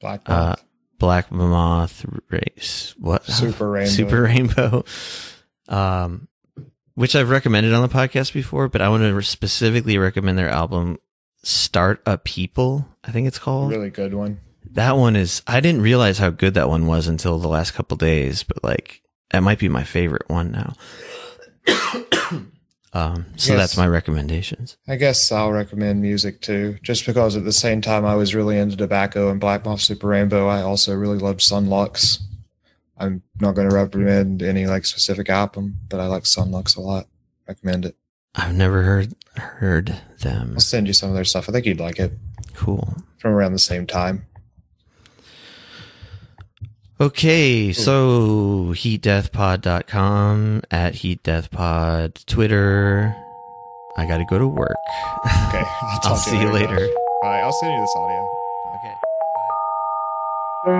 Black uh, Black Moth Race. What? Super <laughs> Rainbow. Super Rainbow. Um, which I've recommended on the podcast before, but I want to specifically recommend their album Start a People. I think it's called. really good one. That one is, I didn't realize how good that one was until the last couple days, but like, that might be my favorite one now. Um, so that's my recommendations. I guess I'll recommend music too, just because at the same time I was really into tobacco and Black Moth Super Rainbow. I also really loved Sunlux. I'm not going to recommend any like specific album, but I like Sunlux a lot. Recommend it. I've never heard, heard them. I'll send you some of their stuff. I think you'd like it Cool. from around the same time. Okay, hmm. so heatdeathpod.com at heatdeathpod Twitter. I got to go to work. Okay, <laughs> I'll, talk I'll to see you later. Josh. All right, I'll send you this audio. Okay. The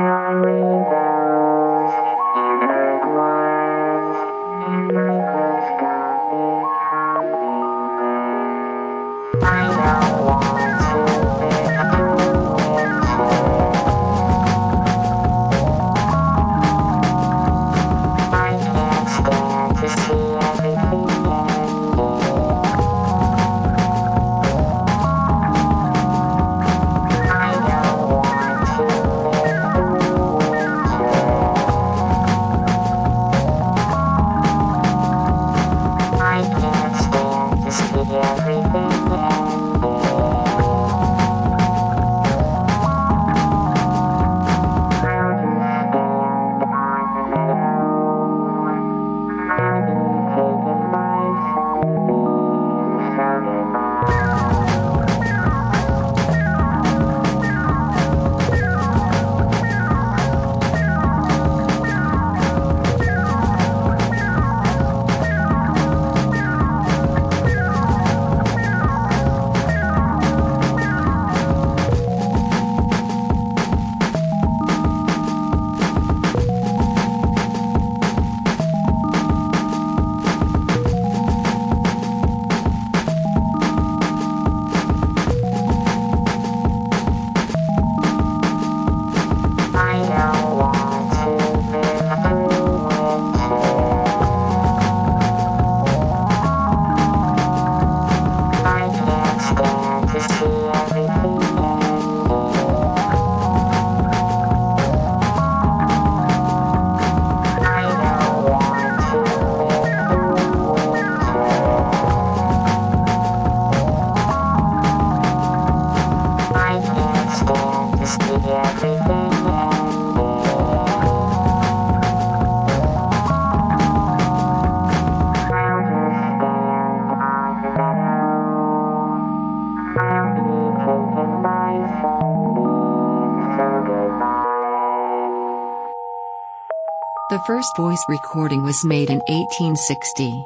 first voice recording was made in 1860.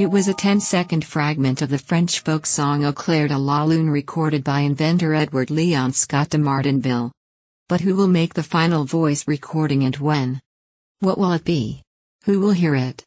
It was a 10 second fragment of the French folk song Au clair de la lune recorded by inventor Edward Leon Scott de Martinville. But who will make the final voice recording and when? What will it be? Who will hear it?